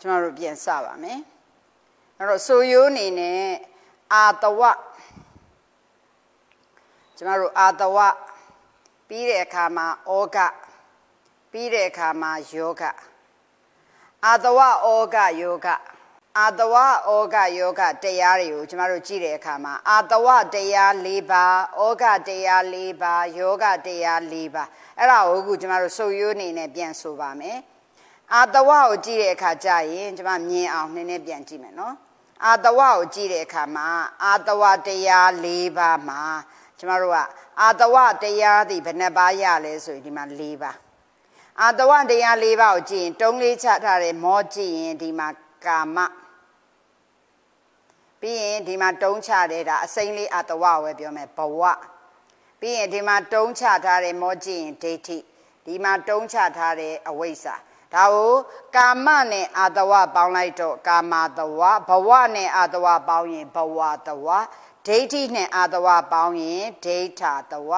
ကျမတို့ပြန်စပါမယ်အဲ့တော့ဆိုယိုးအနေနဲ့အာတဝကျမတို့အာတဝပြီးတဲ့အခါမှာဩဃပြီးတဲ့အခါမှာယောဂအာတဝဩဃယောဂအာတဝဩဃယောဂတရားတွေကိုကျမတို့ကြည့်တဲ့အခါမှာအာတဝတရား၄ပါးဩဃတရား၄ပါးယောဂတရား၄ပါးအဲ့ဒါကိုအခုကျမတို့စုပ်ရိုးအနေနဲ့ပြန်ဆိုပါမယ် အာတဝကိုကြည့်တဲ့အခါကျရင်ကျမမြင်အောင်နည်းနည်းပြန်ကြည့်မယ်နော်အာတဝကိုကြည့်တဲ့အခါမှာအာတဝတရား၄ပါးမှာကျမတို့ကအာတဝတရားဒီဘယ်နှပါးရလဲဆိုရင်ဒီမှာ၄ပါးအာတဝတရား၄ပါးကိုကြည့်ရင်တုံးလေးချထားတဲ့မောကြည့်ရင်ဒီမှာကာမပြီးရင်ဒီမှာတုံးချတဲ့ဒါအစိမ့်လေးအာတဝဝယ်ပြောမယ်ဘဝပြီးရင်ဒီမှာတုံးချထားတဲ့မောကြည့်ရင်ဒိဋ္ဌိဒီမှာတုံးချထားတဲ့အဝိဇ္ဇာ ဒါကိုကာမနဲ့အာတဝပေါင်းလိုက်တော့ကာမတဝဘဝနဲ့အာတဝပေါင်းရင်ဘဝတဝဒိဋ္ဌိနဲ့အာတဝပေါင်းရင်ဒိဋ္ဌာတဝ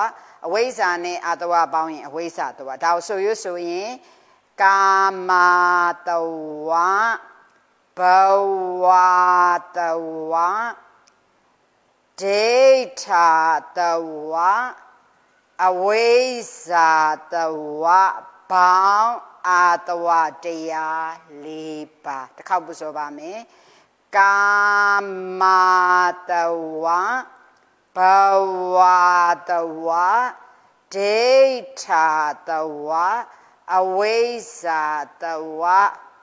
အဝိဇ္ဇာနဲ့အာတဝပေါင်းရင်အဝိဇ္ဇာတဝဒါကိုဆိုရဆိုရင်ကာမတဝဘဝတဝဒိဋ္ဌာတဝအဝိဇ္ဇာတဝဘောင်း အာတဝတရား၄ပါးတစ်ခေါက်ပူဆိုပါမယ်ကာမတဝဘဝတဝဒိဋ္ဌာတဝအဝိဇ္ဇာတဝ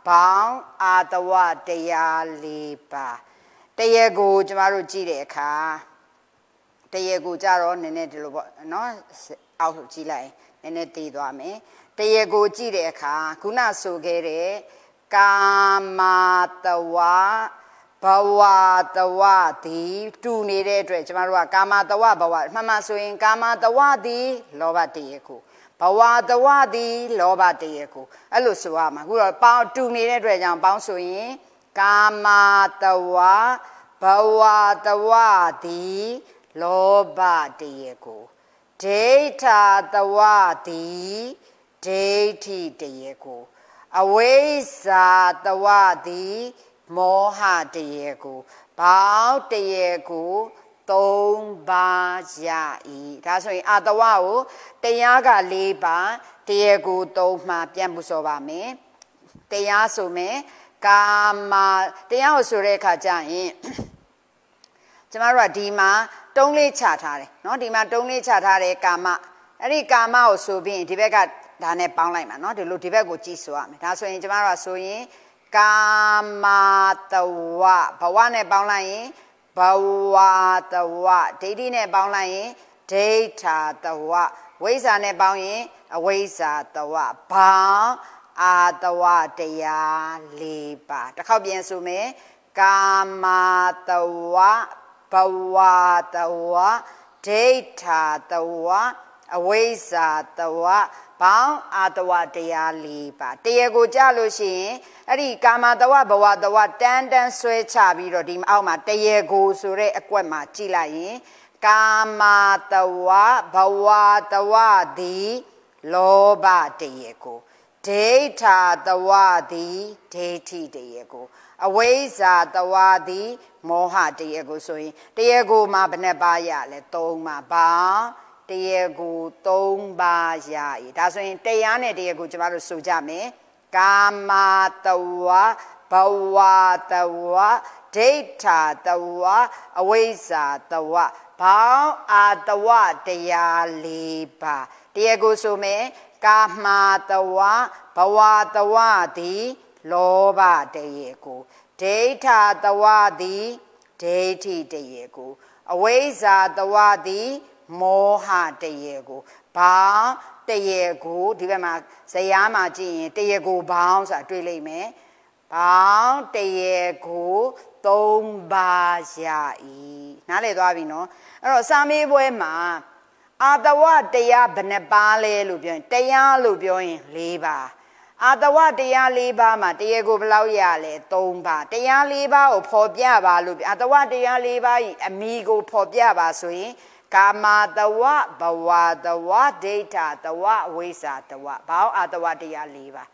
ဘောင်းအာတဝတရား၄ပါးတရကိုကျမတို့ကြည့်တဲ့အခါတရကိုကြတော့နည်းနည်းဒီလိုပေါ့နော်အောက်ကြည့်လိုက်နည်းနည်းတည်သွားမယ် တရကိုကြည့်တဲ့အခါခုနဆိုခဲ့တဲ့ကာမတဝဘဝတဝသည်တူနေတဲ့အတွက်ကျမတို့ကကာမတဝဘဝမှန်မှဆိုရင် ကာမတဝသည်လောဘတရကိုဘဝတဝသည်လောဘတရကိုအဲ့လိုဆိုရမှာအခုတော့ပေါင်းတူနေတဲ့အတွက်ကြောင့်ပေါင်းဆိုရင် ကာမတဝဘဝတဝသည်လောဘတရကိုဒိဋ္ဌာတဝသည် ဒိဋ္ဌိတရကိုအဝိဇ္ဇာတဝသည်မောဟတရကိုဘောက်တရကိုသုံးပါးရ၏ဒါဆိုရင်အာတဝကိုတရားက၄ပါးတရကိုသုံးမှပြန်မှုဆိုပါမယ်တရားဆိုမယ်ကာမတရားကိုဆိုတဲ့အခါကျရင်ကျမတို့ကဒီမှာတုံးလေးချထားတယ်เนาะဒီမှာတုံးလေးချထားတယ်ကာမအဲ့ဒီကာမကိုဆိုပြီးဒီဘက်က ဒါနဲ့ပေါင်းလိုက်မှာเนาะဒီလိုဒီဘက်ကိုကြည့်ဆိုရမယ်ဒါဆိုရင်ကျမတို့ကဆိုရင်ကာမတဝဘဝနဲ့ပေါင်းလိုက်ရင်ဘဝတဝဒိဋ္ဌိနဲ့ပေါင်းလိုက်ရင်ဒိဋ္ဌာတဝဝိဇ္ဇာနဲ့ပေါင်းရင်အဝိဇ္ဇာတဝဘာအာတဝတရား၄ပါးတစ်ခေါက်ပြန်ဆိုမယ်ကာမတဝဘဝတဝဒိဋ္ဌာတဝအဝိဇ္ဇာတဝ ဘောင်းအာတဝတရား၄ပါးတရားကိုကြလို့ရှိရင်အဲ့ဒီကာမတဝဘဝတဝတန်းတန်းဆွဲချပြီးတော့ဒီအောက်မှာတရားကိုဆိုတဲ့အကွက်မှာကြည့်လိုက်ရင်ကာမတဝဘဝတဝသည်လောဘတရားကိုဒိဋ္ဌာတဝသည်ဒိဋ္ဌိတရားကိုအဝိဇ္ဇာတဝသည်မောဟတရားကိုဆိုရင်တရားကိုမှာဘယ်နှပါးရလဲ၃ပါးဘာ တရားကို၃ပါးရ၏ဒါဆိုရင်တရားနဲ့တရားကိုကျမတို့ဆိုကြမယ်ကာမတဝဘဝတဝဒိဋ္ဌာတဝအဝိဇ္ဇာတဝဘောင်းအာတဝတရား၄ပါးတရားကိုဆိုမယ်ကာမတဝဘဝတဝသည်လောဘတရေကိုဒိဋ္ဌာတဝသည်ဒိဋ္ဌိတရေကိုအဝိဇ္ဇာတဝသည် မောဟတရေကိုဘာတရေကိုဒီဘက်မှာဇယားမှာကြည့်ရင်တရေကိုဘောင်းဆိုတာတွေ့လိမ့်မယ်ဘောင်းတရေကိုသုံးပါးရ၏နားလည်သွားပြီနော်အဲ့တော့စာမေးပွဲမှာအာတဝတရားဘယ်နှပါးလဲလို့ပြောရင်တရားလို့ပြောရင်၄ပါးအာတဝတရား၄ပါးမှာတရားကိုဘယ်လောက်ရလဲ၃ပါးတရား၄ပါးကိုဖော်ပြပါလို့အာတဝတရား၄ပါးဤအမိကိုဖော်ပြပါဆိုရင် ကာမတဝဘဝတဝဒိဋ္ဌတဝဝိဇာတဝဘောင်းအာတဝတရား၄ပါး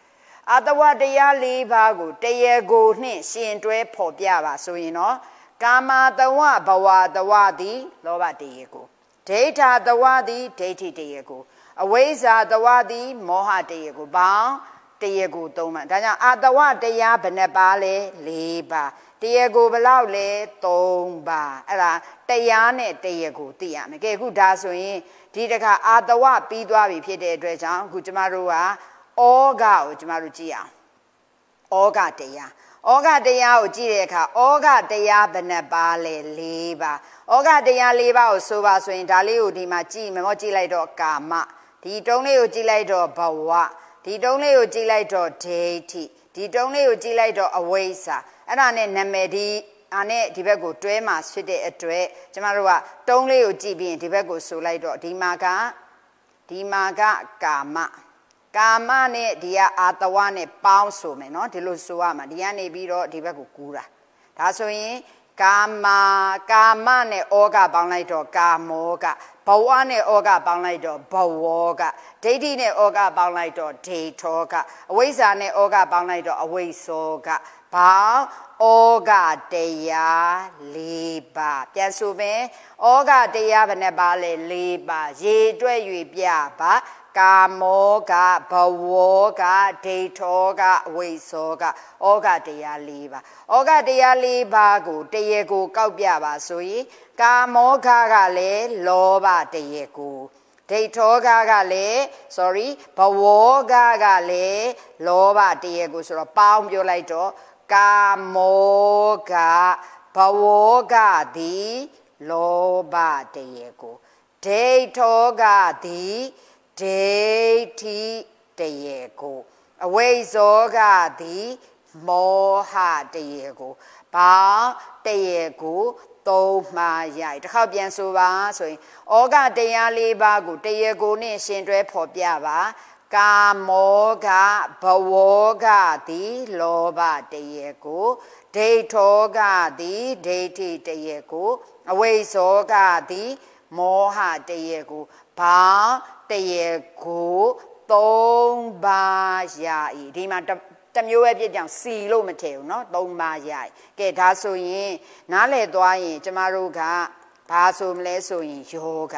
အာတဝတရား၄ပါးကိုတရေကိုနှင့်ရှင်တွဲဖော်ပြပါဆိုရင်တော့ကာမတဝဘဝတဝသည်လောဘတရေကိုဒိဋ္ဌတဝသည်ဒိဋ္ဌိတရေကိုအဝိဇ္ဇာတဝသည်မောဟတရေကိုဘောင်းတရေကို၃ပါးဒါကြောင့်အာတဝတရားဘယ်နှပါလဲ၄ပါး တရေကိုဘလောက်လဲ၃ပါးအဲ့ဒါတရားနဲ့တရေကိုသိရမယ်ကဲအခုဒါဆိုရင်ဒီတခါအာတဝပြီးသွားပြီဖြစ်တဲ့အတွက်ကြောင့်အခုကျမတို့ကဩဃကိုကျမတို့ကြည့်အောင်ဩဃတရားဩဃတရားကိုကြည့်တဲ့အခါဩဃတရားဘယ်နှပါလဲ၄ပါးဩဃတရား၄ပါးကိုဆိုပါဆိုရင်ဒါလေးကိုဒီမှာကြည့်မယ်မောကြည့်လိုက်တော့ကာမဒီတုံးလေးကိုကြည့်လိုက်တော့ဘဝဒီတုံးလေးကိုကြည့်လိုက်တော့ဒိဋ္ဌိဒီတုံးလေးကိုကြည့်လိုက်တော့အဝိဇ္ဇာ အဲ့ဒါနဲ့နာမည်ဒီအာနဲ့ဒီဘက်ကိုတွဲမှာဖြစ်တဲ့အတွက်ကျမတို့ကတုံးလေးကိုကြည့်ပြီးရင်ဒီဘက်ကိုဆိုလိုက်တော့ဒီမှာကဒီမှာကကာမကာမနဲ့ဒီကအာတဝနဲ့ပေါင်းဆိုမယ်နော်ဒီလိုဆိုရမှာဒီကနေပြီးတော့ဒီဘက်ကိုကူးတာဒါဆိုရင်ကာမကာမနဲ့ဩကပေါင်းလိုက်တော့ကာမောကဘဝနဲ့ဩကပေါင်းလိုက်တော့ဘဝကဒိဋ္ဌိနဲ့ဩကပေါင်းလိုက်တော့ဒိဋ္ဌောကအဝိဇ္ဇာနဲ့ဩကပေါင်းလိုက်တော့အဝိဇ္ဇောက ဘာဩဃတရား၄ပါးပြန်ဆိုမယ်ဩဃတရားဘယ်နှပါလဲ၄ပါးရေတွဲ၍ပြပါကာမောကဘဝကဒိဋ္ဌောကအဝိသောကဩဃတရား၄ပါးဩဃတရား၄ပါးကိုတရေကိုကောက်ပြပါဆိုရင်ကာမောကကလည်းလောဘတရေကိုဒိဋ္ဌောကကလည်း sorry ဘဝကကလည်းလောဘတရေကိုဆိုတော့ပေါင်းပြောလိုက်တော့ ကာမောကဘဝကသည်လောဘတရေကိုဒိဋ္ဌောကသည်ဒိဋ္ဌိတရေကိုအဝိဇ္ဇောကသည်မောဟတရေကိုဘာတရေကိုသုံးမှားရိုက်တစ်ခေါက်ပြန်ဆိုပါဆိုရင်ဩဃတရား၄ပါးကိုတရေကိုနဲ့ရှင်တွဲဖော်ပြပါ ကာမောကဘဝကသည်လောဘတရေကိုဒိဋ္ဌောကသည်ဒိဋ္ဌိတရေကိုအဝိဇ္ဇောကသည်မောဟတရေကိုဘာတရေကိုသုံးပါးရာဤဒီမှာတမျိုးပဲပြစ်ကြောင်စီလို့မထည့်ဘူးเนาะသုံးပါးရာကဲဒါဆိုရင်နားလည်သွားရင်ကျမတို့ကဘာဆိုမလဲဆိုရင်ယောဂ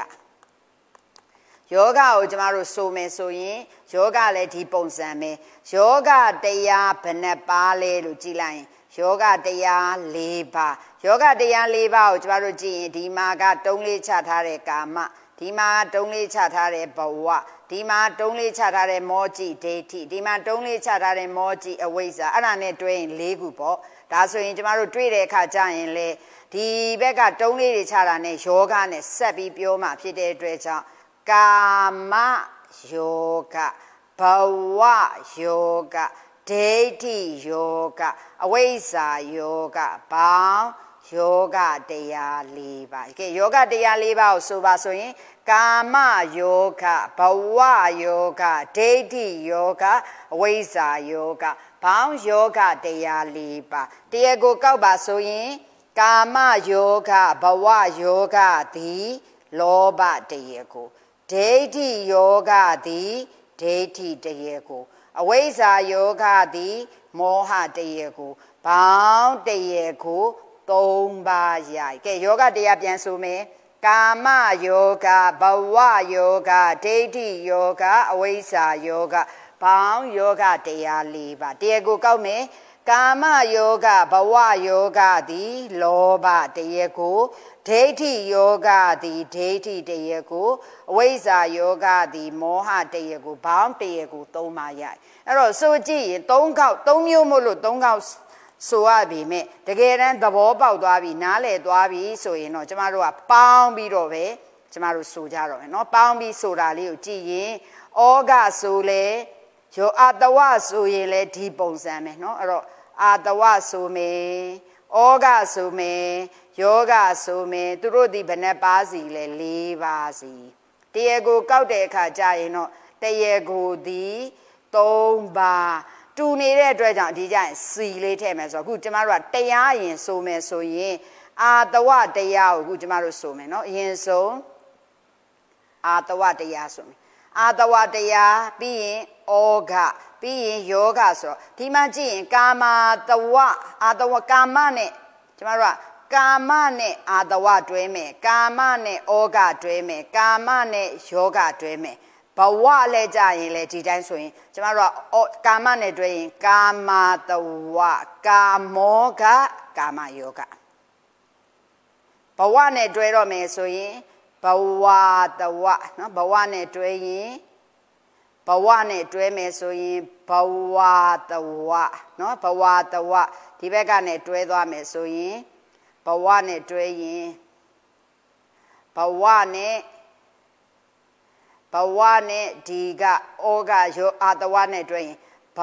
ယောဂကိုကျမတို့ဆိုမယ်ဆိုရင် ယောဂလည်းဒီပုံစံပဲယောဂတရားဘယ်နှပါလဲလို့ကြည်လိုက်ရင်ယောဂတရား၄ပါးယောဂတရား၄ပါးကိုကျမတို့ကြည့်ရင်ဒီမှာကတုံးလေးချထားတဲ့ကာမဒီမှာတုံးလေးချထားတဲ့ဘဝဒီမှာတုံးလေးချထားတဲ့မောจิဒိဋ္ဌိဒီမှာတုံးလေးချထားတဲ့မောจิအဝိဇ္ဇာအဲ့ဒါနဲ့တွဲရင်၄ခုပေါ့ဒါဆိုရင်ကျမတို့တွေ့တဲ့အခါကျရင်လေဒီဘက်ကတုံးလေးတွေချတာနဲ့ယောဂနဲ့ဆက်ပြီးပြောမှဖြစ်တဲ့အတွက်ကြောင့်ကာမ ယောဂဘဝယောဂဒိဋ္ဌိယောဂအဝိဇ္ဇာယောဂဘောင်းယောဂတရား၄ပါးကဲယောဂတရား၄ပါးကိုဆိုပါဆိုရင်ကာမယောဂဘဝယောဂဒိဋ္ဌိယောဂအဝိဇ္ဇာယောဂဘောင်းယောဂတရား၄ပါးတရားကိုကောက်ပါဆိုရင်ကာမယောဂဘဝယောဂသည်လောဘတရားကို ဒိဋ္ဌိယောဂသည်ဒိဋ္ဌိတရားကိုအဝိဇ္ဇာယောဂသည် မောဟတရားကိုဘောင်းတရားကို၃ပါးရိုက်ကဲယောဂတရားပြန်ဆိုမယ်ကာမယောဂဘဝယောဂဒိဋ္ဌိယောဂအဝိဇ္ဇာယောဂဘောင်းယောဂတရား၄ပါးတရားကိုကောက်မယ်ကာမယောဂဘဝယောဂသည်လောဘတရားကို ဒိဋ္ဌိယောဂသည်ဒိဋ္ဌိတရားကိုအဝိဇ္ဇာယောဂသည်မောဟတရားကိုဘောင်းတရားကိုသုံးပါရိုက်အဲ့တော့ဆိုကြည့်ရင်၃ခေါက်၃မျိုးမို့လို့၃ခေါက်ဆိုရပြီမဲ့တကယ်တမ်းသဘောပေါက်သွားပြီနားလည်သွားပြီဆိုရင်တော့ကျမတို့ကပေါင်းပြီးတော့ပဲကျမတို့ဆိုကြတော့မယ်เนาะပေါင်းပြီးဆိုတာလေးကိုကြည့်ရင်ဩဃဆိုလေယောအတဝဆိုရင်လေဒီပုံစံပဲเนาะအဲ့တော့အာတဝဆိုမယ် ဩကဆိုမယ်ယောဂဆိုမယ်သူတို့ဒီဘယ်နှပါစီလဲ၄ပါစီတရေကိုကောက်တဲ့အခါကြရင်တော့တရေကိုဒီ၃ပါတူနေတဲ့အတွက်ကြောင့်ဒီကြရင်စီလေးထည့်မယ်ဆိုတော့အခုကျမတို့ကတရားရင်ဆိုမယ်ဆိုရင်အာတဝတရားကိုအခုကျမတို့ဆိုမယ်နော်အရင်ဆုံးအာတဝတရားဆိုမယ်အာတဝတရားပြီးရင် ဩဩဃပြီးရင်ယောဂဆိုတော့ဒီမှာကြည့်ရင်ကာမတဝအာတဝကာမနဲ့ကျမတို့ကကာမနဲ့အာတဝတွဲမယ်ကာမနဲ့ဩဃတွဲမယ်ကာမနဲ့ယောဂတွဲမယ်ဘဝလဲကြရင်လဲဒီတိုင်းဆိုရင်ကျမတို့ကကာမနဲ့တွဲရင်ကာမတဝကာမောဂကာမယောဂဘဝနဲ့တွဲတော့မယ်ဆိုရင်ဘဝတဝနော်ဘဝနဲ့တွဲရင် ဘဝနဲ့တွဲမယ်ဆိုရင်ဘဝတဝနော်ဘဝတဝဒီဘက်ကနေတွဲသွားမယ်ဆိုရင်ဘဝနဲ့တွဲရင်ဘဝနဲ့ဘဝနဲ့ဒီကဩဃယောအာတဝနဲ့တွဲရင်ဘ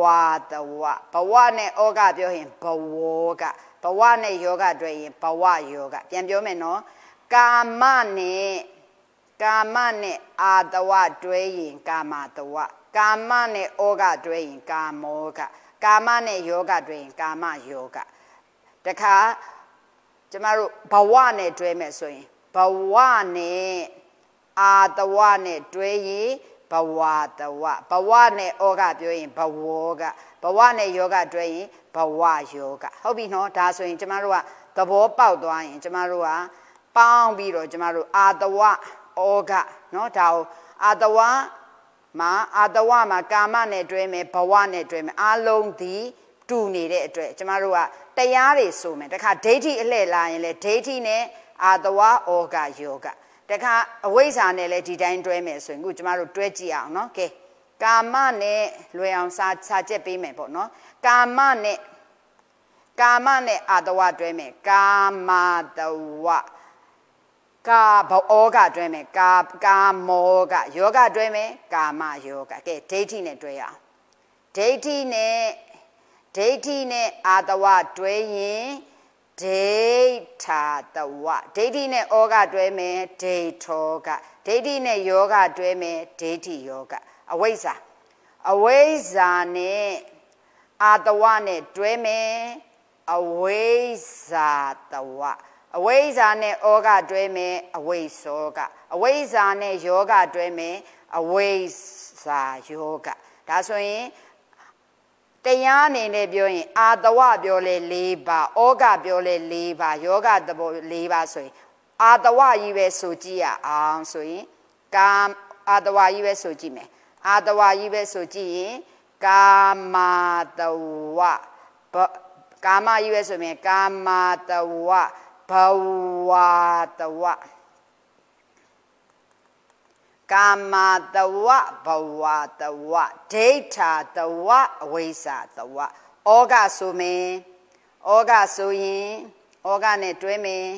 ဝတဝဘဝနဲ့ဩဃပြောရင်ဘဝကဘဝနဲ့ယောဂတွဲရင်ဘဝယောဂပြန်ပြောမယ်နော်ကာမနဲ့ ကာမနဲ့အာတဝတွဲရင်ကာမတဝကာမနဲ့ဩဃတွဲရင်ကာမောကကာမနဲ့ယောဂတွဲရင်ကာမယောဂတခါကျမတို့ဘဝနဲ့တွဲမယ်ဆိုရင်ဘဝနဲ့အာတဝနဲ့တွဲရင်ဘဝတဝဘဝနဲ့ဩဃပြောရင်ဘဝကဘဝနဲ့ယောဂတွဲရင်ဘဝယောဂဟုတ်ပြီနော်ဒါဆိုရင်ကျမတို့ကသဘောပေါက်သွားရင်ကျမတို့ကပေါင်းပြီးတော့ကျမတို့အာတဝ ဩဃနော်ဒါကိုအာတဝမှာအာတဝမှာကာမနဲ့တွဲမယ်ဘဝနဲ့တွဲမယ်အလုံးဒီတူနေတဲ့အတွက်ကျမတို့ကတရားတွေဆိုမယ်တခါဒိဋ္ဌိအလှည့်လာရင်လေဒိဋ္ဌိနဲ့အာတဝဩဃယောဂတခါအဝိဇ္ဇာနဲ့လည်းဒီတိုင်းတွဲမယ်ဆိုရင်ခုကျမတို့တွဲကြည့်အောင်နော်ကဲကာမနဲ့လွယ်အောင်စာစာချက်ပေးမယ်ပေါ့နော်ကာမနဲ့ကာမနဲ့အာတဝတွဲမယ်ကာမတဝ ကာဘောဩကတွဲမယ်ကာကာမောကယောဂတွဲမယ်ကာမယောဂကဲဒိဋ္ဌိနဲ့တွဲရအောင်ဒိဋ္ဌိနဲ့ဒိဋ္ဌိနဲ့အာတဝတွဲရင်ဒိဋ္ဌာတဝဒိဋ္ဌိနဲ့ဩဃတွဲမယ်ဒိဋ္ဌောကဒိဋ္ဌိနဲ့ယောဂတွဲမယ်ဒိဋ္ဌိယောဂအဝိဇ္ဇာအဝိဇ္ဇာနဲ့အာတဝနဲ့တွဲမယ်အဝိဇ္ဇာတဝ အဝိဇ္ဇာနဲ့ဩဃတွဲမယ်အဝိသောကအဝိဇ္ဇာနဲ့ယောဂတွဲမယ်အဝိဇ္ဇာယောဂဒါဆိုရင်တရားအနေနဲ့ပြောရင်အာတဝပြောလဲ၄ပါးဩဃပြောလဲ၄ပါးယောဂသဘော၄ပါးဆိုရင်အာတဝကြီးပဲဆိုကြည့်ရအောင်ဆိုရင်ကာအာတဝကြီးပဲဆိုကြည့်မယ်အာတဝကြီးပဲဆိုကြည့်ရင်ကာမတဝကာမကြီးပဲဆိုရင်ကာမတဝ ဘဝတဝကာမတဝဘဝတဝဒိဋ္ဌာတဝအဝိဇ္ဇာတဝဩဃဆိုမင်းဩဃဆိုရင်ဩဃနဲ့တွဲမင်း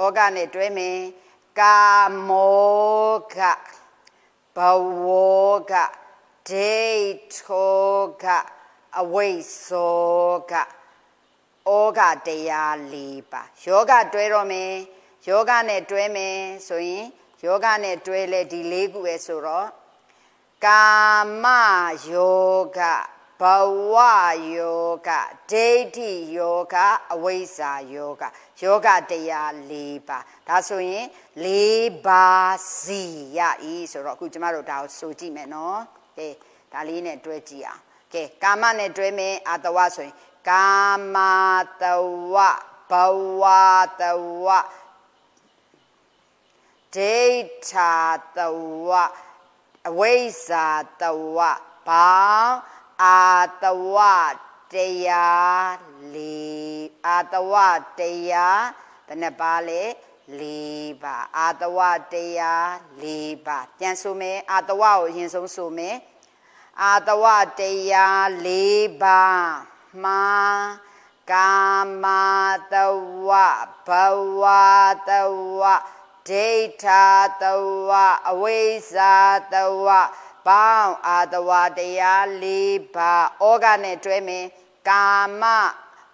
ဩဃနဲ့တွဲမင်းကာမောကဘဝကဒိဋ္ဌောကအဝိဇ္ဇောက ဩဃတရား၄ပါးယောဂတွဲတော့မယ်ယောဂနဲ့တွဲမယ်ဆိုရင်ယောဂနဲ့တွဲလဲဒီ၄ခုပဲဆိုတော့ကာမယောဂဘဝယောဂဒိဋ္ဌိယောဂအဝိဇ္ဇာယောဂယောဂတရား၄ပါးဒါဆိုရင်၄ပါးစီရဤဆိုတော့အခုကျမတို့ဒါကိုဆိုကြည့်မယ်နော်ကဲဒါလေးနဲ့တွဲကြည့်အောင်ကဲကာမနဲ့တွဲမယ်အာတဝဆိုရင် ကာမတဝဘဝတဝဒိဋ္ဌာတဝအဝိဇ္ဇာတဝဘောင်းအာတဝတရားလေးအာတဝတရားဘယ်နှပါလဲ၄ပါအာတဝတရား၄ပါပြန်ဆိုမယ်အာတဝကိုအရင်ဆုံးဆိုမယ်အာတဝတရား၄ပါ မှာကာမတဝဘဝတဝဒိဋ္ဌာတဝအဝိဇ္ဇာတဝဘောင်းအာတဝတရား၄ပါးဩဃနဲ့တွဲမယ်ကာမ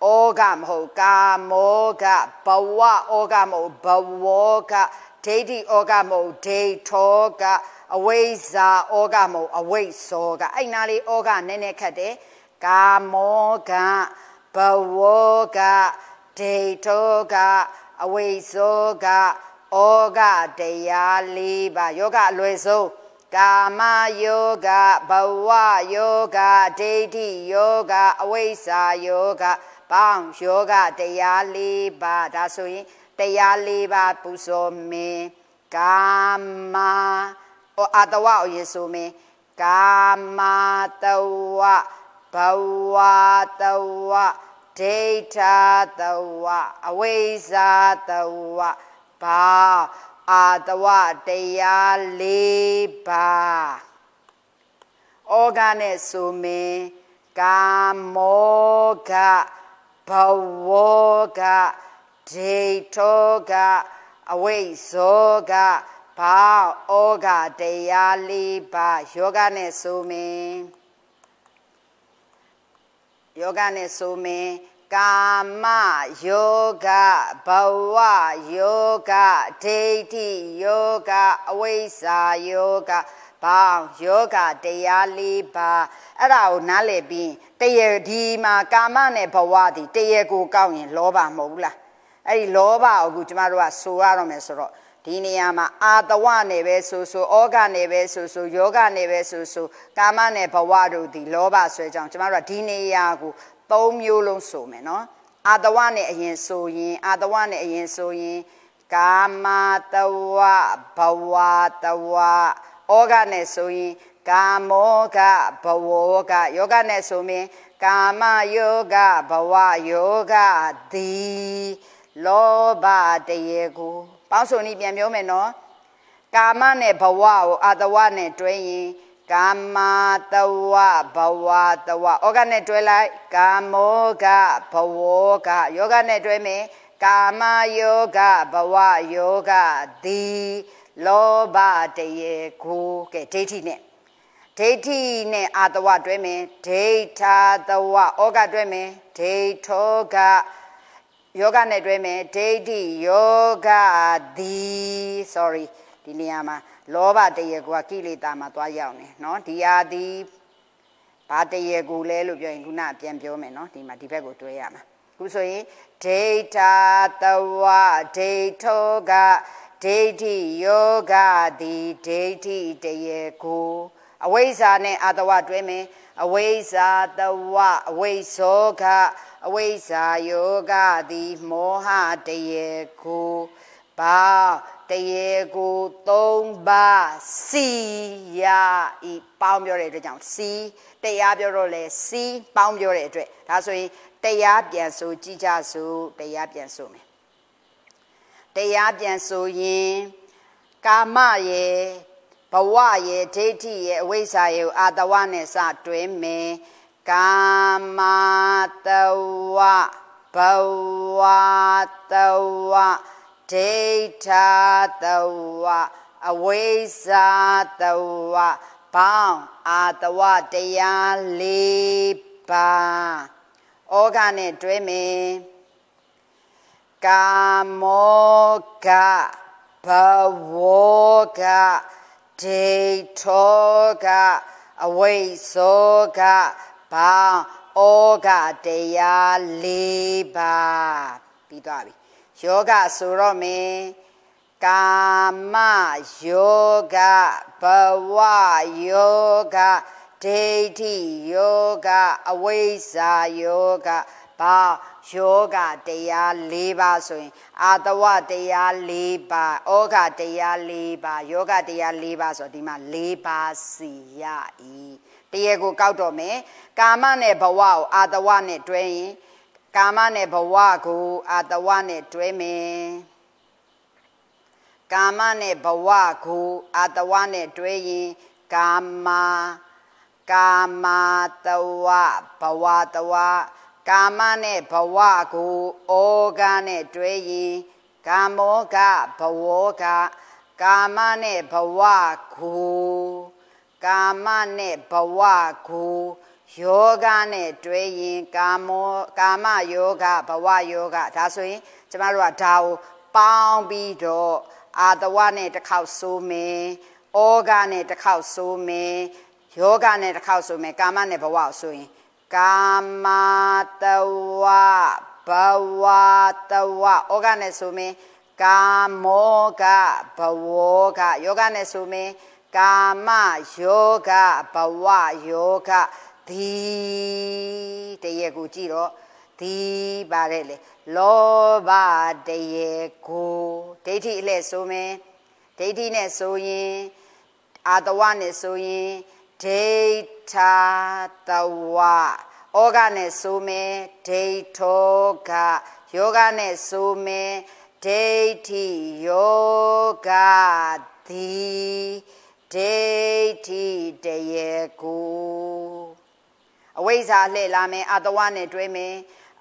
ဩဃမဟုတ်ကာမောဃဘဝဩဃမဟုတ်ဘဝကဒိဋ္ဌိဩဃမဟုတ်ဒိဋ္ဌောကအဝိဇ္ဇာဩဃမဟုတ်အဝိဇ္ဇောကအဲ့နာလေးဩဃနည်းနည်းခတ်တယ် ကာမောဃဘဝကဒိဋ္ဌောကအဝိဇ္ဇောကဩ ဩဃတရား၄ပါးယောဂအလွယ်ဆုံးကာမယောဂဘဝယောဂဒိဋ္ဌိယောဂအဝိဇ္ဇာယောဂပေါင်းယောဂတရား၄ပါးဒါဆိုရင်တရား၄ပါးပူဇော်မင်းကာမဩအတဝအရင်ဆိုမင်းကာမတဝ ဘဝတဝဒိဋ္ဌတဝအဝိဇ္ဇာတဝဘာအာတဝတရား၄ပါးဩဃနဲ့ဆိုမင်းကာမောကဘဝကဒိဋ္ဌောကအဝိဇ္ဇောကဘာဩဃတရား၄ပါးယောဂနဲ့ဆိုမင်း ယောဂနဲ့ဆိုမင်းကာမယောဂဘဝယောဂဒိဋ္ဌိယောဂအဝိဇ္ဇာယောဂဘောင်ယောဂတရား၄ပါးအဲ့ဒါကိုနားလည်ပြီးတရဒီမှာကာမနဲ့ဘဝဒီတရကိုကောက်ရင်လောဘမဟုတ်ဘူးလားအဲ့ဒီလောဘကိုအခုကျမတို့ကဆိုရတော့မယ်ဆိုတော့ ဒီနေရာမှာအာတဝနဲ့ပဲဆိုဆိုဩဃနဲ့ပဲဆိုဆိုယောဂနဲ့ပဲဆိုဆိုကာမနဲ့ဘဝတို့ဒီလောဘဆွဲကြောင်းကျမတို့ကဒီနေရာကို၃မျိုးလုံးဆိုမယ်နော်အာတဝနဲ့အရင်ဆိုရင်အာတဝနဲ့အရင်ဆိုရင်ကာမတဝဘဝတဝဩဃနဲ့ဆိုရင်ကာမောကဘဝကယောဂနဲ့ဆိုရင်ကာမယောဂဘဝယောဂသည်လောဘတရေကို ပေါင်းစုံဤပြန်ပြောမယ်နော်ကာမနဲ့ဘဝကိုအာတဝနဲ့တွဲရင်ကာမတဝဘဝတဝဩဃနဲ့တွဲလိုက်ကာမောကဘဝကယောဂနဲ့တွဲမယ်ကာမယောဂဘဝယောဂသည်လောဘတရေကိုကဲဒိဋ္ဌိနဲ့ဒိဋ္ဌိနဲ့အာတဝတွဲမယ်ဒိဋ္ဌာတဝဩဃတွဲမယ်ဒိဋ္ဌောက ယောဂနဲ့တွဲမယ်ဒိဋ္ဌိယောဂသည် sorry ဒီနေရာမှာလောဘတရေကွာကိလေသာမှာသွားရောက်နေเนาะဒီဟာဒီဘာတရေကူလဲလို့ပြောရင်ခုနပြန်ပြောမယ်เนาะဒီမှာဒီဘက်ကိုတွဲရမှာခုဆိုရင်ဒိဋ္ဌာတဝဒိဋ္ဌောကဒိဋ္ဌိယောဂသည်ဒိဋ္ဌိတရေကူအဝိဇ္ဇာနဲ့အတဝတွဲမယ် အဝိဇ္ဇာတဝအဝိဇ္ဇောကအဝိဇ္ဇာယောဂသည်မောဟတရေကူဘာတရေကို၃ပါးစီယာဤပေါင်းပြောတဲ့အတွက်ကြောင့်စီတရားပြောတော့လေစီပေါင်းပြောတဲ့အတွက်ဒါဆိုရင်တရားပြန်ဆိုကြည့်ကြစို့တရားပြန်ဆိုမယ်တရားပြန်ဆိုရင်ကာမရဲ့ ဘဝရဲ့ဒိဋ္ဌိရဲ့အဝိဇ္ဇာရဲ့အာတဝနဲ့စတွဲမယ်ကာမတဝဘဝတဝဒိဋ္ဌာတဝအဝိဇ္ဇာတဝဘောင်းအာတဝတရား၄ပါးဩဃနဲ့တွဲမယ်ကာမောကဘဝက ဒိဋ္ဌောကအဝိဇ္ဇောကဘောင်းဩဃတရား၄ပါးပြီးသွားပြီယောဂဆိုတော့မင်းကာမယောဂဘဝယောဂဒိဋ္ဌိယောဂအဝိဇ္ဇာယောဂဘာ ယောဂတရား၄ပါးဆိုရင်အာတဝတရား၄ပါးဩဃတရား၄ပါးယောဂတရား၄ပါးဆိုဒီမှာ၄ပါးစီရဤတရားကိုကောက်တော့မယ်ကာမနဲ့ဘဝကိုအာတဝနဲ့တွဲရင်ကာမနဲ့ဘဝကိုအာတဝနဲ့တွဲမယ်ကာမနဲ့ဘဝကိုအာတဝနဲ့တွဲရင်ကာမကာမတဝဘဝတဝ ကာမနဲ့ဘဝကိုဩဃနဲ့တွဲရင်ကာမောကဘဝကကာမနဲ့ဘဝကိုကာမနဲ့ဘဝကိုယောဂနဲ့တွဲရင်ကာမောကာမယောဂဘဝယောဂဒါဆိုရင်ကျမတို့ကဒါကိုပေါင်းပြီးတော့အာတဝနဲ့တစ်ခေါက်ဆိုမယ်ဩဃနဲ့တစ်ခေါက်ဆိုမယ်ယောဂနဲ့တစ်ခေါက်ဆိုမယ်ကာမနဲ့ဘဝကိုဆိုရင် ကာမတဝဘဝတဝဩဃနဲ့ဆိုမယ်ကာမောကဘဝကယောဂနဲ့ဆိုမင်းကာမယောဂဘဝယောဂဒီတရေကိုကြည့်တော့ဒီပါတယ်လေလောဘတရေကိုဒိဋ္ဌိအလဲဆိုမင်းဒိဋ္ဌိနဲ့ဆိုရင်အာတဝနဲ့ဆိုရင်ဒိဋ္ဌာတဝဩဃနဲ့ဆိုမယ်ဒိဋ္ဌောကယောဂနဲ့ဆိုမယ်ဒိဋ္ဌိယောဂတိဒိဋ္ဌိတရေကိုအဝိဇ္ဇာလှည့်လာမယ်အတဝနဲ့တွဲမယ်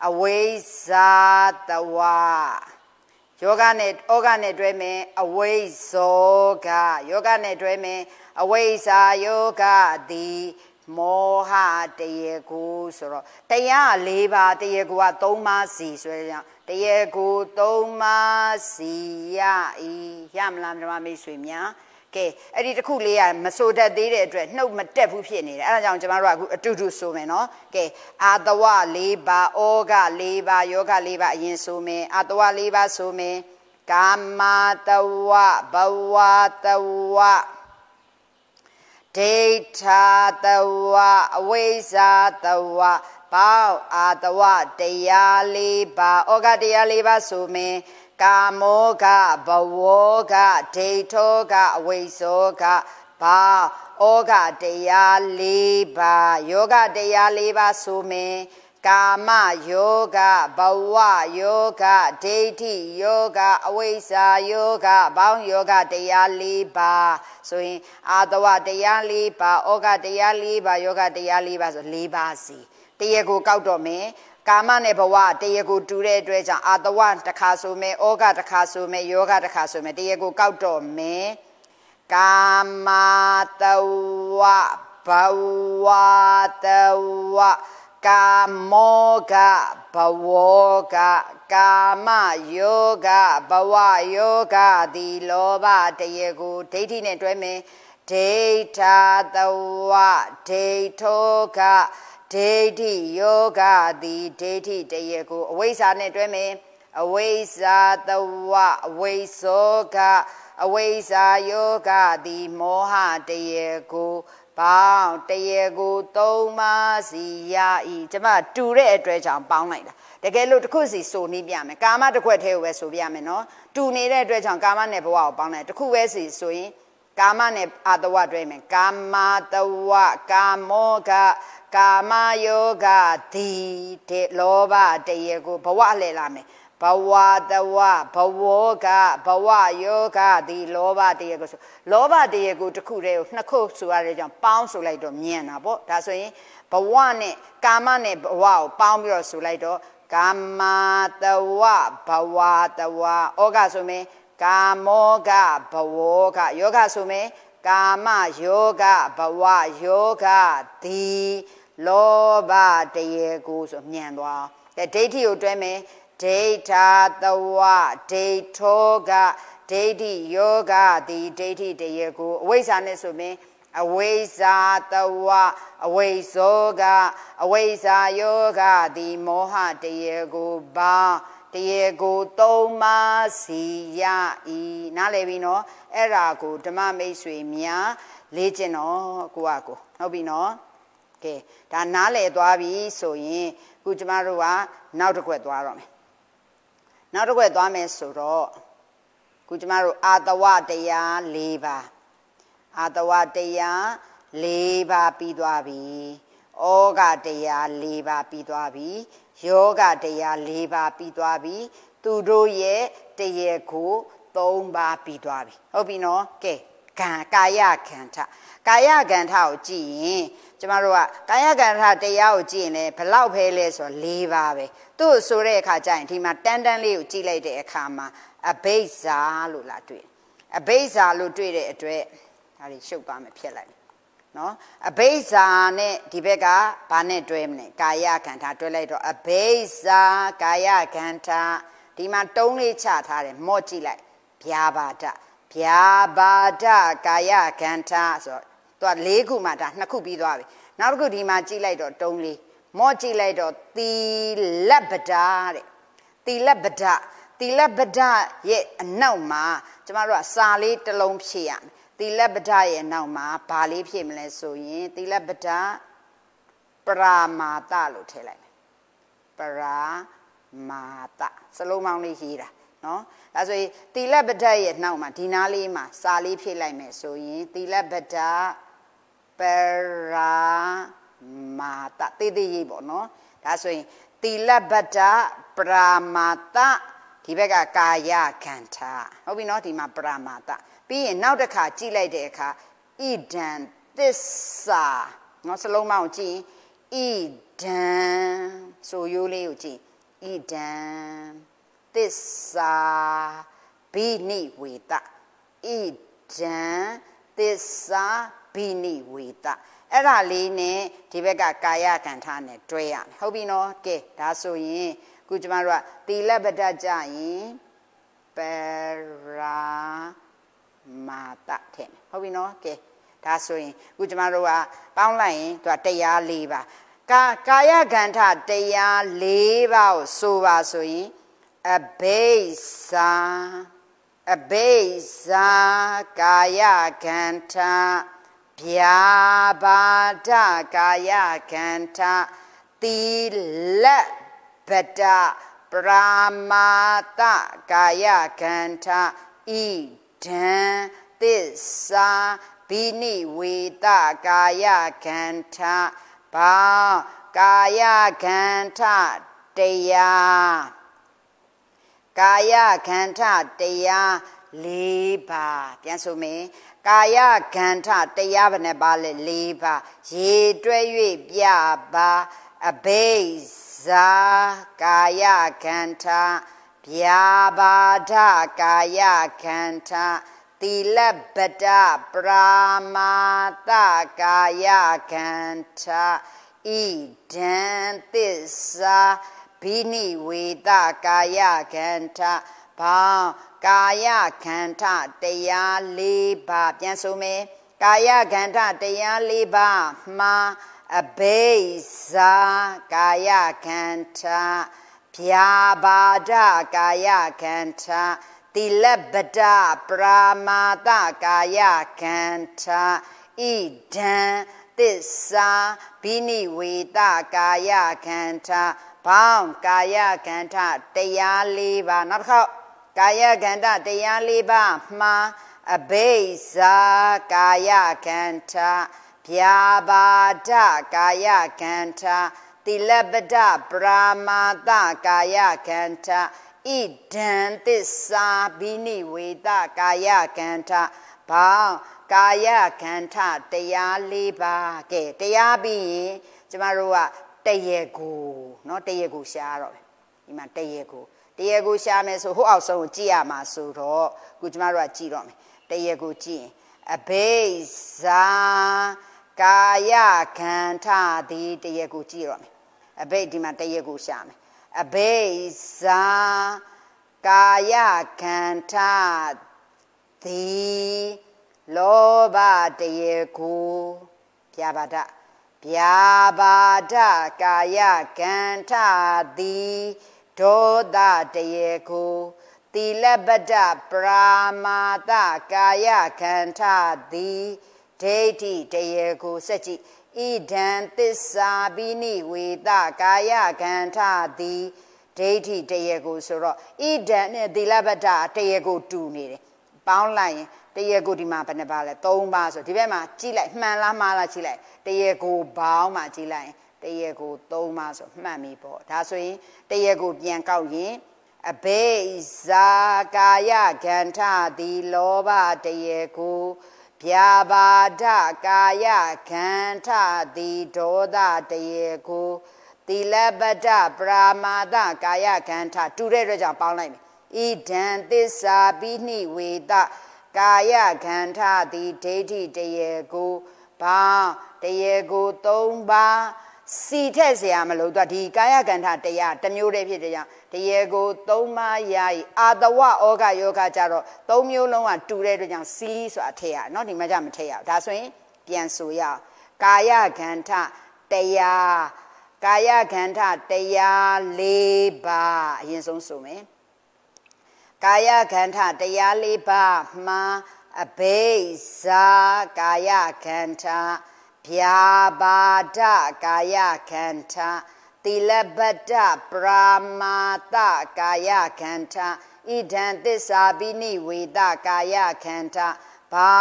အဝိဇ္ဇာတဝယောဂနဲ့ဩဃနဲ့တွဲမယ်အဝိဇ္ဇောကယောဂနဲ့တွဲမယ်အဝိဇ္ဇာယောဂတိ မောဟတရေကိုဆိုတော့တရား၄ပါးတရေကိုက၃ပါးစီဆိုရအောင်တရေကို၃ပါးစီရဤရမလားဓမ္မမိတ်ဆွေများကဲအဲ့ဒီတစ်ခုလေးကမဆိုတတ်သေးတဲ့အတွက်နှုတ်မတက်ဘူးဖြစ်နေတယ်အဲ့ဒါကြောင့်ကျမတို့ကအခုအတူတူဆိုမယ်နော်ကဲအာတဝ၄ပါးဩဃ၄ပါးယောဂ၄ပါးအရင်ဆိုမယ်အာတဝ၄ပါးဆိုမယ်ကာမတဝဘဝတဝ ဒိဋ္ဌာတဝအဝိဇ္ဇာတဝပေါအာတဝတရားလေးပါဩဃတရားလေးပါဆိုမင်းကာမောကဘဝောကဒိဋ္ဌောကအဝိဇ္ဇောကဘာဩဃတရားလေးပါယောဂတရားလေးပါဆိုမင်း ကာမယောဂဘဝယောဂဒိဋ္ဌိယောဂအဝိဇ္ဇာယောဂဘောင်းယောဂတရား၄ပါးဆိုရင်အာတဝတရား၄ပါးဩဃတရား၄ပါးယောဂတရား၄ပါးဆို၄ပါးစီတရားကိုကောက်တော့မယ်ကာမနဲ့ဘဝတရားကိုတူတဲ့အတွက်ကြောင့်အာတဝတစ်ခါဆိုမယ်ဩဃတစ်ခါဆိုမယ်ယောဂတစ်ခါဆိုမယ်တရားကိုကောက်တော့မယ်ကာမတဝဘဝတဝ ကာမောကဘဝကကာမယောဂဘဝယောဂဒီလောဘတရေကိုဒိဋ္ဌိနဲ့တွဲမယ်ဒိဋ္ဌာတဝဒိဋ္ဌောကဒိဋ္ဌိယောဂဒီဒိဋ္ဌိတရေကိုအဝိဇ္ဇာနဲ့တွဲမယ်အဝိဇ္ဇာတဝအဝိဇ္ဇောကအဝိဇ္ဇာယောဂဒီမောဟတရေကို ပေါင်းတရေကိုသုံးပါးစီရဤကျမတူတဲ့အတွက်ကြောင့်ပေါင်းလိုက်တာတကယ်လို့တစ်ခုစီဆိုနေပြမယ်ကာမတစ်ခွက်တည်းကိုပဲဆိုပြမယ်နော်တူနေတဲ့အတွက်ကြောင့်ကာမနဲ့ဘဝကိုပေါင်းလိုက်တစ်ခုပဲစီဆိုရင်ကာမနဲ့အာတဝတွဲမယ်ကာမတဝကာမောကကာမယောဂဒီတေလောဘတရေကိုဘဝလှည့်လာမယ် ဘဝတဝဘဝကဘဝယောဂဒီလောဘတရားကိုဆိုလောဘတရားကိုတစ်ခုတည်းကိုနှစ်ခုဆိုရတဲ့ကြောင့်ပေါင်းဆိုလိုက်တော့မြင်တာပေါ့ဒါဆိုရင်ဘဝနဲ့ကာမနဲ့ဘဝကိုပေါင်းပြီးတော့ဆိုလိုက်တော့ကာမတဝဘဝတဝဩဃဆိုမယ်ကာမောကဘဝကယောဂဆိုမယ်ကာမယောဂဘဝယောဂဒီလောဘတရားကိုဆိုမြင်သွားတဲ့ဒိဋ္ဌိကိုတွဲမယ် ဒိဋ္ဌာတဝဒိဋ္ဌောကဒိဋ္ဌိယောဂတိဒိဋ္ဌိတရေကိုအဝိဇ္ဇာနဲ့ဆိုရင်အဝိဇ္ဇာတဝအဝိဇ္ဇောကအဝိဇ္ဇာယောဂတိမောဟတရေကိုဘာတရေကိုသုံးပါးစီရဤနားလည်ပြီနော်အဲ့ဒါကိုဓမ္မမိတ်ဆွေများလေ့ကျင့်တော့ကိုကကိုဟုတ်ပြီနော်ကဲဒါနားလည်သွားပြီဆိုရင်ခုကျမတို့ကနောက်တစ်ခွက်သွားတော့မယ် နောက်တစ်ခွက်သွားမယ်ဆိုတော့ခုကျမတို့အာတဝတရား၄ပါးအာတဝတရား၄ပါးပြီးသွားပြီဩဃတရား၄ပါးပြီးသွားပြီယောဂတရား၄ပါးပြီးသွားပြီသူတို့ရဲ့တရေကို၃ပါးပြီးသွားပြီဟုတ်ပြီနော်ကဲကံကာယခန္ဓာကာယကံထကိုကြည့်ရင် ကျမတို့ကကာယကံထတရားကိုကြည့်ရင်လည်းဘလောက်ပဲလဲဆိုတော့၄ပါးပဲသူ့ဆိုတဲ့အခါကျရင်ဒီမှာတန်းတန်းလေးကိုကြည့်လိုက်တဲ့အခါမှာအဘိဇ္ဇာလို့လာတွေ့အဘိဇ္ဇာလို့တွေ့တဲ့အတွက်ဒါတွေရှုပ်သွားမယ်ဖြစ်လိုက်နော်အဘိဇ္ဇာနဲ့ဒီဘက်ကဘာနဲ့တွဲမလဲကာယကံထတွဲလိုက်တော့အဘိဇ္ဇာကာယကံထဒီမှာတုံးလေးချထားတယ်မော့ကြည့်လိုက်ဗျာပါဒဗျာပါဒကာယကံထဆိုတော့ သူက၄ခုမှဒါနှစ်ခုပြီးသွားပြီနောက်တစ်ခုဒီမှာကြည့်လိုက်တော့တုံးလေးမော့ကြည့်လိုက်တော့သီလပဒတဲ့သီလပဒသတိလပဒရဲ့အနောက်မှာကျမတို့ကစာလေးတစ်လုံးဖြည့်ရမယ်တိလပဒရဲ့အနောက်မှာဘာလေးဖြည့်မလဲဆိုရင်တိလပဒပရာမာတလို့ထည့်လိုက်မယ်ပရာမာတစလုံးမောင်းလေးရေးတာနော်ဒါဆိုရင်တိလပဒရဲ့နောက်မှာဒီနားလေးမှာစာလေးဖြည့်လိုက်မယ်ဆိုရင်တိလပဒ ပရာမာတတေးသေးရေးပေါ့နော်ဒါဆိုရင်တိလပဒပရာမာတဒီဘက်ကကာယကန္တာဟုတ်ပြီနော်ဒီမှာပရာမာတပြီးရင်နောက်တစ်ခါကြည့်လိုက်တဲ့အခါဣဒံသစ္စာနော်စလုံးမအောင်ကြည့်ဣဒံဆိုရိုးလေးကိုကြည့်ဣဒံသစ္စာဘိနိဝေတဣဒံသစ္စာ ဘိနိဝေတအဲ့ဒါလေးနဲ့ဒီဘက်ကကာယကံထားနဲ့တွဲရမယ်ဟုတ်ပြီနော်ကဲဒါဆိုရင်ခုကျမတို့ကသီလပဒကြရင်ပရာမာတတဲ့ဟုတ်ပြီနော်ကဲဒါဆိုရင်ခုကျမတို့ကပေါင်းလိုက်ရင်သူကတရား၄ပါးကာကာယကံထတရား၄ပါးကိုဆိုပါဆိုရင်အဘိဇာအဘိဇာကာယကံထ ဗျာပါဒကာယကံထသီလဗတပရာမာတကာယကံထဣဒံသစ္စာဘိနိဝေတကာယကံထဘာကာယကံထတရားကာယကံထတရား၄ပါးပြန်ဆိုမယ် ကာယကံထတရားဘယ်နှပါလဲ၄ပါးရေတွဲ၍ပြပါအဘိဇာကာယကံထဗျာပါဒကာယကံထသီလပတပရာမာတကာယကံထဣဒံသစ္စာဘိနိဝေတကာယကံထ ဘောင်းကာယခန္ဓာတရား၄ပါးပြန်ဆိုမယ်ကာယခန္ဓာတရား၄ပါးမှာအဘိဇာကာယခန္ဓာဗျာပါဒကာယခန္ဓာတိလပဒပရာမာတကာယခန္ဓာဣဒံသစ္စာဘိနိဝေတကာယခန္ဓာဘောင်းကာယခန္ဓာတရား၄ပါးနောက်တစ်ခေါက် ကာယကန္တတရား၄ပါးမှာအဘိဇာကာယကန္တဗျာပါဒကာယကန္တတိလပဒပရာမာတကာယကန္တဣဒံသစ္စာဘိနိဝေတကာယကန္တဘောင်းကာယကန္တတရား၄ပါးကဲတရားပြီးရင်ကျမတို့ကတရေကိုเนาะတရေကိုရှားတော့ဒီမှာတရေကို တရားကိုရှာမယ်ဆိုဟိုအောက်ဆုံးကိုကြည့်ရမှာဆိုတော့ခုကျမတို့ကကြည့်တော့မယ်တရားကိုကြည့်ရင်အဘိဇာကာယခန္ဓာဒီတရားကိုကြည့်တော့မယ်အဘိဒီမှာတရားကိုရှာမယ်အဘိဇာကာယခန္ဓာဒီလောဘတရားကိုပြပါဒဗျာပါဒကာယကံထသည် ဒေါသတရေကိုသီလပဒပရာမာတကာယခန္ဓာသည်ဒိဋ္ဌိတရေကိုစက်ကြည့်ဣဒံသစ္စာပိနိဝေတကာယခန္ဓာသည်ဒိဋ္ဌိတရေကိုဆိုတော့ဣဒံနဲ့သီလပဒတရေကိုတူနေတယ်ပေါင်းလိုက်ရင်တရေကိုဒီမှာဘယ်နှပါလဲ၃ပါဆိုဒီဘက်မှာကြည့်လိုက်မှန်လားမှားလားကြည့်လိုက်တရေကိုပေါင်းမှကြည့်လိုက်ရင် တရေကို၃ပါဆိုမှတ်မိပေါ့ဒါဆိုရင်တရေကိုပြန်ကောက်ရင်အဘိဇာကာယကန္ထသည်လောဘတရေကိုဗျာပါဒကာယကန္ထသည်ဒေါသတရေကိုသီလပတ္တပရာမာတကာယကန္ထတူတဲ့အတွက်ကြောင့်ပေါင်းလိုက်မယ်ဣဒံသစ္စာပိနိဝေတကာယကန္ထသည်ဒိဋ္ဌိတရေကိုဘာတရေကို၃ပါး စီထက်เสียမလို့သူကဒီကာယကံထတရားတစ်မျိုးတည်းဖြစ်တဲ့ကြောင့်တရေကိုသုံးပါးယာယီအာတဝဩဃယောဂကြတော့သုံးမျိုးလုံးကတူတဲ့အတွက်ကြောင့်စီဆိုတာထည့်ရเนาะဒီမှာကြမထည့်ရဘူးဒါဆိုရင်ပြန်ဆိုရအောင်ကာယကံထတရားကာယကံထတရား၄ပါးအရင်ဆုံးဆိုမယ် ကာယခန္ဓာတရားလေးပါးမှအဘိဇာကာယခန္ဓာ ဗျာပါဒကာယခန္ဓာသီလပတ္တပရာမာတကာယခန္ဓာဣဒံသစ္စာပိနိဝေဒကာယခန္ဓာဘာ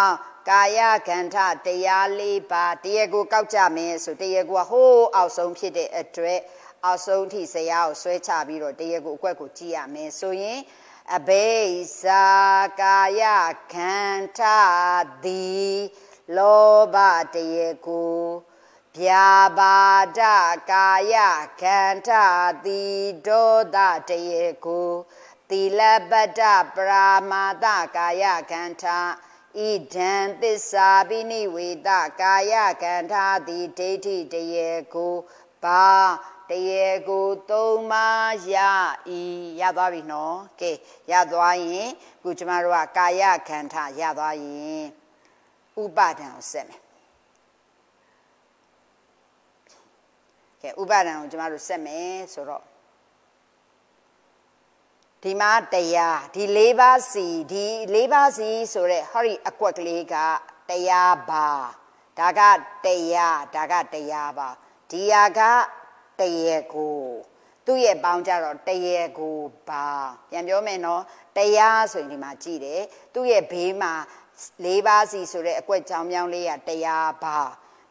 ကာယခန္ဓာတရားလေးပါတရားကိုကောက်ကြမယ်ဆိုတရားကိုဟိုးအောက်ဆုံးဖြစ်တဲ့အတွက်အောက်ဆုံးထိဇရာကိုဆွဲချပြီးတော့တရားကိုအကွက်ကိုကြည့်ရမယ်ဆိုရင်အဘိဇာကာယခန္ဓာသည် လောဘတရားကိုဗျာပါဒကာယခန္ဓာသည်ဒေါသတရားကိုသီလပတ္တပရာမာတကာယခန္ဓာဣဒံသစ္စာပိနိဝေတကာယကန္ဓာတိဒိဋ္ဌိတရေကိုဘာတရေကိုသုံးပါရဤရသွားပြီနော်ကဲရသွားရင်ခုကျမတို့ကကာယခန္ဓာရသွားရင် ဥပါဒံကိုဆက်မယ်ကဲဥပါဒံကိုကျမတို့ဆက်မယ်ဆိုတော့ဒီမှာတရားဒီ၄ပါးစီဒီ၄ပါးစီဆိုတဲ့ဟောဒီအကွက်ကလေးကတရားပါဒါကတရားဒါကတရားပါဒီဟာကတရေကိုသူ့ရဲ့ပေါင်းကြတော့တရေကိုပါပြန်ပြောမယ်နော်တရားဆိုရင်ဒီမှာကြည့်တယ်သူ့ရဲ့ဘေးမှာ ၄ပါးစီဆိုတဲ့အကွက်ကြောင်မြောင်းလေးကတရားပါ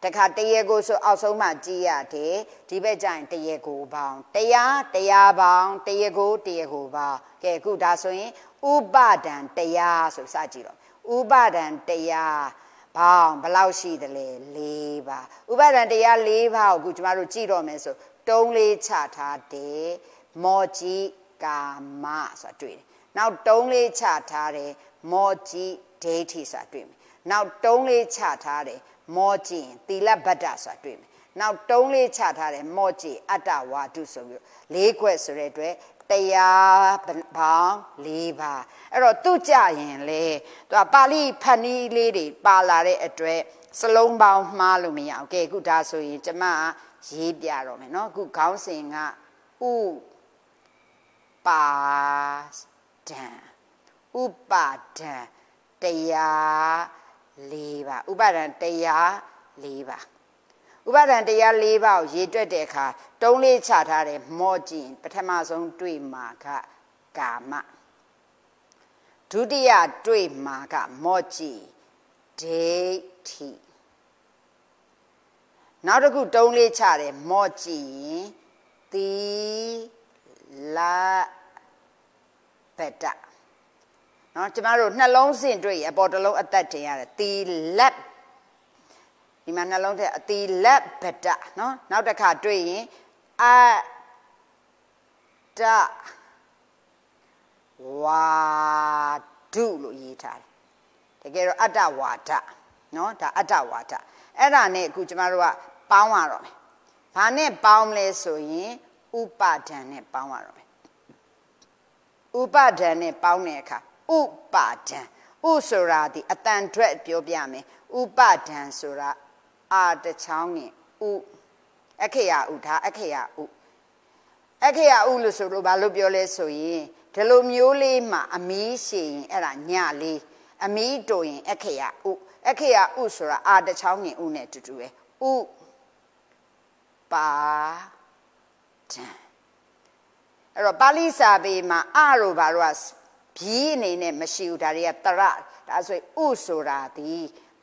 တခါတရေကိုဆိုအောက်ဆုံးမှကြည့်ရတယ်ဒီဘက်ကျရင်တရေကိုပေါင်းတရားတရားပေါင်းတရေကိုတရေကိုပေါင်းကဲအခုဒါဆိုရင်ဥပါဒံတရားဆိုစကြည့်တော့ဥပါဒံတရားဘောင်းဘလောက်ရှိတယ်လဲ၄ပါးဥပါဒံတရား၄ပါးကိုအခုကျမတို့ကြည့်တော့မယ်ဆိုတုံးလေးချထားတယ်မောကြီးကာမဆိုတာတွေ့တယ်နောက်တုံးလေးချထားတယ်မောကြီး ဒိဋ္ဌိဆိုတာတွေ့မယ်နောက်တုံးလေးချထားတယ်မောကြည့်ရင်သီလဗတ္တဆိုတာတွေ့မယ်နောက်တုံးလေးချထားတယ်မော့ကြည်အတ္တဝါဒုဆိုပြီးလေးခွက်ဆိုတဲ့အတွက်တရားပေါင်း၄ပါးအဲ့တော့သူကြရင်လေသူကပါဠိဖဏီလေးတွေပါလာတဲ့အတွက်စလုံးပေါင်းမှားလို့မရအောင်ကဲအခုဒါဆိုရင်ကျမရေးပြတော့မယ်နော်အခုခေါင်းစဉ်ကဥပါဒံဥပါဒံ တရား၄ပါးဥပါဒံတရား၄ပါးဥပါဒံတရား၄ပါးကိုရေတွက်တဲ့အခါတုံးလေးချထားတယ်မော့ကြည့်ပထမဆုံးတွေ့မှာကကာမဒုတိယတွေ့မှာကမော့ကြည့်ဒိဋ္ဌိနောက်တစ်ခုတုံးလေးချတယ်မော့ကြည့်ရင်သီလပတ္တ နော်ကျမတို့နှလုံးစင်တွေ့ရအပေါ်တစ်လုံးအသက်တင်ရတယ်သီလက်ဒီမှာနှလုံးထဲအသီလက်ဗဒနော်နောက်တစ်ခါတွေ့ရင်အတဝါဒုလို့ရေးထားတယ်တကယ်တော့အတ္တဝါဒနော်ဒါအတ္တဝါဒအဲ့ဒါနဲ့အခုကျမတို့ကပေါင်းရတော့မယ်ဘာနဲ့ပေါင်းမလဲဆိုရင်ဥပါဒံနဲ့ပေါင်းရတော့မယ်ဥပါဒံနဲ့ပေါင်းတဲ့အခါ ဥပါဒံဥဆိုတာဒီအတန်ထွက်ပြောပြမယ်ဥပါဒံဆိုတာအာတချောင်းငင်ဥအခေယဥဒါအခေယဥအခေယဥလို့ဆိုတော့ဘာလို့ပြောလဲဆိုရင်ဒီလိုမျိုးလေးမှာအမီးရှည်ရင်အဲ့ဒါညလေးအမီးတိုရင်အခေယဥအခေယဥဆိုတာအာတချောင်းငင်ဥနဲ့တူတူပဲဥပါဒံအဲ့တော့ပါဠိစာပေမှာအလို့ဘာလို့ ဘီးအနေနဲ့မရှိဘူးဒါတွေကတရဒါဆိုဥဆိုတာဒီ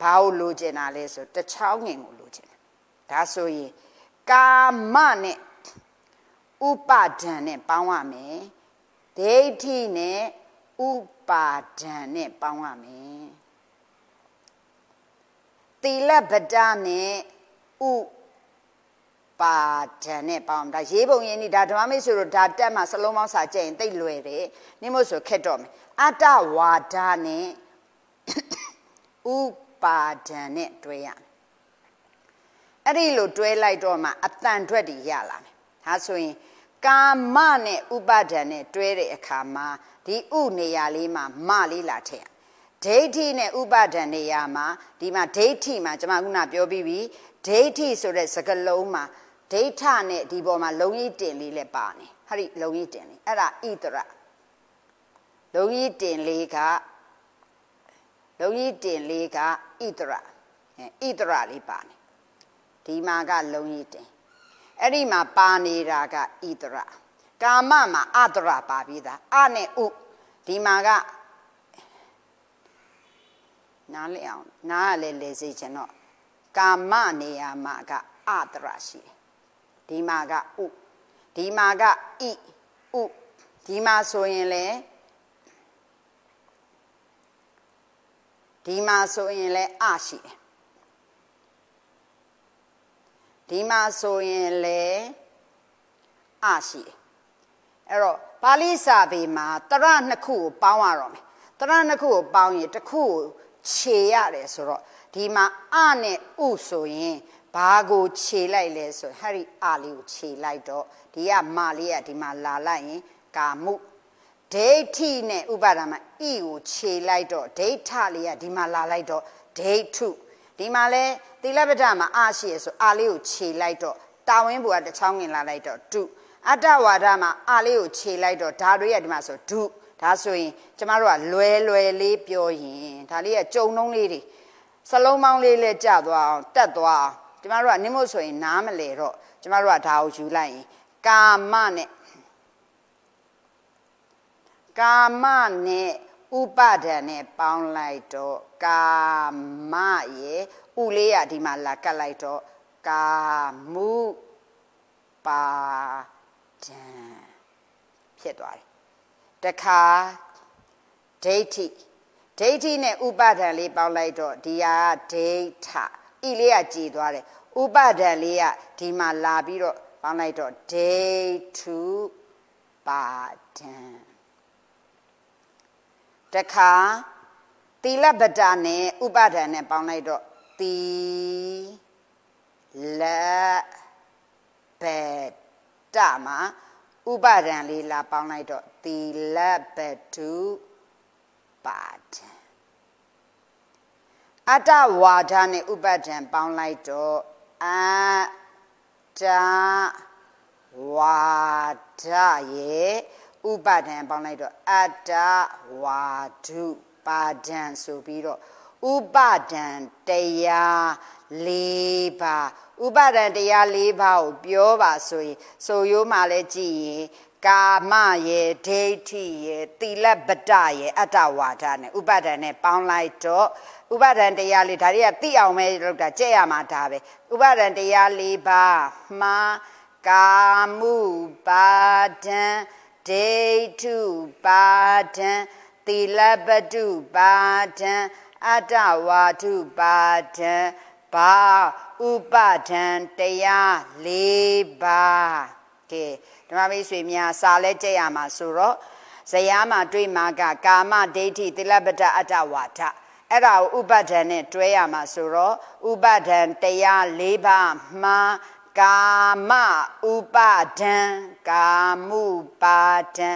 ဘာကိုလိုချင်တာလဲဆိုတချောင်းငင်ကိုလိုချင်တယ်ဒါဆိုရင်ကာမနဲ့ဥပါဒံနဲ့ပေါင်းရမယ်ဒိဋ္ဌိနဲ့ဥပါဒံနဲ့ပေါင်းရမယ်သီလဗဒနဲ့ဥ ပါဒံနဲ့ပေါင်းဒါရေးပုံရင်းนี่ဒါဓမ္မမိတ်ဆိုတော့ဒါတက်မှာစလုံးပေါင်းစာကြည့်ရင်တိတ်လွယ်တယ်နိမို့ဆိုခက်တော့မယ်အတ္တဝါဒနဲ့ဥပါဒံနဲ့တွဲရမယ်အဲ့ဒီလိုတွဲလိုက်တော့မှအတန်ထွက်တည်ရလာမယ်ဒါဆိုရင်ကာမနဲ့ဥပါဒံနဲ့တွဲတဲ့အခါမှာဒီဥနေရာလေးမှာမလေးလာထည့်ဒိဋ္ဌိနဲ့ဥပါဒံနေရာမှာဒီမှာဒိဋ္ဌိမှာကျွန်မခုနပြောပြီးပြီဒိဋ္ဌိဆိုတဲ့စကားလုံးမှာ ဒိဋ္ဌနဲ့ဒီပေါ်မှာလုံရည်တင်လေးလည်းပါနေဟာဒီလုံရည်တင်လေးအဲ့ဒါဣတရလုံးကြီးတင်လေးကလုံးကြီးတင်လေးကဣတရဣတရလေးပါနေဒီမှာကလုံးကြီးတင်အဲ့ဒီမှာပါနေတာကဣတရကာမမှာအတရပါပြီးသားအနဲ့ဥဒီမှာကနားလည်အောင်နားရလဲလဲစေချင်တော့ကာမနေရာမှာကအတရရှိတယ် ဒီမှာကဥဒီမှာကဣဥဒီမှာဆိုရင်လေဒီမှာဆိုရင်လည်းအရှိတယ်ဒီမှာဆိုရင်လည်းအရှိတယ်အဲ့တော့ပါဠိစာပေမှာတရနှစ်ခုကိုပေါင်းရတော့မယ်တရနှစ်ခုကိုပေါင်းရင်တစ်ခုကိုခြေရတယ်ဆိုတော့ဒီမှာအနဲ့ဥဆိုရင် ဘာကိုခြေလိုက်လဲဆိုဟဲ့ဒီအလေးကိုခြေလိုက်တော့ဒီကမလေးကဒီမှာလာလိုက်ရင်ကာမှုဒိဋ္ဌိနဲ့ဥပါဒမှာဣကိုခြေလိုက်တော့ဒိဋ္ဌလေးကဒီမှာလာလိုက်တော့ဒိဋ္ဌုဒီမှာလဲသီလပဒမှာအရှိရဆိုအာလေးကိုခြေလိုက်တော့တာဝင်းဘူကတစ်ချောင်းငင်လာလိုက်တော့တုအတ္တဝါဒမှာအာလေးကိုခြေလိုက်တော့ဓာတွေကဒီမှာဆိုဒုဒါဆိုရင်ကျမတို့ကလွယ်လွယ်လေးပြောရင်ဒါလေးကကြုံနှုံးလေးတွေစလုံးပေါင်းလေးလဲကြသွားအောင်တက်သွားအောင် ကျမတို့ကနိမို့ဆိုရင်နားမလဲတော့ကျမတို့ကဒါကိုယူလိုက်ရင်ကာမနဲ့ကာမနဲ့ဥပါဒံနဲ့ပေါင်းလိုက်တော့ကာမရဲ့ဥလေးရဒီမှာလာကတ်လိုက်တော့ကာမှုပါဒံဖြစ်သွားတယ်တခါဒိဋ္ဌိဒိဋ္ဌိနဲ့ဥပါဒံလေးပေါင်းလိုက်တော့ဒီဟာဒိဋ္ဌဤလေးကကြည်သွားတယ် ဥပါဒံလေးကဒီမှာလာပြီးတော့ပေါင်းလိုက်တော့ဒိဋ္ဌုပါဒံတခါသီလပဒနဲ့ဥပါဒံနဲ့ပေါင်းလိုက်တော့သီလပဒမှာဥပါဒံလေးလာပေါင်းလိုက်တော့သီလပတုပါဒံအတ္တဝါဒနဲ့ဥပါဒံပေါင်းလိုက်တော့ အတ္တဝါဒရဲ့ဥပါဒံပေါင်းလိုက်တော့အတ္တဝါဒုပါဒံဆိုပြီးတော့ဥပါဒံတရား၄ပါးဥပါဒံတရား၄ပါးကိုပြောပါဆိုရင်ဆိုရိုးမှလည်းကြည့်ရင် ကာမရဲ့ဒိဋ္ဌိရဲ့သီလပတ္တရဲ့အတ္တဝါဒနဲ့ဥပါဒံနဲ့ပေါင်းလိုက်တော့ဥပါဒံတရားလေးဒါတွေကသိအောင်ပဲလုပ်တာကြည့်ရမှာဒါပဲဥပါဒံတရား၄ပါးမှာကာမှုပါဒံဒိဋ္ဌုပါဒံသီလပတုပါဒံအတ္တဝါထုပါဒံဘာဥပဒံတရား၄ပါးကဲ ဓမ္မမိတ်ဆွေများစာလဲကြည့်ရမှာဆိုတော့ဇယားမှာတွေ့မှာကကာမဒိဋ္ဌိသီလပတအတ္တဝါဒအဲ့ဒါကိုဥပဒံနဲ့တွဲရမှာဆိုတော့ဥပဒံတရား၄ပါးမှာကာမဥပဒံကာမှုပါဒံ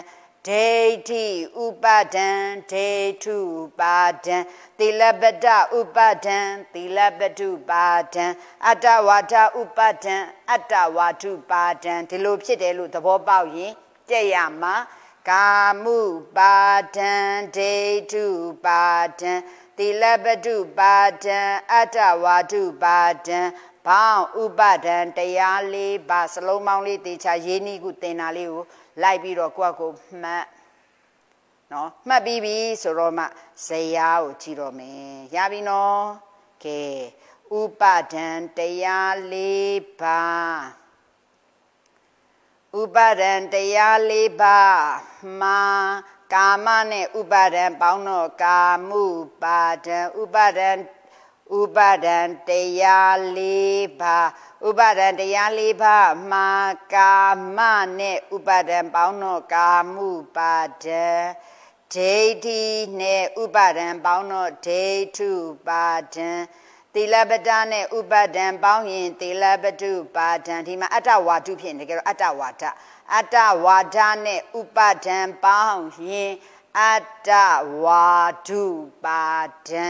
ဒိဋ္ဌိဥပါဒံဒိဋ္ဌုပါဒံသီလပတဥပါဒံသီလပတုပါဒံအတ္တဝါဒဥပါဒံအတ္တဝါထုပါဒံဒီလိုဖြစ်တယ်လို့သဘောပေါက်ရင်ကြည့်ရမှာကာမှုပါဒံဒိဋ္ဌုပါဒံသီလပတုပါဒံအတ္တဝါထုပါဒံဘောင်းဥပဒံတရားလေးပါစလုံးပေါင်းလေးတေချာရေးနည်းခုသင်တာလေးကို လိုက်ပြီးတော့ကိုယ့်ကိုမှတ်နော်မှတ်ပြီးပြီဆိုတော့မှဇယားကိုကြည့်တော့မယ်ရပြီနော်ကဲဥပဒံတရားလေးပါဥပါဒံတရားလေးပါမှာကာမနဲ့ဥပါဒံပေါင်းတော့ကာမှုပါဒံဥပါဒံ ဥပါဒံတရားလေးပါဥပါဒံတရားလေးပါမှာကာမနဲ့ဥပါဒံပေါင်းတော့ကာမှုပါဒံဒိဋ္ဌိနဲ့ဥပါဒံပေါင်းတော့ဒိဋ္ဌုပါဒံသီလပဒနဲ့ဥပါဒံပေါင်းရင်သီလပတုပါဒံဒီမှာအတ္တဝါဒုဖြစ်နေကြတော့အတ္တဝါဒအတ္တဝါဒနဲ့ဥပါဒံပေါင်းရင်အတ္တဝါဒုပါဒံ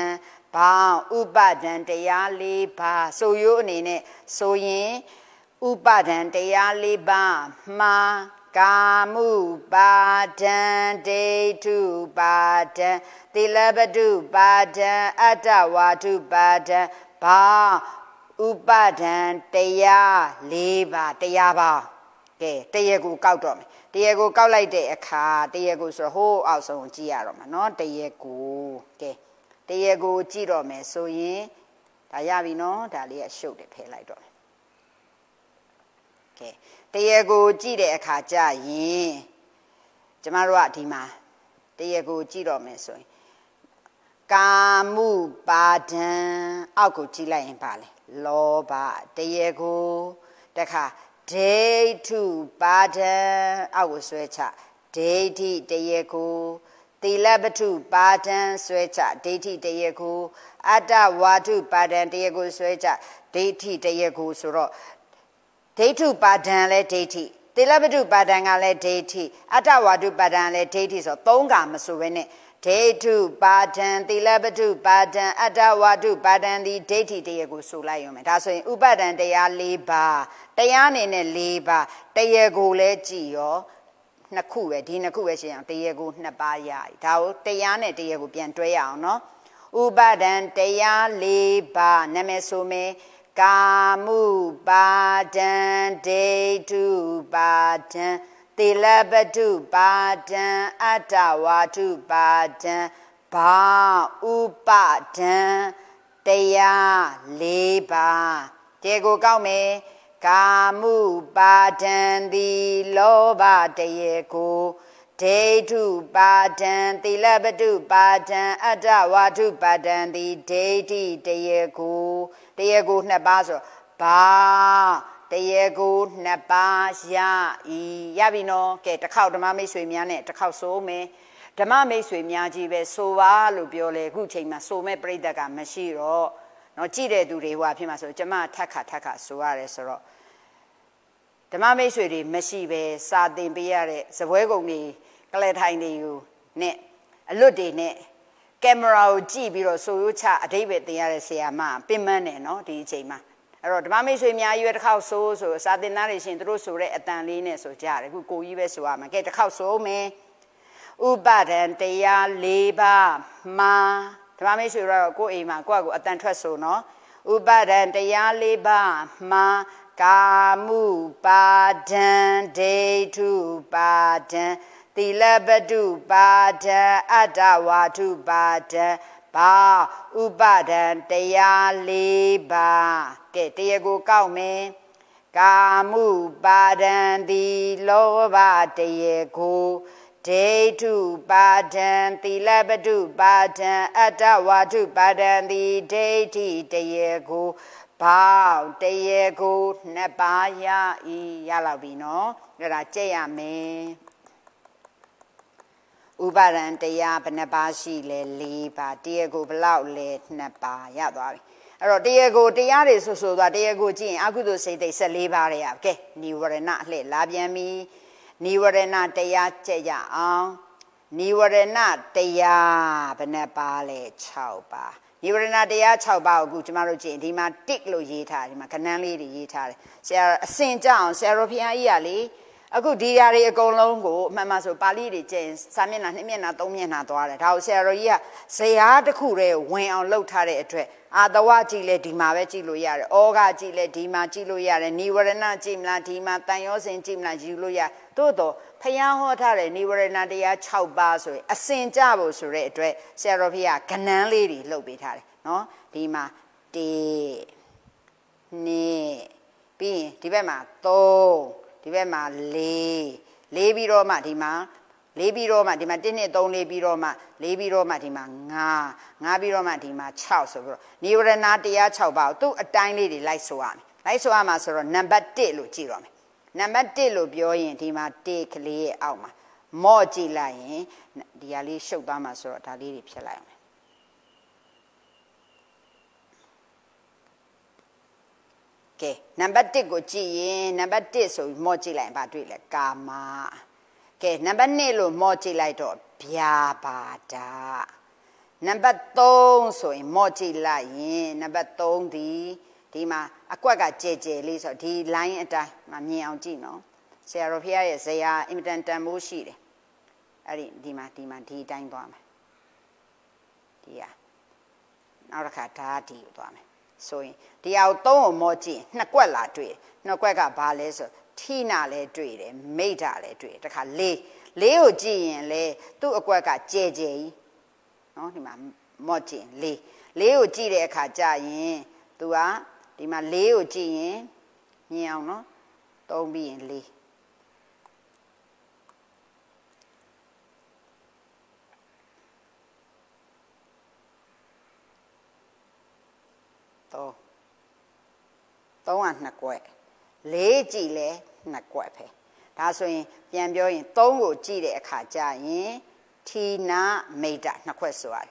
ဘောင်းဥပါဒံတရား၄ပါးဆိုရိုးအနေနဲ့ဆိုရင်ဥပါဒံတရား၄ပါးမှာ ကာမှုပါဒံဒိဋ္ဌုပါဒံသီလပတုပါဒံအတ္တဝါထုပါဒံဘာဥပဒံတရား၄ပါးတရားပါကဲတရားကိုကောက်တော့မယ်တရားကိုကောက်လိုက်တဲ့အခါတရားကိုဆိုတော့ဟိုးအောက်ဆုံးကြည့်ရတော့မှာเนาะတရားကိုကဲ တရကိုကြည့်တော့မယ်ဆိုရင်ဒါရပြီနော်ဒါလေးကရှုပ်တယ်ဖယ်လိုက်တော့မယ်ကဲတရကိုကြည့်တဲ့အခါကျရင်ကျမတို့ကဒီမှာတရကိုကြည့်တော့မယ်ဆိုရင်ကာမှုပါဒံအောက်ကိုကြည့်လိုက်ရင်ပါလေလောဘတရကိုတခါဒိဋ္ဌုပါဒံအောက်ကိုဆွဲချဒိဋ္ဌိတရကို သီလပထုပါဒံဆွဲချဒိဋ္ဌိတရားကိုအတ္တဝါထုပါဒံတရားကိုဆွဲချဒိဋ္ဌိတရားကိုဆိုတော့ဒိဋ္ဌုပါဒံလည်းဒိဋ္ဌိသီလပထုပါဒံကလည်းဒိဋ္ဌိအတ္တဝါထုပါဒံလည်းဒိဋ္ဌိဆိုတော့သုံးကမဆိုဘဲနဲ့ဒိဋ္ဌုပါဒံသီလပတုပါဒံအတ္တဝါတုပါဒံဒီဒိဋ္ဌိတရားကိုဆိုလိုက်ရုံပဲဒါဆိုရင်ဥပဒံတရား၄ပါးတရားအနေနဲ့၄ပါးတရားကိုလည်းကြည်ရော နှစ်ခုပဲဒီနှစ်ခုပဲရှင်းအောင်တရားကိုနှစ်ပါးရည်ဒါကိုတရားနဲ့တရားကိုပြန်တွဲရအောင်နော်ဥပဒံတရား၄ပါးနာမည်ဆိုမယ်ကာမှုပါဒံဒိဋ္ဌုပါဒံသီလပတုပါဒံအတ္တဝါထုပါဒံဘာဥပဒံတရား၄ပါးတေကိုကောက်မယ် ကာမှုပါဒံသည်လောဘတရေကိုဒိဋ္ဌုပါဒံသီလပတုပါဒံအတ္တဝါထုပါဒံသည်ဒိဋ္ဌိတရေကိုတရေကိုနှစ်ပါးဆိုဘာတရေကိုနှစ်ပါးရဤရပြီနော်ကဲတစ်ခေါက်ဓမ္မမိတ်ဆွေများနဲ့တစ်ခေါက်ဆိုမယ်ဓမ္မမိတ်ဆွေများကြီးပဲဆိုပါလို့ပြောလေအခုချိန်မှာဆိုမဲ့ပြိတ္တကမရှိတော့နော်ကြည့်တဲ့သူတွေဟိုအဖြစ်မှာဆိုကျမထက်ခါထက်ခါဆိုရတယ်ဆိုတော့ ဓမ္မမိတ်ဆွေတွေမရှိပဲစာသင်ပေးရတဲ့ဇပွဲကုံတွေကလဲထိုင်တွေကိုနဲ့အလွတ်တွေနဲ့ကင်မရာကိုကြည့်ပြီးတော့ဆိုရိုးချအတိတ်ပဲတင်ရတဲ့ဆရာမပင်မနဲ့နော်ဒီအချိန်မှာအဲ့တော့ဓမ္မမိတ်ဆွေများရွယ်တစ်ခေါက်ဆိုဆိုစာသင်သားတွေရှင်တို့ဆိုတဲ့အတန်လေးနဲ့ဆိုကြတယ်အခုကိုကြီးပဲဆိုရမှာကဲတစ်ခေါက်ဆိုမယ်ဥပဒံတရား၄ပါးမှာဓမ္မမိတ်ဆွေတော့ကိုအိမ်မှာကိုယ့်အကိုအတန်ထွက်ဆိုနော်ဥပဒံတရား၄ပါးမှာ ကာမှုပါဒံဒိဋ္ဌုပါဒံသီလပတုပါဒံအတ္တဝါထုပါဒံဘာဥပဒံတရား၄ပါးကဲတရားကိုကောက်မယ်ကာမှုပါဒံသည်လောဘတရေကိုဒိဋ္ဌုပါဒံသီလပတုပါဒံအတ္တဝါထုပါဒံသည်ဒိဋ္ဌိတရေကို ဘောင်တရေကိုနှစ်ပါးရဤရလောက်ပြီနော်အဲ့ဒါကြက်ရမယ်ဥပါရံတရားဘယ်နှပါးရှိလဲ၄ပါးတရေကိုဘလောက်လဲနှစ်ပါးရသွားပြီအဲ့တော့တရေကိုတရားတွေဆိုဆိုသွားတရေကိုကြည့်ရင်အကုသိုလ်စိတ်တိတ်14ပါးရရကဲနိဝရဏအလှည့်လာပြန်ပြီနိဝရဏတရားကြက်ရအောင်နိဝရဏတရားဘယ်နှပါးလဲ6ပါး နိဝရဏတရား6ပါးကိုအခုကျမတို့ကြည့်ဒီမှာတစ်လို့ရေးထားတယ်ဒီမှာကဏန်းလေးတွေရေးထားတယ်ဆရာအစင်ကြအောင်ဆရာတော်ဘုရားကြီးကလေအခုဒီຢာတွေအကုန်လုံးကိုအမှန်မှဆိုပါဠိတွေကျင့်စာမျက်နှာ2မျက်နှာ3မျက်နှာသွားတယ်ဒါကိုဆရာတော်ကြီးကဇရာတစ်ခုတည်းဝင်အောင်လှုပ်ထားတဲ့အတွက်အာတဝကြည့်လဲဒီမှာပဲကြည့်လို့ရတယ်။ဩဃကြည့်လဲဒီမှာကြည့်လို့ရတယ်။နိဝရဏကြည့်မလားဒီမှာတန်ရောစင်ကြည့်မလားယူလို့ရ။သို့တော့ ဖျားဟောထားတဲ့နိဝရဏတရား6ပါးဆိုရင်အစင်ကြဖို့ဆိုတဲ့အတွက်ဆရာတော်ဖေကကဏန်းလေးတွေလှုပ်ပေးထားတယ်နော်။ဒီမှာ1 2ပြီးရင်ဒီဘက်မှာ3ဒီဘက်မှာ4 4ပြီးတော့မှဒီမှာ၄ပြီးတော့မှဒီမှာ1နှစ်3လေးပြီးတော့မှ၄ပြီးတော့မှဒီမှာ9 9ပြီးတော့မှဒီမှာ6ဆိုပြီးတော့နိဝရဏတရား6ပါးသူ့အတိုင်းလေးတွေလိုက်ဆိုရမယ်လိုက်ဆိုရမှာဆိုတော့နံပါတ်1လို့ကြည့်တော့မယ် နံပါတ်1လို့ပြောရင်ဒီမှာ1ကလေးရဲ့အောက်မှာမော့ကြည့်လိုက်ရင်ဒီဟာလေးရှုပ်သွားမှာဆိုတော့ဒါလေးတွေဖြတ်လိုက်အောင်ကဲနံပါတ်1ကိုကြည့်ရင်နံပါတ်1ဆိုပြီးမော့ကြည့်လိုက်ရင်ဘာတွေ့လဲကာမကဲနံပါတ်2လို့မော့ကြည့်လိုက်တော့ဗျာပါဒနံပါတ်3ဆိုရင်မော့ကြည့်လိုက်ရင်နံပါတ်3ဒီ ဒီမှာအကွက်ကကြဲကြဲလေးဆိုဒီ line အတိုင်းမမြင်အောင်ကြည့်နော်ဆရာတော်ဖះရဲ့ဇရာအင်မတန်တန်မိုးရှိတယ်အဲ့ဒီဒီမှာဒီမှာဒီအတိုင်းသွားမယ်ဒီဟာနောက်တစ်ခါဓာတ်ဒီကိုသွားမယ်ဆိုရင်ဒီဟာကိုသုံးအောင်မောကြည့်နှစ်ကွက်လာတွေ့နှစ်ကွက်ကဘာလဲဆိုထိနာလဲတွေ့တယ်မိတ်တာလဲတွေ့တခါလေးလေးကိုကြည့်ရင်လေသူ့အကွက်ကကျဲကျဲကြီးနော်ဒီမှာမော့ကြည့်လေးလေးကိုကြည့်တဲ့အခါကျရင်သူက ဒီမှာလေးကိုကြည့်ရင်မြင်အောင်နော်သုံးပြီးရင်လေးတော့သုံးကနှစ်ကွက်လေးကြည့်လဲနှစ်ကွက်ပဲဒါဆိုရင်ပြန်ပြောရင်သုံးကိုကြည့်တဲ့အခါကျရင်ထီနာမိတာနှစ်ခွက်ဆိုရတယ်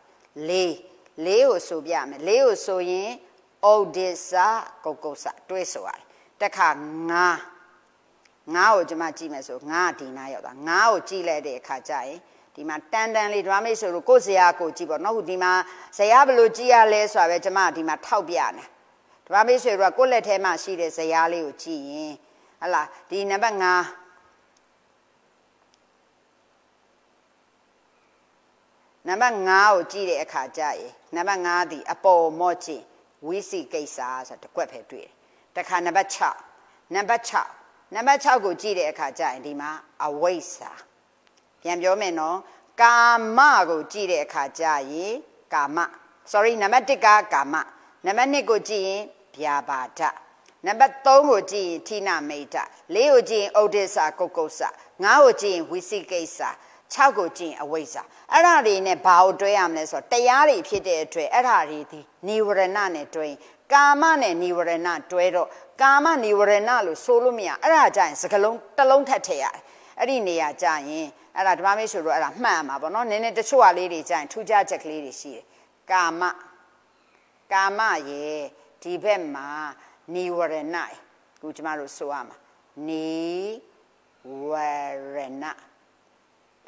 လေးလေးကိုဆိုပြမယ်လေးကိုဆိုရင် ဩဒိသကုတ်ကုတ်စတွဲဆိုရတယ်တခါငါငါကိုကျွန်မကြည့်မယ်ဆိုငါဒီနာရောက်တာငါကိုကြည့်လိုက်တဲ့အခါကျရင်ဒီမှာတန်တန်လေးဒွားမိတ်ဆိုလို့ကိုယ်ဇရာကိုကြည့်ပေါ့နော်ခုဒီမှာဇရာဘယ်လိုကြည့်ရလဲဆိုတာပဲကျွန်မဒီမှာထောက်ပြနေဒွားမိတ်ဆိုတော့ကိုယ့်လက်ထဲမှာရှိတဲ့ဇရာလေးကိုကြည့်ရင်ဟလာဒီနံပါတ်5နံပါတ်5ကိုကြည့်တဲ့အခါကျရင်နံပါတ်5ဒီအပေါ်မော့ချင်း ဝိစီကိစ္စဆိုတကွက်ပဲတွေ့တယ်တခါနံပါတ်6နံပါတ်6နံပါတ်6ကိုကြည့်တဲ့အခါကျရင်ဒီမှာအဝိဇ္ဇာပြန်ပြောမယ်နော်ကာမကိုကြည့်တဲ့အခါကျရင်ကာမ sorry နံပါတ်1ကကာမနံပါတ်2ကိုကြည့်ရင်ဗျာပါဒနံပါတ်3ကိုကြည့်ရင်ဌိနမိတ်4ကိုကြည့်ရင်ဥဒိစ္စကုတ်ကုတ်စ5ကိုကြည့်ရင်ဝိသိကိစ္စ 6ကိုကြည့်ရင်အဝိဇ္ဇာအဲ့ဒါတွေနဲ့ဘာကိုတွဲရမလဲဆိုတော့တရားတွေဖြစ်တဲ့အတွက်အဲ့ဒါတွေဒီနိဝရဏနဲ့တွဲရင်ကာမနဲ့နိဝရဏတွဲတော့ကာမနိဝရဏလို့ဆိုလို့မရအဲ့ဒါကြရင်စကလုံးတစ်လုံးထပ်ထည့်ရတယ်အဲ့ဒီနေရာကြရင်အဲ့ဒါဓမ္မမိတ်ဆိုတော့အဲ့ဒါမှတ်ရမှာပေါ့နော်နည်းနည်းတချို့ဟာလေးတွေကြရင်ထူးခြားချက်ကလေးတွေရှိတယ်ကာမကာမရဲ့ဒီဘက်မှာနိဝရဏခုကျမတို့ဆိုရမှာနိဝရဏ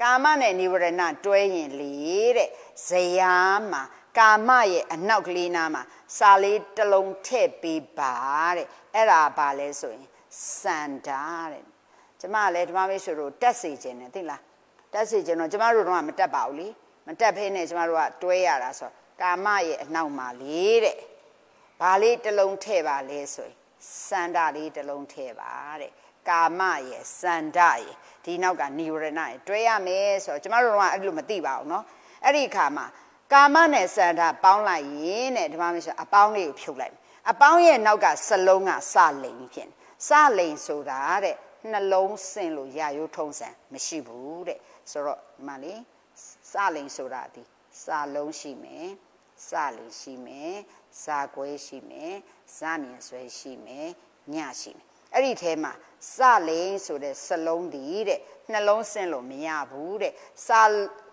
ကာမနဲ့နိဝရဏတွဲရင်လေတဲ့ဇယားမှာကာမရဲ့အနောက်ကလေးနားမှာစာလေးတစ်လုံးထည့်ပေးပါတဲ့အဲ့ဒါဘာလဲဆိုရင်စန္ဒာတဲ့ကျမလည်းဓမ္မမိတ်ဆွေတို့တက်စီခြင်းနဲ့သိလားတက်စီခြင်းတော့ကျမတို့တော့မတက်ပါဘူးလေမတက်ဖေးနဲ့ကျမတို့ကတွဲရတာဆိုကာမရဲ့အနောက်မှာလေတဲ့ဘာလေးတစ်လုံးထည့်ပါလဲဆိုရင်စန္ဒလေးတစ်လုံးထည့်ပါတဲ့ ကာမရဲ့စန္ဒရဲ့ဒီနောက်ကနိဝရဏရဲ့တွဲရမယ်ဆိုတော့ကျမတို့တော့အဲ့လိုမသိပါဘူးเนาะအဲ့ဒီအခါမှာကာမနဲ့စန္ဒပေါင်းလိုက်ရင်တဲ့ဓမ္မမဆိုအပေါင်းလေးကိုဖြုတ်လိုက်အပေါင်းရဲ့နောက်ကစလုံးကစလိန်ဖြစ်နေစလိန်ဆိုတာတဲ့နှလုံးစင်လို့ရာရိုးထုံးစံမရှိဘူးတဲ့ဆိုတော့ဒီမှာလေစလိန်ဆိုတာဒီစာလုံးရှိမယ်စလိန်ရှိမယ်စာကွဲရှိမယ်စမြင်ဆွဲရှိမယ်ညရှိမယ်အဲ့ဒီထဲမှာ စလိန်ဆိုတဲ့စလုံးဒီတဲ့နှလုံးဆင်းလို့မရဘူးတဲ့စာ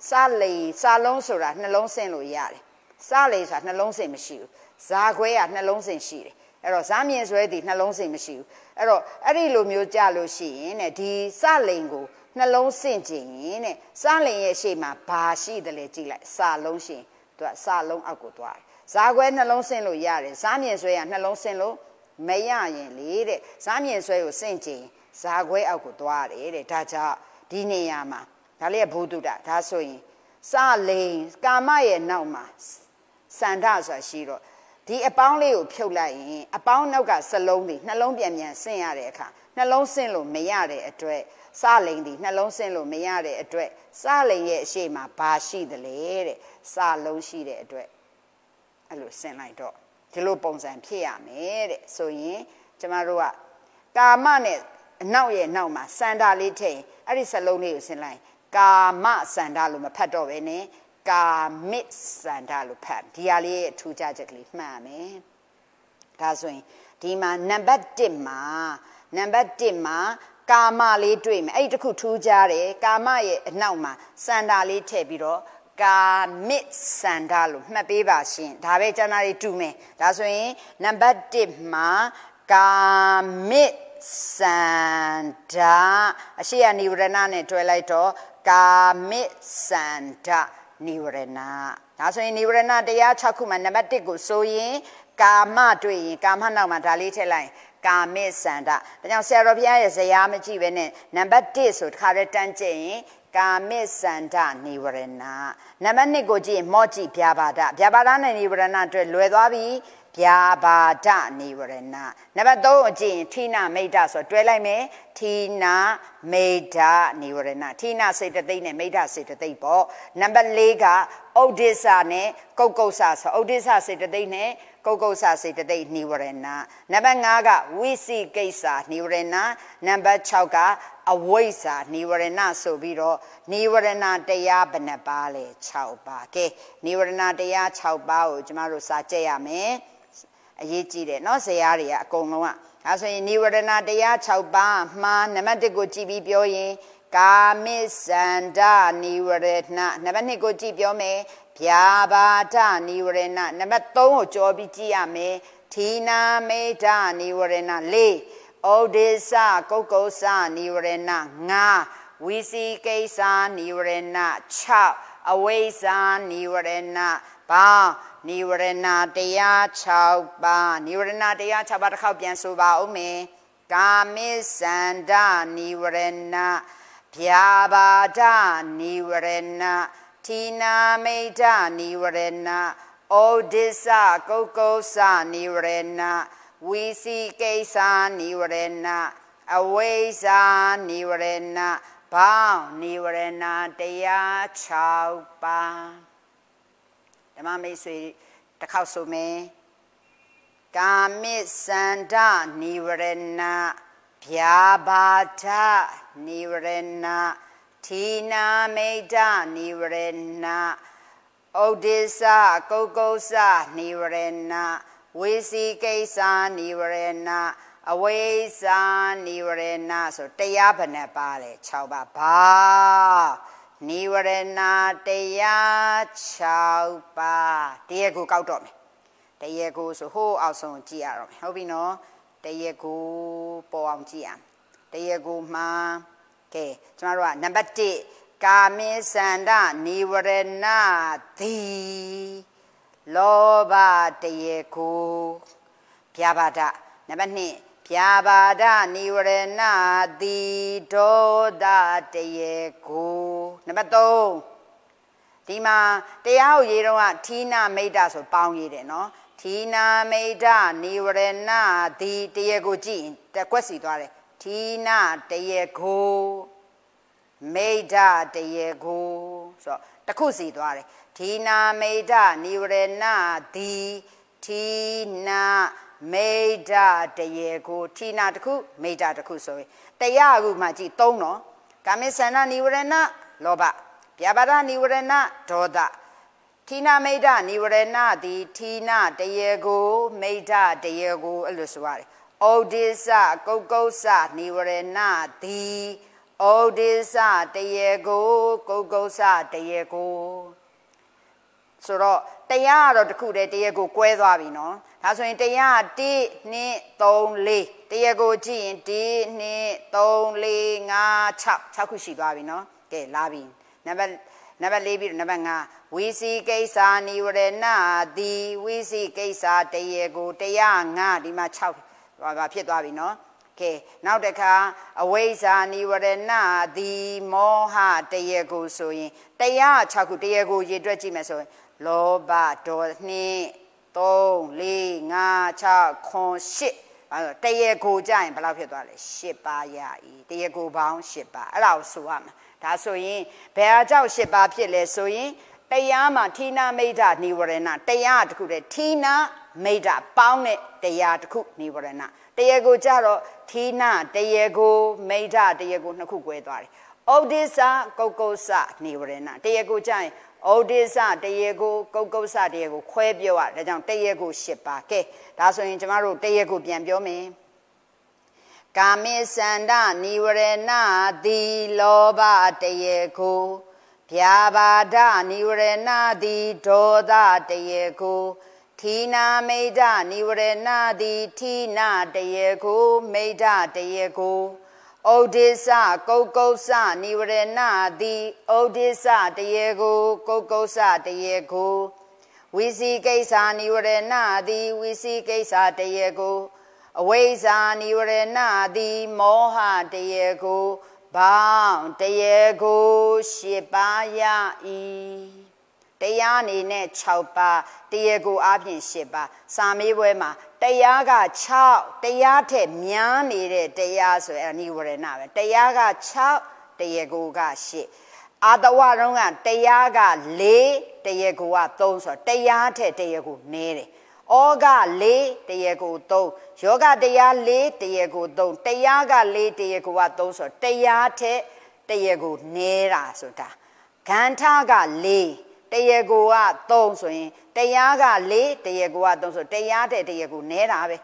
စာလိန်စာလုံးဆိုတာနှလုံးဆင်းလို့ရတယ်စလိန်ဆိုတာနှလုံးဆင်းမရှိဘူးဇာခွဲကနှလုံးဆင်းရှိတယ်အဲ့တော့ဇာမြင်ဆွဲသည်နှလုံးဆင်းမရှိဘူးအဲ့တော့အဲ့ဒီလိုမျိုးကြလို့ရှိရင်တဲ့ဒီစလိန်ကိုနှလုံးဆင့်ခြင်းရင်တဲ့စလိန်ရဲ့ရှေ့မှာဘာရှိတယ်လဲကြည့်လိုက်စာလုံးရှင်သူကစာလုံးအောက်ကိုသွားတယ်ဇာခွဲနှလုံးဆင့်လို့ရတယ်ဇာမြင်ဆွဲကနှလုံးဆင့်လို့ မရရင်လေတဲ့ဇာမြင်ဆွဲကိုစင့်ခြင်းဇာခွဲအောက်ကိုသွားတယ်တဲ့ဒါကြောင့်ဒီနေရာမှာဒါလေးကဘုဒ္ဓဒါဆိုရင်စလိန်ကာမရဲ့နောက်မှာစန္ဒဆိုတာရှိတော့ဒီအပေါင်းလေးကိုဖြုတ်လိုက်ရင်အပေါင်းနောက်ကစလုံးတွေနှလုံးပြန်ပြန်ဆင့်ရတဲ့အခါနှလုံးဆင့်လို့မရတဲ့အတွက်စလိန်ဒီနှလုံးဆင့်လို့မရတဲ့အတွက်စလိန်ရဲ့အရှိမှာဘာရှိသလဲတဲ့စလုံးရှိတဲ့အတွက်အဲ့လိုဆင့်လိုက်တော့ ဒီလိုပုံစံဖြစ်ရမယ်တဲ့ဆိုရင်ကျမတို့ကကာမနဲ့အနောက်ရဲ့နောက်မှာစန္ဒလေးထည့်ရင်အဲ့ဒီစလုံးလေးကိုဆင့်လိုက်ကာမစန္ဒလို့မဖတ်တော့ပဲနဲ့ကာမစ်စန္ဒလို့ဖတ်ဒီဟာလေးရဲ့ထူးခြားချက်ကလေးမှတ်မယ်ဒါဆိုရင်ဒီမှာနံပါတ်1မှာနံပါတ်1မှာကာမလေးတွေ့မယ်အဲ့ဒီတခုထူးခြားတယ်ကာမရဲ့အနောက်မှာစန္ဒလေးထည့်ပြီးတော့ ကာမစ်စန္ဒလို့မှတ်ပေးပါရှင်ဒါပဲကျန်တာတွေတူမယ်ဒါဆိုရင်နံပါတ်1မှာကာမစ်စန္ဒအရှိယနိဝရဏနဲ့တွဲလိုက်တော့ကာမစ်စန္ဒနိဝရဏဒါဆိုရင်နိဝရဏတရား6ခုမှာနံပါတ်1ကိုဆိုရင်ကာမတွေ့ရင်ကာမနောက်မှာဒါလေးထည့်လိုက်ကာမိစန္ဒဒါကြောင့်ဆရာတော်ဘုရားရဲ့ဇရာမကြည့်ပဲနဲ့နံပါတ်1ဆိုတခါတည်းတန်းကျင့်ရင် ကာမိစန္ဒနိဝရဏနံပါတ်2ကိုကြည့်ရင်မော့ကြည့်ဗျာပါဒဗျာပါဒနဲ့နိဝရဏအတွက်လွယ်သွားပြီဗျာပါဒနိဝရဏနံပါတ်3အကြည့်ရင်ဌိနမိတ်ဒဆိုတွဲလိုက်မယ်ဌိနမိတ်ဒနိဝရဏဌိနစေတသိက်နဲ့မိတ်ဒစေတသိက်ပေါ့နံပါတ်4ကဥဒိစ္စနဲ့ကုတ်ကုတ်ဆဆိုဥဒိစ္စစေတသိက်နဲ့ကုတ်ကုတ်ဆစေတသိက်နိဝရဏနံပါတ်5ကဝိစိကိစ္စနိဝရဏနံပါတ်6က အဝိဇ္ဇာနိဝရဏဆိုပြီးတော့နိဝရဏတရားဘယ်နှပါလဲ6ပါကဲနိဝရဏတရား6ပါကိုကျမတို့စာကြည့်ရမယ်အရေးကြီးတယ်เนาะဇေယျတွေကအကုန်လုံးอ่ะဒါဆိုရင်နိဝရဏတရား6ပါးမှာနံပါတ်1ကိုကြည့်ပြီးပြောရင်ကာမိစန္ဒနိဝရဏနံပါတ်2ကိုကြည့်ပြောမယ်ဗျာပါဒနိဝရဏနံပါတ်3ကိုကြောပြီးကြည့်ရမယ်သီနာမေဒနိဝရဏ4 ဩဒေသကုတ်ကုသနိဝရဏ5ဝီစီကိစ္စနိဝရဏ6အဝိဇ္ဇာနိဝရဏဘာနိဝရဏတရား6ပါးနိဝရဏတရား6ပါးတစ်ခေါက်ပြန်ဆိုပါဦးမယ်ကာမိစန္ဒနိဝရဏဗျာပါဒနိဝရဏသီနာမိတ်ဒနိဝရဏဩဒိစ္စကုတ်ကုသနိဝရဏ ဝီစီကိစ္စနိဝရဏအဝိဇ္ဇာနိဝရဏဘောင်းနိဝရဏတရား6ပါးဓမ္မမိတ်ဆွေတစ်ခေါက်ဆိုမယ်ကာမိစန္ဒနိဝရဏဗျာဘာဒနိဝရဏသီနာမိတ်ဒနိဝရဏဩဒိစ္စကုတ်ကုသနိဝရဏ ဝေစီကိစ္စနိဝရဏအဝိဇ္ဇာနိဝရဏဆိုတရားဘယ်နှပါလဲ6ပါဘာနိဝရဏတရား6ပါတရားကိုကောက်တော့မယ်တရားကိုဆိုဟိုးအောက်ဆုံးကြည့်ရတော့မယ်ဟုတ်ပြီနော်တရားကိုပေါ်အောင်ကြည့်ရမယ်တရားကိုမှာကဲကျွန်တော်တို့ကနံပါတ်1ကာမေသန္ဒနိဝရဏသည် လောဘတရေကိုဗျာပါဒနံပါတ်2ဗျာပါဒနိဝရဏတိဒေါသတရေကိုနံပါတ်3ဒီမှာတရားကိုရေးတော့ကဌိနမိတ်တဆိုပေါင်းရေးတယ်နော်ဌိနမိတ်တနိဝရဏတိတရေကိုကြည့်တက်ကွက်စီသွားတယ်ဌိနတရေကိုမိတ်တတရေကိုဆိုတော့ တစ်ခုစီသွားတယ်ဌိနာမိတ်ဒနိဝရဏဒီဌိနာမိတ်ဒတရေကိုဌိနာတစ်ခုမိတ်ဒတစ်ခုဆိုရင်တရားခုမှကြည့်သုံးနော်ကာမိသန္နနိဝရဏလောဘဗျာပါဒနိဝရဏဒေါသဌိနာမိတ်ဒနိဝရဏဒီဌိနာတရေကိုမိတ်ဒတရေကိုအဲ့လိုဆိုရတယ်ဩဒိစ္စကုတ်ကုတ်စနိဝရဏဒီ ဩဒိစ္စတရေကိုကုတ်ကုတ်စတရေကိုဆိုတော့တရားကတော့တခုတည်းတရားကိုကွဲသွားပြီနော်ဒါဆိုရင်တရား1 2 3 4တရားကိုကြည့်ရင်1 2 3 4 5 6 6ခုရှိသွားပြီနော်ကဲလာပြီနံပါတ်နံပါတ်4ပြီးနံပါတ်5ဝီစီကိစ္စနိဝရဏတိဝီစီကိစ္စတရေကိုတရား5ဒီမှာ6ဘာဖြစ်သွားပြီနော် ကဲနောက်တစ်ခါအဝိဇ္ဇာနိဝရဏတိမောဟတရေကိုဆိုရင်တရား6ခုတရေကိုရေတွက်ကြည့်မယ်ဆိုရင် လောဘဒေါ2 3 4 5 6 8အဲတော့တရေကိုကြရင်ဘယ်လောက်ဖြစ်သွားလဲ10ပါးရဤတရေကိုပေါင်း10ပါးအဲ့ဒါကိုဆိုရမှာဒါဆိုရင်ဘယ်အကြောက်10ပါးဖြစ်လဲဆိုရင်တရားမှာဌိနာမိတ်္ဒနိဝရဏတရားတစ်ခုတည်းဌိနာမိတ်္ဒပေါင်းတဲ့တရားတစ်ခုနိဝရဏ တရားကိုကြတော့ဌိနာတရားကိုမိတ်္ဒတရားကိုနှစ်ခု꿰သွားတယ်ဩဒိသကုတ်ကုတ်စနိဝရဏတရားကိုကြရင်ဩဒိစ္စတရေကိုကုတ်ကုတ်စတရေကိုခွဲပြောရဒါကြောင့်တရေကို၈ပါးကဲဒါဆိုရင်ကျမတို့တရေကိုပြန်ပြောမယ်ကာမေသန္ဒနိဝရဏသီလောဘတရေကိုဗျာပါဒနိဝရဏသီဒေါသတရေကို ဌိနာမိတ်ဒနိဝရဏသီဌိနာတရေကိုမိတ်ဒတရေကိုဩဒိစ္စကုတ်ကုတ်စနိဝရဏတိဩဒိစ္စတရေကိုကုတ်ကုတ်စတရေကိုဝီစီကိစ္စနိဝရဏတိဝီစီကိစ္စတရေကိုအဝိဇ္ဇာနိဝရဏသည်မောဟတရေကိုဘောင်းတရေကိုရှစ်ပါးရ၏ တရားအနေနဲ့6ပါးတရားကိုအပြင်10ပါးစာမေးပွဲမှာတရားက6တရားထက်များနေတဲ့တရားဆိုအဲ့ဒါနိဝရဏပဲတရားက6တရားကိုက10အာတဝတော့ကတရားက4တရားကိုက3ဆိုတော့တရားထက်တရားကိုနည်းတယ်ဩက4တရားကို3ယောဂတရား4တရားကို3တရားက4တရားကိုက3ဆိုတော့တရားထက်တရားကိုနည်းတာဆိုတာဂန္ဓက4 တရားကိုက3ဆိုရင်တရားက4တရားကိုက3ဆိုတရားတဲ့တရားကိုနဲတာပဲ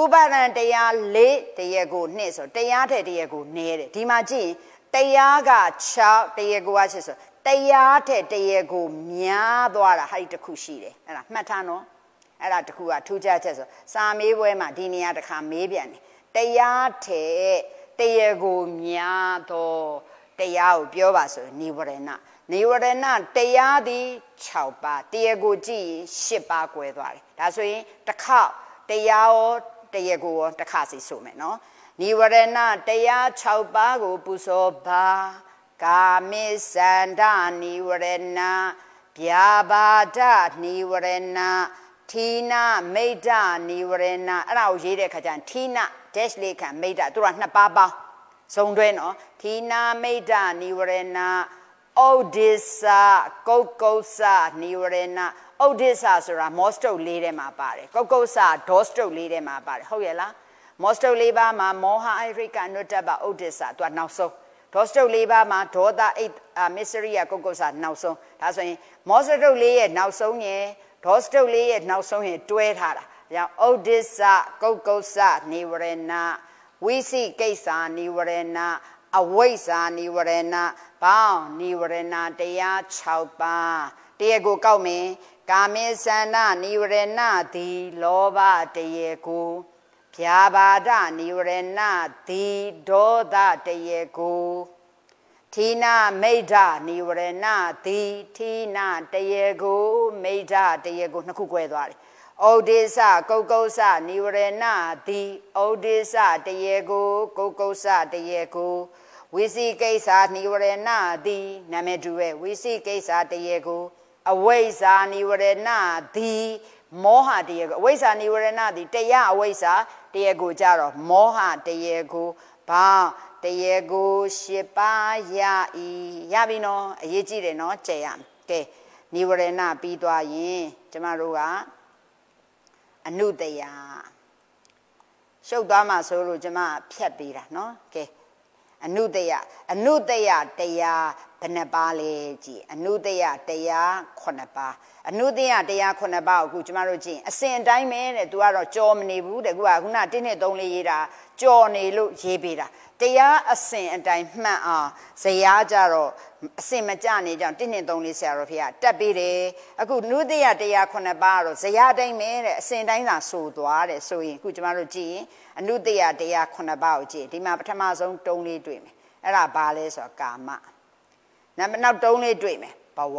ဥပါဒံတရား4တရားကို2ဆိုတရားတဲ့တရားကိုနဲတယ်ဒီမှာကြည့်ရင်တရားက6တရားကိုက8ဆိုတရားတဲ့တရားကိုများသွားတာဟာဒီတစ်ခုရှိတယ်အဲ့ဒါမှတ်ထားနော်အဲ့ဒါတစ်ခုကထူးခြားချက်ဆိုစာမေးပွဲမှာဒီနေရာတစ်ခါမေးပြန်တယ်တရားတဲ့တရားကိုများတော့တရားကိုပြောပါဆိုနိဝရဏ နိဝရဏတရားသည်6ပါးတရားကိုကြည့်ရင်10ပါး꿰သွားတယ်ဒါဆိုရင်တစ်ခေါက်တရားရောတရားကိုရောတစ်ခါစီဆိုမယ်နော်နိဝရဏတရား6ပါးကိုပူဇော်ပါကာမိစန္ဒနိဝရဏဗျာပါဒနိဝရဏသီနာမိတ်ဒနိဝရဏအဲ့ဒါကိုရေးတဲ့ခါကျရင်သီနာ dash လေးခံမိတ်ဒသူကနှစ်ပါးပေါင်းဇုံတွဲနော်သီနာမိတ်ဒနိဝရဏ ဩဒိသကုတ်ကုတ်စနိဝရဏဩဒိသဆိုတာမောစတုတ်လေးထဲမှာပါတယ်ကုတ်ကုတ်စဒေါစတုတ်လေးထဲမှာပါတယ်ဟုတ်ရဲ့လားမောစတုတ်လေးပါမှာမောဟအိရိကနုတ္တပဩဒိသသူကနောက်ဆုံးဒေါစတုတ်လေးပါမှာဒေါသအိတ်မစ္စရိယကုတ်ကုတ်စနောက်ဆုံးဒါဆိုရင်မောစတုတ်လေးရဲ့နောက်ဆုံးရယ်ဒေါစတုတ်လေးရဲ့နောက်ဆုံးရယ်တွဲထားတာ။ကြောင့်ဩဒိသကုတ်ကုတ်စနိဝရဏဝိသိကိစ္စနိဝရဏ အဝိဇ္ဇာနိဝရဏဘောင်းနိဝရဏတရား6ပါးတရားကိုကောက်မယ်ကာမေသန္နနိဝရဏသည်လောဘတရားကိုဖြာပါဒနိဝရဏသည်ဒေါသတရားကိုသီနာမိဋ္ဌနိဝရဏသည်သီနာတရားကိုမိဋ္ဌတရားကိုနှစ်ခု꿰သွားတယ် ဩဒေသကုတ်ကုတ်စနိဝရဏသည်ဩဒေသတရားကိုကုတ်ကုတ်စတရားကိုဝိစီကိစ္စနိဝရဏသည်နာမည်တူရဲ့ဝိစီကိစ္စတရေကိုအဝိဇ္ဇာနိဝရဏသည်မောဟတရေကိုအဝိဇ္ဇာနိဝရဏသည်တရားအဝိဇ္ဇာတရေကိုကြတော့မောဟတရေကိုဘာတရေကိုရှစ်ပါးရဤရပြီနော်အရေးကြီးတယ်နော်ကြည်ရမယ်ကဲနိဝရဏပြီးသွားရင်ကျမတို့က အနုတယရှုပ်သွားမှာဆိုလို့ကျမဖြတ်ပေးတာနော်ကဲအနုတယအနုတယတရားဘယ်နှပါလဲကြည်အနုတယတရား9ပါး အနုတယတရား9ပါးကိုအခုကျမတို့ကြည့်အစဉ်အတိုင်းပဲတဲ့သူကတော့ကြော်မနေဘူးတဲ့ခုကခုန1နဲ့3လေးရေးတာကြော်နေလို့ရေးပေးတာတရားအစဉ်အတိုင်းမှတ်အောင်ဇရာကြတော့အစင်မကြနေကြ1နှစ်3လေးဆရာတော်ဖေကတက်ပေးတယ်အခုနုတယတရား9ပါးတော့ဇရာတိုင်းပဲတဲ့အစင်တိုင်းသာဆိုသွားတယ်ဆိုရင်အခုကျမတို့ကြည့်ရင်အနုတယတရား9ပါးကိုကြည့်ဒီမှာပထမဆုံးတုံးလေးတွေ့မယ်အဲ့ဒါဘာလဲဆိုတော့ကာမနံပါတ်နောက်တုံးလေးတွေ့မယ်ဘဝ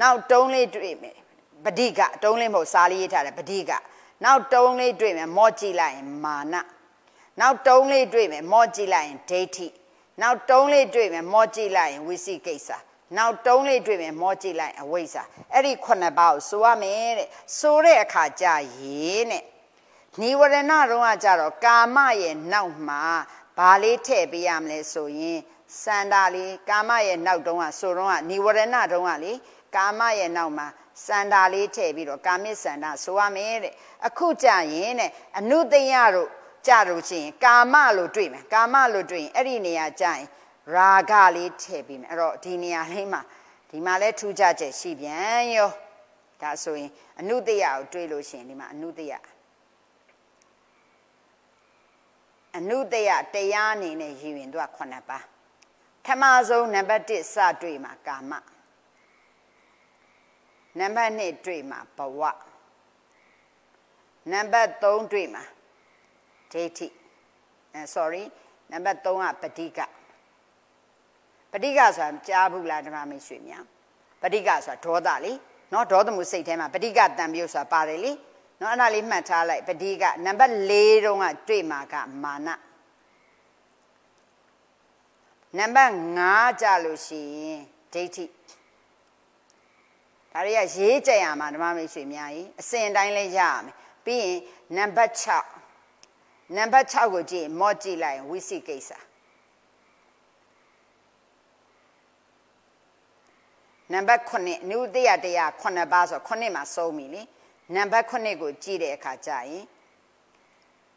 နောက်တုံးလေးတွေ့မယ်ပဋိကတုံးလေးမဟုတ်စာလေးရေးထားတယ်ပဋိကနောက်တုံးလေးတွေ့မယ်မော့ကြည့်လိုက်ရင်မာနနောက်တုံးလေးတွေ့မယ်မော့ကြည့်လိုက်ရင်ဒိဋ္ဌိနောက်တုံးလေးတွေ့မယ်မော့ကြည့်လိုက်ရင်ဝိသိကိစ္စနောက်တုံးလေးတွေ့မယ်မော့ကြည့်လိုက်အဝိဇ္ဇာအဲ့ဒီခုနှစ်ပါးကိုဆိုရမယ်တဲ့ဆိုတဲ့အခါကြာရေးနဲ့နိဝရဏတော့ကကြတော့ကာမရဲ့နောက်မှာဘာလေးထည့်ပေးရမလဲဆိုရင်စန္ဒာလေးကာမရဲ့နောက်တုံးကဆိုတော့ကနိဝရဏတုံးကလေ ကာမရဲ့နောက်မှာစန္ဒာလေးထည့်ပြီးတော့ကာမိစန္ဒဆိုရမယ်တဲ့အခုကြရင်တဲ့အနုတယတို့ကြလို့ရှိရင်ကာမလို့တွေ့မယ်ကာမလို့တွေ့ရင်အဲ့ဒီနေရာကြရင်ရာဂလေးထည့်ပြီးမယ်အဲ့တော့ဒီနေရာလေးမှာဒီမှာလဲထူးခြားချက်ရှိပြန်ရောဒါဆိုရင်အနုတယကိုတွေ့လို့ရှိရင်ဒီမှာအနုတယအနုတယတရားအနေနဲ့ရည်ရင်သူက9ပါးထမဆုံးနံပါတ်1စတွေ့မှာကာမ နံပါတ်2တွေ့မှာဘဝနံပါတ်3တွေ့မှာဒိဋ္ဌိအဲ sorry နံပါတ်3ကပဋိကပဋိကဆိုတာကြားဘူးလားဓမ္မမိတ်ဆွေများပဋိကဆိုတာဒေါသလေနော်ဒေါသမှုစိတ်ထဲမှာပဋိကတံပြုတ်ဆိုတာပါတယ်လေနော်အဲ့ဒါလေးမှတ်ထားလိုက်ပတိကနံပါတ်4တုန်းကတွေ့မှာကမာနနံပါတ်5ကြလို့ရှိရင်ဒိဋ္ဌိ ဒါတွေကရေးကြရမှာဓမ္မမိတ်ဆွေများကြီးအစဉ်တိုင်းလေးရရမယ်ပြီးရင်နံပါတ်6နံပါတ်6ကိုကြည့်မော့ကြည့်လိုက်ဝိသိကိစ္စနံပါတ်9အနုတ္တရတရား9ပါးဆို9မှာစုံပြီလေနံပါတ်9ကိုကြည့်တဲ့အခါကျရင်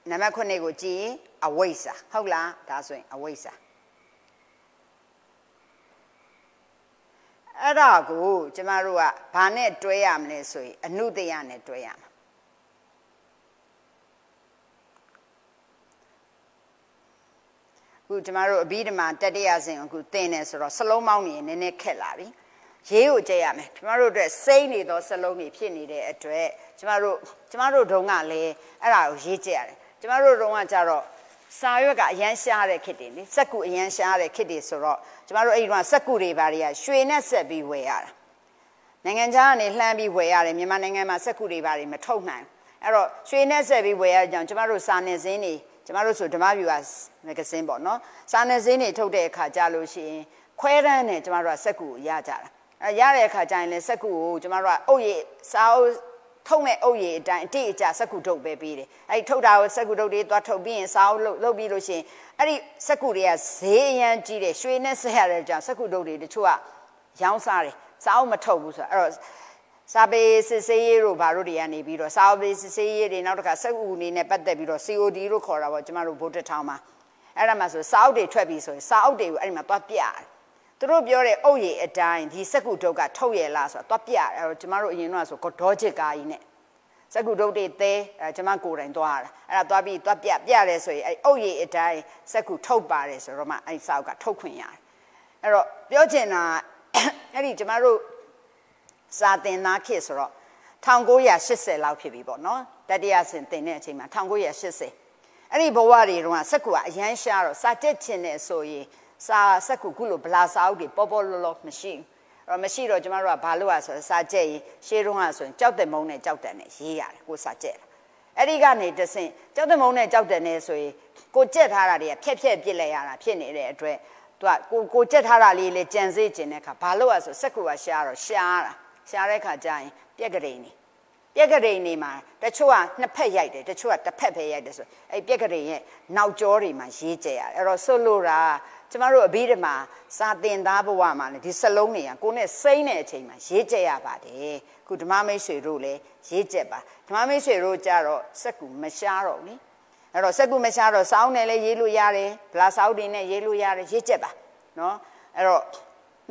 နံပါတ်9ကိုကြည့်ရင်အဝိဇ္ဇာဟုတ်လားဒါဆိုရင်အဝိဇ္ဇာ အဲ့ဒါကိုကျမတို့ကဘာနဲ့တွဲရမလဲဆိုရင်အနုတ္တရနဲ့တွဲရမှာခုကျမတို့အဘိဓမ္မာတတိယစဉ်အခုသင်နေဆိုတော့စလုံးပေါင်းနေနည်းနည်းခက်လာပြီရေးကိုကြည့်ရမယ်ကျမတို့အတွက်စိမ့်နေသောစလုံးတွေဖြစ်နေတဲ့အတွက်ကျမတို့ကျမတို့တုန်းကလည်းအဲ့ဒါကိုရေးကြည့်ရတယ်ကျမတို့တုန်းကကြတော့ စာရွက်ကအရန်ရှားတဲ့ခစ်တွေလေစက်ကူအရန်ရှားတဲ့ခစ်တွေဆိုတော့ကျမတို့အဲ့ဒီတော့စက်ကူတွေဘာတွေကရွှေနဲ့ဆက်ပြီးဝယ်ရတာနိုင်ငံခြားကနေလှမ်းပြီးဝယ်ရတယ်မြန်မာနိုင်ငံမှာစက်ကူတွေဘာတွေမထုတ်နိုင်အဲ့တော့ရွှေနဲ့ဆက်ပြီးဝယ်ရကြအောင်ကျမတို့စာနယ်ဇင်းတွေကျမတို့ဆိုဓမ္မဗျူဟာမဂ္ဂဇင်းပေါ့နော်စာနယ်ဇင်းတွေထုတ်တဲ့အခါကြလို့ရှိရင်ခွဲတန်းနဲ့ကျမတို့ကစက်ကူကိုရကြတာအဲရတဲ့အခါကျရင်လည်းစက်ကူကိုကျမတို့ကအုပ်ရည်စာအုပ် ထုံတဲ့အုပ်ရည်အတိုင်းအတိအကျစက်ကူထုတ်ပဲပေးတယ်အဲဒီထုတ်တာကိုစက်ကူထုတ်တွေသွားထုတ်ပြီးရင်စာအုပ်လုပ်ပြီးလို့ရှိရင်အဲ့ဒီစက်ကူတွေကဈေးအရန်ကြီးတယ်ရွှေနဲ့ဆက်ရတဲ့ကြောင့်စက်ကူထုတ်တွေတချို့ကရောင်းစားတယ်စာအုပ်မထုတ်ဘူးဆိုတော့အဲ့တော့စာပေစစ်စေးရေးတို့ဘာတို့တွေကနေပြီးတော့စာပေစစ်စေးရေးတွေနောက်တစ်ခါစက်ကူအနေနဲ့ပတ်သက်ပြီးတော့ COD လို့ခေါ်တာပေါ့ကျမတို့ဗိုလ်တထောင်မှာအဲ့ဒါမှဆိုစာအုပ်တွေထွက်ပြီးဆိုရင်စာအုပ်တွေကိုအဲ့ဒီမှာသွားပြတယ် သူတို့ပြောတဲ့အုပ်ရည်အတိုင်းဒီစက်ကူတုတ်ကထုတ်ရလားဆိုတော့သွားပြအဲ့တော့ကျမတို့အရင်ကဆိုဒေါချစ်ကားကြီးနဲ့စက်ကူတုတ်တွေသဲအဲကျမကိုယ်တိုင်သွားရတာအဲ့ဒါသွားပြီးသွားပြပြတယ်ဆိုရင်အဲ့အုပ်ရည်အတိုင်းစက်ကူထုတ်ပါတယ်ဆိုတော့မှအဲ့စာအုပ်ကထုတ်ခွင့်ရတယ်အဲ့တော့ပြောချင်တာအဲ့ဒီကျမတို့စာသင်သားခေတ်ဆိုတော့1980လောက်ဖြစ်ပြီပေါ့နော်တတိယဆင်သင်တဲ့အချိန်မှာ1980အဲ့ဒီဘဝတွေတုန်းကစက်ကူကအရန်ရှားတော့စာတက်ချင်တယ်ဆိုရင် စာစက်ကူခုလိုဗလာစာအုပ်တွေပေါ်ပေါ်လောလောမရှိဘူးအဲ့တော့မရှိတော့ကျမတို့ကဘာလို့ ਆ ဆိုတော့စာကြက်ရင်ရှေးတုန်းကဆိုရင်ကြောက်တဲ့မုံနဲ့ကြောက်တဲ့နဲ့ရေးရတယ်ကိုစာကြက်အဲ့ဒီကနေတဆင့်ကြောက်တဲ့မုံနဲ့ကြောက်တဲ့နဲ့ဆိုရင်ကိုကြက်ထားတာတွေကဖြက်ဖြက်ပြစ်လိုက်ရတာဖြစ်နေတဲ့အတွက်သူကကိုကိုကြက်ထားတာလေးလေကြံစေးကျင်တဲ့အခါဘာလို့ ਆ ဆိုစက်ကူကရှားတော့ရှားတာရှားတဲ့အခါကျရင်ပြက်ကလေးနေပြက်ကလေးနေမှာတချို့ကနှစ်ဖက်ရိုက်တယ်တချို့ကတစ်ဖက်ပဲရိုက်တယ်ဆိုအဲ့ပြက်ကလေးရဲ့နောက်ကျောတွေမှာရေးကြရတယ်အဲ့တော့ဆိုလိုတာကျ မတို့အဘိဓမ္မာစာသင်သားဘဝမှာလည်းဒီစလုံးတွေကကိုနဲ့စိမ့်တဲ့အချိန်မှာရေးကြရပါတယ်ခုဓမ္မမိတ်ဆွေတို့လည်းရေးကြပါဓမ္မမိတ်ဆွေတို့ကြတော့စက်ကူမရှားတော့ဘူးအဲ့တော့စက်ကူမရှားတော့စောင်းနဲ့လည်းရေးလို့ရတယ်ဗလာစောင်းတွေနဲ့ရေးလို့ရတယ်ရေးကြပါနော်အဲ့တော့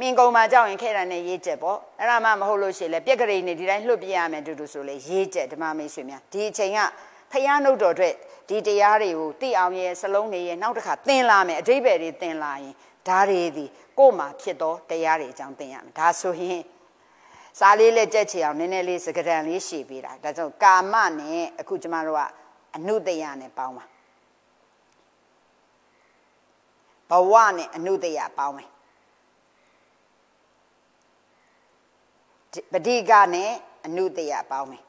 မင်းကုံမှာကြောက်ရင်ခဲတာနဲ့ရေးချက်ပေါ့အဲ့ဒါမှမဟုတ်လို့ရှိရင်လည်းပြက်ကလေးနေဒီတိုင်းလှုပ်ပြရမယ်တူတူဆိုလေရေးချက်ဓမ္မမိတ်ဆွေများဒီအချိန်ကဖယားနှုတ်တော်အတွက် ဒီတရားတွေကိုသိအောင်ရဲ့စလုံးတွေရဲ့နောက်တစ်ခါသင်လာမယ်အတိပ္ပယ်တွေသင်လာရင်ဒါတွေဒီကို့မှာဖြစ်သောတရားတွေအကြောင်းသင်ရမယ်ဒါဆိုရင်စာလေးလက်ကြက်ချေအောင်နည်းနည်းလေးစကဒံလေးရှည်ပေးတာဒါကြောင့်ကာမနဲ့အခုကျမတို့ကအနုတယနဲ့ပေါင်းပါဘဝနဲ့အနုတယပေါင်းမယ်ပဋိကနဲ့အနုတယပေါင်းမယ်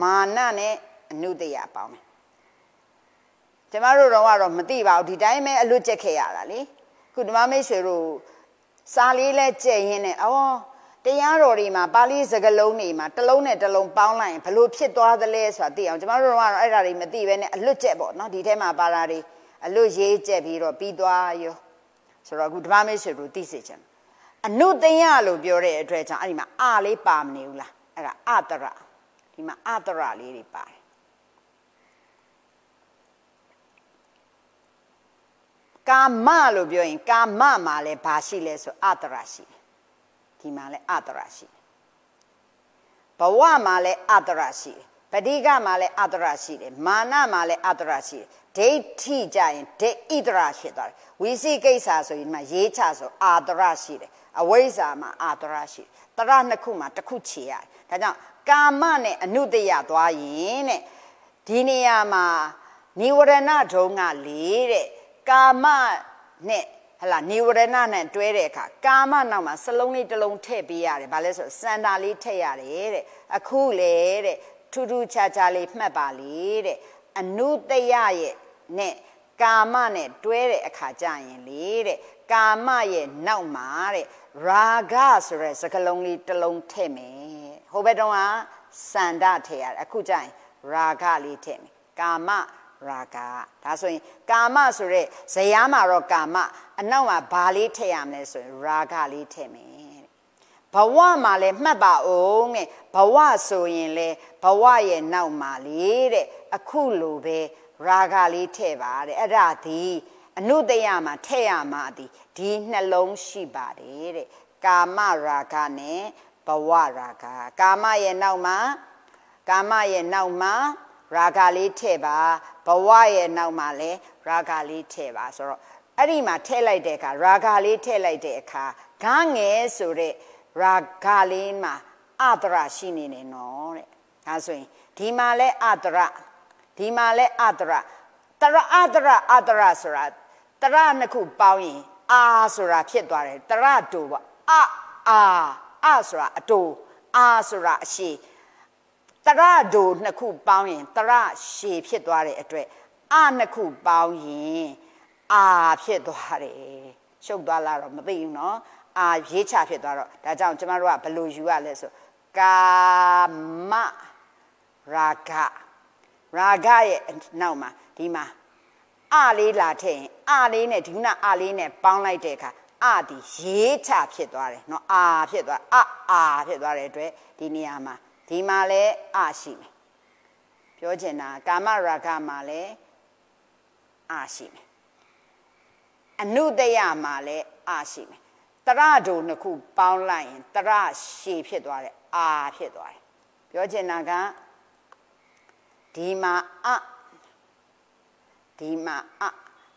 မာနနဲ့အနုတယပေါင်းမယ်ကျမတို့တော့ကတော့မသိပါဘူးဒီတိုင်းပဲအလွတ်ကျက်ခဲ့ရတာလေခုဓမ္မမိတ်ဆွေတို့စာလေးလဲကြက်ရင်းနဲ့အော်တရားတော်တွေမှာပါဠိစကားလုံးတွေမှာတစ်လုံးနဲ့တစ်လုံးပေါင်းလိုက်ရင်ဘလို့ဖြစ်သွားသလဲဆိုတာသိအောင်ကျမတို့ကတော့အဲ့ဒါတွေမသိဘဲနဲ့အလွတ်ကျက်ပေါ့နော်ဒီထဲမှာပါတာတွေအလွတ်ရေးကျက်ပြီးတော့ပြီးသွားရောဆိုတော့အခုဓမ္မမိတ်ဆွေတို့သိစေချင်အနုတယလို့ပြောတဲ့အတွက်ကြောင့်အဲ့ဒီမှာအလေးပါမနေဘူးလားအဲ့ဒါအတရ ဒီမှာအတရလေးတွေပါတယ်ကာမလို့ပြောရင်ကာမမှာလည်းဘာရှိလဲဆိုအတရရှိတယ်ဒီမှာလည်းအတရရှိတယ်ဘဝမှာလည်းအတရရှိတယ်ပဋိကမှာလည်းအတရရှိတယ်မာနမှာလည်းအတရရှိတယ်ဒိဋ္ဌိကြရင်ဒိဣတရဖြစ်သွားတယ်ဝိသိကိစ္စဆိုရင်ဒီမှာရေးချဆိုအာတရရှိတယ်အဝိဇ္ဇာမှာအာတရရှိတယ်တရနှစ်ခုမှာတစ်ခုခြေရတယ်ဒါကြောင့် ကာမနဲ့အနုတ္တယသွားရင်တဲ့ဒီနေရာမှာនិဝရဏဒုံကလေးတဲ့ကာမနဲ့ဟလာနိဝရဏနဲ့တွဲတဲ့အခါကာမနောက်မှာစလုံးလေးတစ်လုံးထည့်ပေးရတယ်။ဘာလဲဆိုစန္ဒာလေးထည့်ရတယ်တဲ့။အခုလေတဲ့ထူးထူးခြားခြားလေးမှတ်ပါလေတဲ့အနုတယရဲ့နဲ့ကာမနဲ့တွဲတဲ့အခါကျရင်လေတဲ့ကာမရဲ့နောက်မှာတဲ့ရာဂဆိုတဲ့စကလုံးလေးတစ်လုံးထည့်မယ်။ ဟိုဘက်တုန်းကစန္ဒထည့်ရတယ်အခုကျရင်ရာဂလေးထည့်မယ်။ကာမရာဂဒါဆိုရင်ကာမဆိုတဲ့ဇယားမှာတော့ကာမအနောက်မှာဘာလေးထည့်ရမလဲဆိုရင်ရာဂလေးထည့်မယ်ဘဝမှာလည်းမှတ်ပါအောင်တဲ့ဘဝဆိုရင်လေဘဝရဲ့နောက်မှာလေတဲ့အခုလိုပဲရာဂလေးထည့်ပါတဲ့အဲ့ဒါဒီအနုတယမှာထည့်ရမှာဒီဒီနှလုံးရှိပါတယ်တဲ့ကာမရာဂနဲ့ ဘဝရာဂကာမရဲ့နောက်မှာကာမရဲ့နောက်မှာရာဂလေးထည့်ပါဘဝရဲ့နောက်မှာလည်းရာဂလေးထည့်ပါဆိုတော့အဲ့ဒီမှာထည့်လိုက်တဲ့အခါရာဂလေးထည့်လိုက်တဲ့အခါဂငယ်ဆိုတဲ့ရာဂလေးမှာအတရရှိနေနေနော်တဲ့ဒါဆိုရင်ဒီမှာလဲအတရဒီမှာလဲအတရတရအတရအတရဆိုတာတရနှစ်ခုပေါင်းရင်အာဆိုတာဖြစ်သွားတယ်တရတူပေါ့အအာ အဆိုတာအတူအာဆိုတာအရှိတရဒိုနှစ်ခုပေါင်းရင်တရရှည်ဖြစ်သွားတဲ့အတွက်အနှစ်ခုပေါင်းရင်အာဖြစ်သွားတယ်ရှုပ်သွားလားတော့မသိဘူးเนาะအာရေးချဖြစ်သွားတော့ဒါကြောင့်ကျမတို့ကဘယ်လိုယူရလဲဆိုကာမရာဂရာဂရဲ့နောက်မှာဒီမှာအလေးလာထည့်ရင်အလေးနဲ့ဒီကနအလေးနဲ့ပေါင်းလိုက်တဲ့အခါ အဒီရေးချဖြစ်သွားတယ်နော်အာဖြစ်သွားအအာဖြစ်သွားတဲ့အတွက်ဒီနေရာမှာဒီမှာလဲအရှိမယ်ပြောချင်တာကာမရာဂမှာလဲအရှိမယ်အနုတယမှာလဲအရှိမယ်တရတို့နှစ်ခုပေါင်းလိုက်ရင်တရရှည်ဖြစ်သွားတယ်အာဖြစ်သွားတယ်ပြောချင်တာကဒီမှာအဒီမှာအ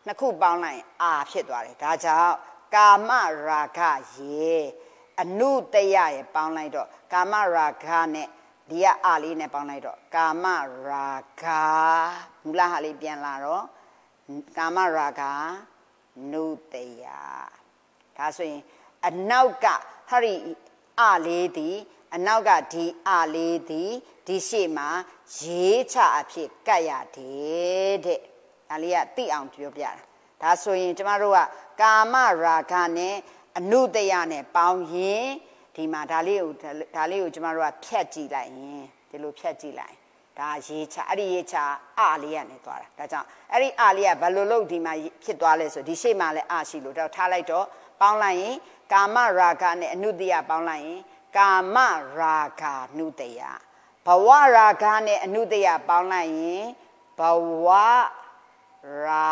နှစ်ခုပေါင်းလိုက်ရင်အာဖြစ်သွားတယ်ဒါကြောင့် ကာမရာဂရေအနုတယရေပေါင်းလိုက်တော့ကာမရာဂနဲ့ဒီကအာလေးနဲ့ပေါင်းလိုက်တော့ကာမရာဂမူလဟာလေးပြန်လာတော့ကာမရာဂနုတယဒါဆိုရင်အနောက်ကဟရိအလေးသည်အနောက်ကဒီအလေးသည်ဒီရှေ့မှာရေးချအဖြစ်ကတ်ရတယ်တဲ့ဒါလေးကသိအောင်ပြောပြတာ ဒါဆိုရင်ကျမတို့ကကာမရာဂနဲ့အနုတယနဲ့ပေါင်းရင်ဒီမှာဒါလေးကိုဒါလေးကိုကျမတို့ကဖြတ်ကြည့်လိုက်ရင်ဒီလိုဖြတ်ကြည့်လိုက်ဒါရေးချအဲ့ဒီရေးချအလေးရနေသွားတာဒါကြောင့်အဲ့ဒီအလေးကဘယ်လိုလုပ်ဒီမှာဖြစ်သွားလဲဆိုဒီရှေ့မှာလည်းအရှိလို့တော့ထားလိုက်တော့ပေါင်းလိုက်ရင်ကာမရာဂနဲ့အနုတယပေါင်းလိုက်ရင်ကာမရာဂနုတယဘဝရာဂနဲ့အနုတယပေါင်းလိုက်ရင်ဘဝရာ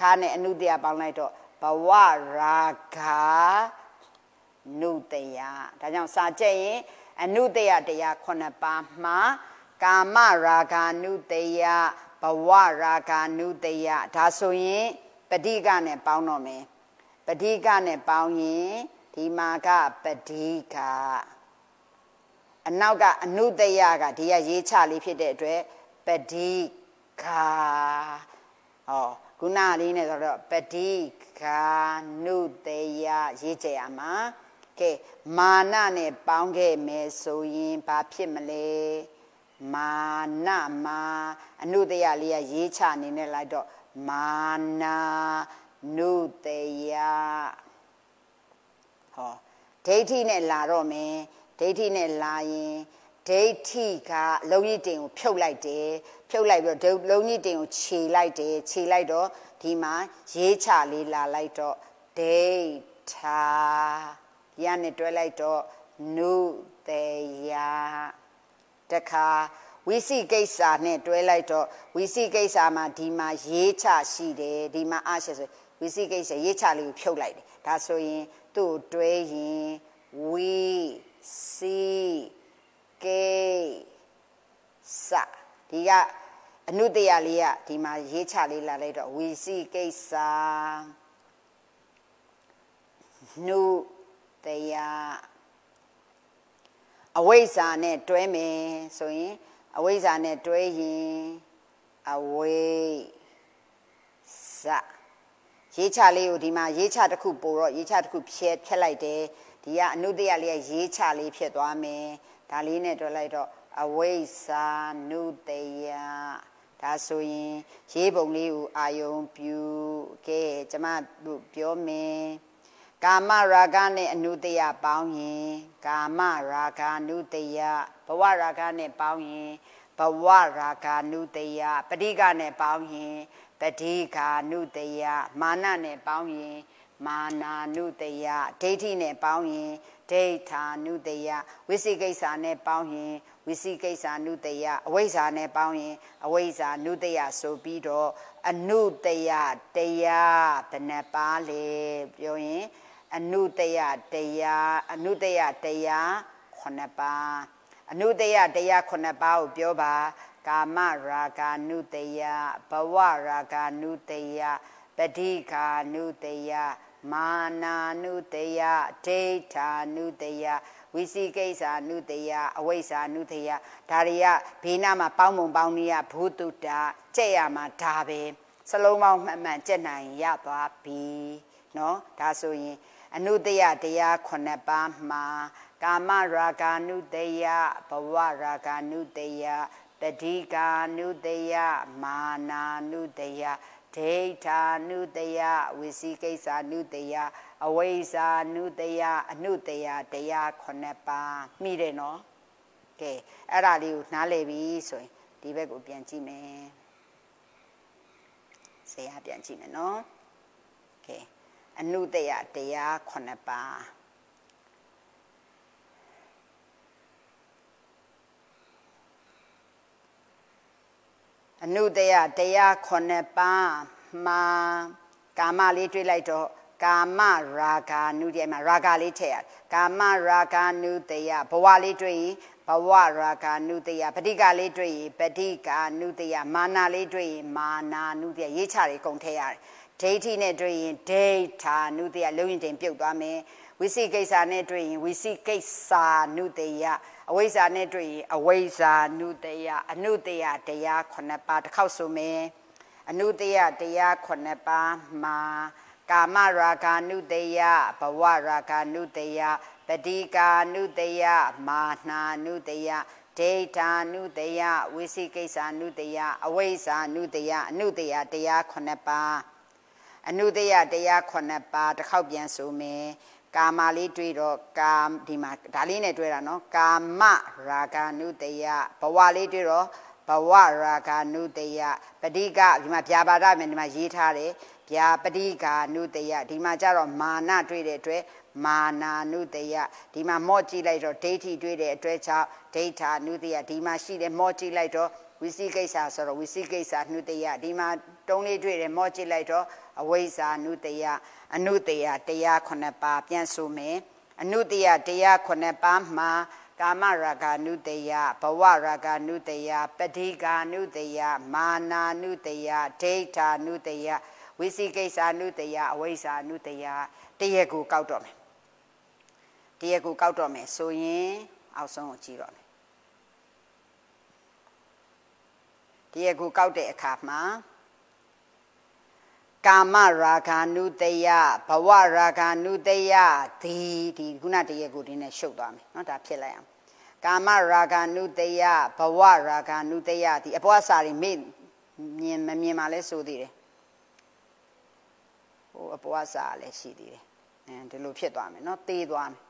ခါနဲ့အနုတယပေါင်းလိုက်တော့ဘဝရာဂနုတယဒါကြောင့်စာကြက်ရင်အနုတယတရား9ပါးမှာကာမရာဂနုတယဘဝရာဂနုတယဒါဆိုရင်ပဋိကနဲ့ပေါင်းတော့မယ်ပဋိကနဲ့ပေါင်းရင်ဒီမှာကပဋိကအနောက်ကအနုတယကဒီကရေးချလေးဖြစ်တဲ့အတွက်ပဋိကဟော ခုနလေးနဲ့ဆိုတော့ပဋိကနုတယရေးကြရမှာကဲမာနနဲ့ပေါင်းခဲ့မယ်ဆိုရင်ဘာဖြစ်မလဲမာနမာအနုတယလေးကရေးချနေနဲ့လိုက်တော့မာနာနုတယဟောဒိဋ္ဌိနဲ့လာတော့မယ်ဒိဋ္ဌိနဲ့လာရင် ဒိဋ္ဌိကလုံကြီးတင်ကိုဖြုတ်လိုက်တယ်ဖြုတ်လိုက်ပြီးတော့လုံကြီးတင်ကိုခြေလိုက်တယ်ခြေလိုက်တော့ဒီမှာရေးချလေးလာလိုက်တော့ဒိဋ္ဌာရနဲ့တွဲလိုက်တော့နုတေယတခါဝိသိကိစ္စနဲ့တွဲလိုက်တော့ဝိသိကိစ္စမှာဒီမှာရေးချရှိတယ်ဒီမှာအရှိဆိုဝိသိကိစ္စရေးချလေးကိုဖြုတ်လိုက်တယ်ဒါဆိုရင်သူ့တွဲရင်ဝိစီ ကေစဒီကအနုတရလေးကဒီမှာရေးချလေးလာလိုက်တော့ဝီစီကိစ္စနုတရအဝိဇ္ဇာနဲ့တွဲမယ်ဆိုရင်အဝိဇ္ဇာနဲ့တွဲရင်အဝိဇ္ဇာရရေးချလေးကိုဒီမှာရေးချတစ်ခုပို့တော့ရေးချတစ်ခုဖြဲဖြက်လိုက်တယ်ဒီကအနုတ္တရလေးကရေးချလေးဖြစ်သွားမယ် ဒါလေးနဲ့တွက်လိုက်တော့အဝိဇ္ဇာနုတ္တယဒါဆိုရင်ရေးပုံလေးကိုအာယုံပြုကဲကျမတို့ပြောမယ်ကာမရာဂနဲ့အနုတ္တယပေါင်းရင် ကာမရာဂအနုတ္တယဘဝရာဂနဲ့ပေါင်းရင်ဘဝရာဂနုတယပဋိကနဲ့ပေါင်းရင်ပဋိကာနုတယမာနနဲ့ပေါင်းရင် မာနာနုတယဒိဋ္ဌိနဲ့ပေါင်းရင် ဒိဋ္ဌာနုတယဝိသိကိစ္စနဲ့ပေါင်းရင်ဝိသိကိစ္စနုတယအဝိဇ္ဇာနဲ့ပေါင်းရင်အဝိဇ္ဇာနုတယဆိုပြီးတော့အနုတယတရားဘယ်နှပါလဲပြောရင်အနုတယတရားအနုတယတရား9ပါးအနုတယတရားခုနှစ်ပါးကိုပြောပါကာမရာဂာနုတယဘဝရာဂာနုတယပဋိကာနုတယ မာနာနုတယဒိဋ္ဌာနုတယဝိသိကိစ္စနုတယအဝိဇ္ဇာနုတယဒါတွေကဘေးနားမှာပေါင်းပုံပေါင်းနေရဘုတုတ္တကြက်ရမှာဒါပဲစလုံးပေါင်းမှန်မှန်ကြက်နိုင်ရသွားပြီเนาะဒါဆိုရင်အနုတယတရား9ပါးမှာကာမရာဂ ानु တယဘဝရာဂ ानु တယတတိကာနုတယမာနာနုတယ ဒိဋ္ဌာနုတယဝိစီကိစ္စနုတယအဝိဇ္ဇာနုတယအနုတယတရား9ပါးမိတယ်နော်ကဲအဲ့ဒါလေးကိုနားလည်ပြီဆိုရင်ဒီဘက်ကိုပြန်ကြည့်မယ်ဆရာပြန်ကြည့်မယ်နော်ကဲအနုတယတရား9ပါး အနုတယတရား9ပါးမှာကာမလေးတွေးလိုက်တော့ကာမရာဂာနုတယမှာရာဂလေးထည့်ရတယ်ကာမရာဂာနုတယဘဝလေးတွေးဘဝရာဂာနုတယပဋိကလေးတွေးပဋိကာနုတယမာနာလေးတွေးမာနာနုတယရေးချတွေကုန်ထည့်ရတယ်ဒိဋ္ဌိနဲ့တွေ့ရင်ဒိဋ္ဌာနုတယလုံးရင်တင်ပြုတ်သွားမယ်ဝိသိကိစ္စနဲ့တွေ့ရင်ဝိသိကိစ္စနုတယ အဝိဇ္ဇာနဲ့တွေ့ရင်အဝိဇ္ဇာနုတယအနုတယတရား9ပါးတစ်ခေါက်ဆိုမယ်အနုတယတရား9ပါးမှာကာမရာဂ ानु တယဘဝရာဂ ानु တယပတိကာနုတယမာနာနုတယဒိဋ္ဌာနုတယဝိသိကိစ္စနုတယအဝိဇ္ဇာနုတယအနုတယတရား9ပါးအနုတယတရား9ပါးတစ်ခေါက်ပြန်ဆိုမယ် ကာမလေးတွေ့တော့ကာဒီမှာဒါလေးနဲ့တွေ့တာနော်ကာမရာဂ ानु တယဘဝလေးတွေ့တော့ဘဝရာဂ ानु တယပဋိကဒီမှာဗျာပါဒမယ်ဒီမှာရေးထားတယ်ဗျာပဋိကာနုတယဒီမှာကျတော့မာနတွေ့တဲ့အတွက်မာနာနုတယဒီမှာမော့ကြည့်လိုက်တော့ဒိဋ္ဌိတွေ့တဲ့အတွက်ကြောင့်ဒိဋ္ဌာနုတယဒီမှာရှိတယ်မော့ကြည့်လိုက်တော့ ဝီစီကိစ္စဆိုတော့ဝီစီကိစ္စနှုတယဒီမှာတုံးလေးတွေ့တယ်မော့ကြည့်လိုက်တော့အဝိဇ္ဇာနှုတယအနှုတယတရား9ပါးပြန်ဆိုမယ်အနှုတယတရား9ပါးမှာကာမရာဂနုတယဘဝရာဂနုတယပဋိကာနုတယမာနာနုတယဒိဋ္ဌာနုတယဝိစီကိစ္စနုတယအဝိဇ္ဇာနုတယတရက်ကိုကောက်တော့မယ်တရက်ကိုကောက်တော့မယ်ဆိုရင်အောက်ဆုံးကိုကြည့်တော့မယ် တရက်ကိုကောက်တဲ့အခါမှာကာမရာဂ ानु တယဘဝရာဂ ानु တယဒီဒီခုနတရက်ကိုဒီနဲ့ရှုပ်သွားမယ်เนาะဒါဖြစ်လိုက်အောင်ကာမရာဂ ानु တယဘဝရာဂ ानु တယဒီအပွားစာတွေမေ့မြင်မမြင်ပါလဲဆိုသေးတယ်ဟိုအပွားစာလည်းရှိသေးတယ်အဲဒီလိုဖြစ်သွားမယ်เนาะတေးသွားမယ်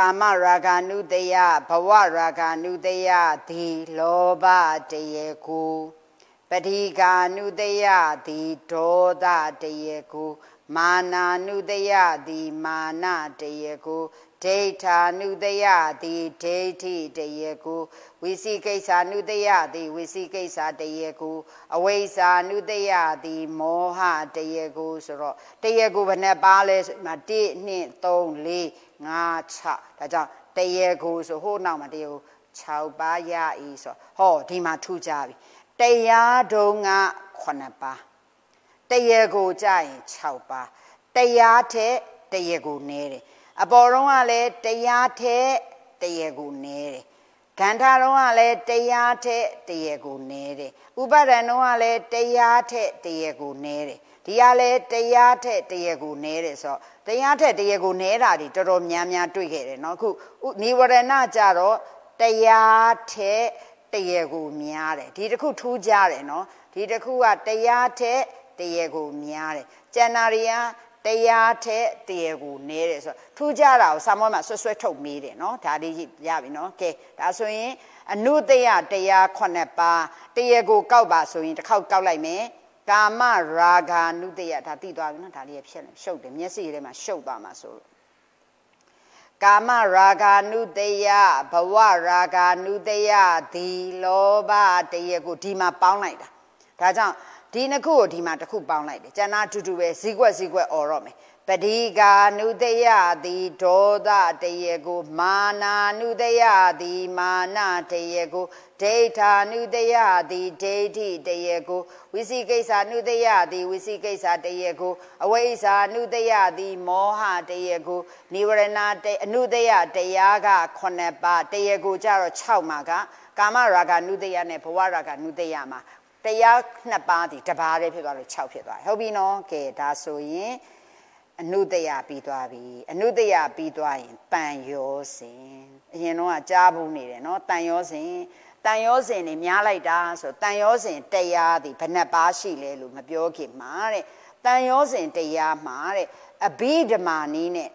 ကာမရာဂ ानु တယဘဝရာဂ ानु တယဒီလောဘတရေကိုပဋိကာနုတယဒီဒေါသတရေကိုမာနာနုတယဒီမာနတရေကို ဒိဋ္ဌာနုတယတိဒိဋ္ဌိတယေကိုဝိသိကိစ္စနုတယတိဝိသိကိစ္စတယေကိုအဝိဇ္ဇာနုတယတိမောဟတယေကိုဆိုတော့တယေကိုဘယ်နှပါလဲဆိုမှာ1 2 3 4 5 6ဒါကြောင့်တယေကိုဆိုဟိုးနောက်မှာတယေကို6ပါးရဤဆိုဟောဒီမှာထူကြပြီတရားဒုံက9ပါးတယေကိုကြရင်6ပါးတရားထက်တယေကိုနည်းတယ် အပေါ်တော့ကလည်းတရားထဲတရေကိုနဲတယ် ကန္ထာတော့ကလည်းတရားထက်တရေကိုနဲတယ်ဥပါဒံတော့ကလည်းတရားထက်တရေကိုနဲတယ်ဒီကလည်းတရားထက်တရေကိုနဲတယ်ဆိုတော့တရားထက်တရေကိုနဲတာဒီတော်တော်များများတွေ့ခဲ့တယ်เนาะအခုနိဝရဏကြတော့တရားထက်တရေကိုများတယ်ဒီတစ်ခုထူးကြတယ်เนาะဒီတစ်ခုကတရားထက်တရေကိုများတယ်ကျန်တာတွေက တရားထက်တရေကိုနဲတယ်ဆိုတော့ထူးကြတာကိုစာမောမှာဆွဆွဲထုတ်မေးတယ်နော်ဒါလေးရပြီနော်ကဲဒါဆိုရင်အနုတယတရား9ပါးတရေကိုကောက်ပါဆိုရင်တစ်ခေါက်ကောက်လိုက်မယ်ကာမရာဂာနုတယဒါသိသွားပြီနော်ဒါလေးရဖြစ်နေရှုပ်တယ်မျက်စိထဲမှာရှုပ်သွားမှာဆိုလို့ကာမရာဂာနုတယဘဝရာဂာနုတယဒီလောဘတရေကိုဒီမှာပေါင်းလိုက်တာဒါကြောင့် ဒီနှစ်ခုကိုဒီမှာတစ်ခုပေါင်းလိုက်တယ်ကျန်တာတူတူပဲဇီကွက်ဇီကွက်អော်တော့မယ်ပတိကာနုတယတိဒေါသတယေကိုမာနာနုတယတိမာနတယေကိုဒိဋ္ဌာနုတယတိဒိဋ္ဌိတယေကိုဝိသိကိစ္စနုတယတိဝိသိကိစ္စတယေကိုအဝိဇ္ဇာနုတယတိမောဟတယေကိုနိဝရဏတေအနုတယတရားက9ပါးတယေကိုကြတော့6မှာကကာမရာဂနုတယနဲ့ဘဝရာဂနုတယမှာ တရားနှစ်ပါးဒီတပါးတည်းဖြစ်သွားလို့6ဖြစ်သွားတယ်ဟုတ်ပြီနော်ကဲဒါဆိုရင်အနုတယပြီးသွားပြီအနုတယပြီးသွားရင်တန်ရောစဉ်အရင်တော့ကြားဘူးနေတယ်နော်တန်ရောစဉ်တန်ရောစဉ်နေများလိုက်တာဆိုတန်ရောစဉ်တရားဒီဘယ်နှပါးရှိလဲလို့မပြောခင်မှာတဲ့တန်ရောစဉ်တရားမှာတဲ့အဘိဓမ္မာနီးနဲ့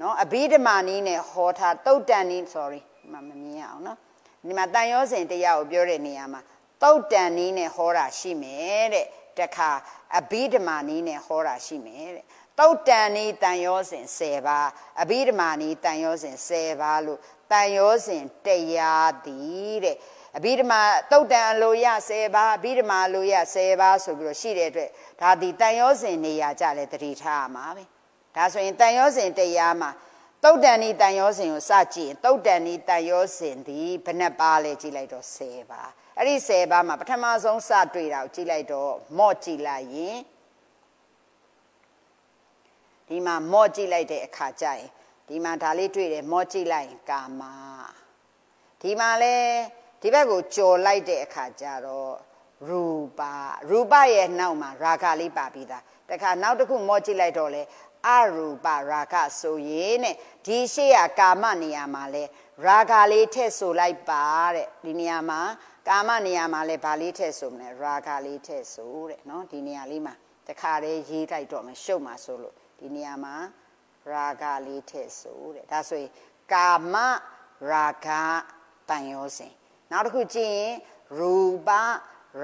နော်အဘိဓမ္မာနီးနဲ့ဟောထားတုတ်တန်နီး sorry မမမြင်အောင်နော်ဒီမှာတန်ရောစဉ်တရားကိုပြောတဲ့နေရာမှာ တုတ်တန်နီးနဲ့ဟောတာရှိမယ်တဲ့တခါအဘိဓမ္မာနီးနဲ့ဟောတာရှိမယ်တဲ့တုတ်တန်နီးတန်ရောစဉ်10ပါးအဘိဓမ္မာနီးတန်ရောစဉ်10ပါးလို့တန်ရောစဉ်တရားသည်တဲ့အဘိဓမ္မာတုတ်တန်အလိုရ10ပါးအဘိဓမ္မာအလိုရ10ပါးဆိုပြီးတော့ရှိတဲ့အတွက်ဒါဒီတန်ရောစဉ်နေရာကြလဲတတိထားရမှာပဲဒါဆိုရင်တန်ရောစဉ်တရားမှာတုတ်တန်ဤတန်ရောစဉ်ကိုစကြည့်ရင်တုတ်တန်ဤတန်ရောစဉ်ဒီဘယ်နှပါလဲကြည့်လိုက်တော့10ပါး အဲ့ဒီ10ပါးမှာပထမဆုံးစတွေ့တာကိုကြည့်လိုက်တော့မော့ကြည့်လိုက်ရင်ဒီမှာမော့ကြည့်လိုက်တဲ့အခါကျရင်ဒီမှာဒါလေးတွေ့တယ်မော့ကြည့်လိုက်ရင်ကာမဒီမှာလဲဒီဘက်ကိုကြော်လိုက်တဲ့အခါကျတော့ရူပရူပရဲ့နောက်မှာရာဂလေးပါပြီးသားတခါနောက်တစ်ခုမော့ကြည့်လိုက်တော့လဲအရူပရာဂဆိုရင်တဲ့ဒီရှေ့ကကာမနေရာမှာလဲရာဂလေးထည့်ဆိုလိုက်ပါတဲ့ဒီနေရာမှာ ကာမနေရာမှာလည်းဗာလေးထည့်ဆိုမလဲရာဂလေးထည့်ဆိုတဲ့နော်ဒီနေရာလေးမှာတခါတည်းရေးလိုက်တော့မယ်ရှုပ်မှာဆိုလို့ဒီနေရာမှာရာဂလေးထည့်ဆိုတဲ့ဒါဆိုရင်ကာမရာဂတန်ရောစဉ်နောက်တစ်ခုကြည့်ရင်ရူပ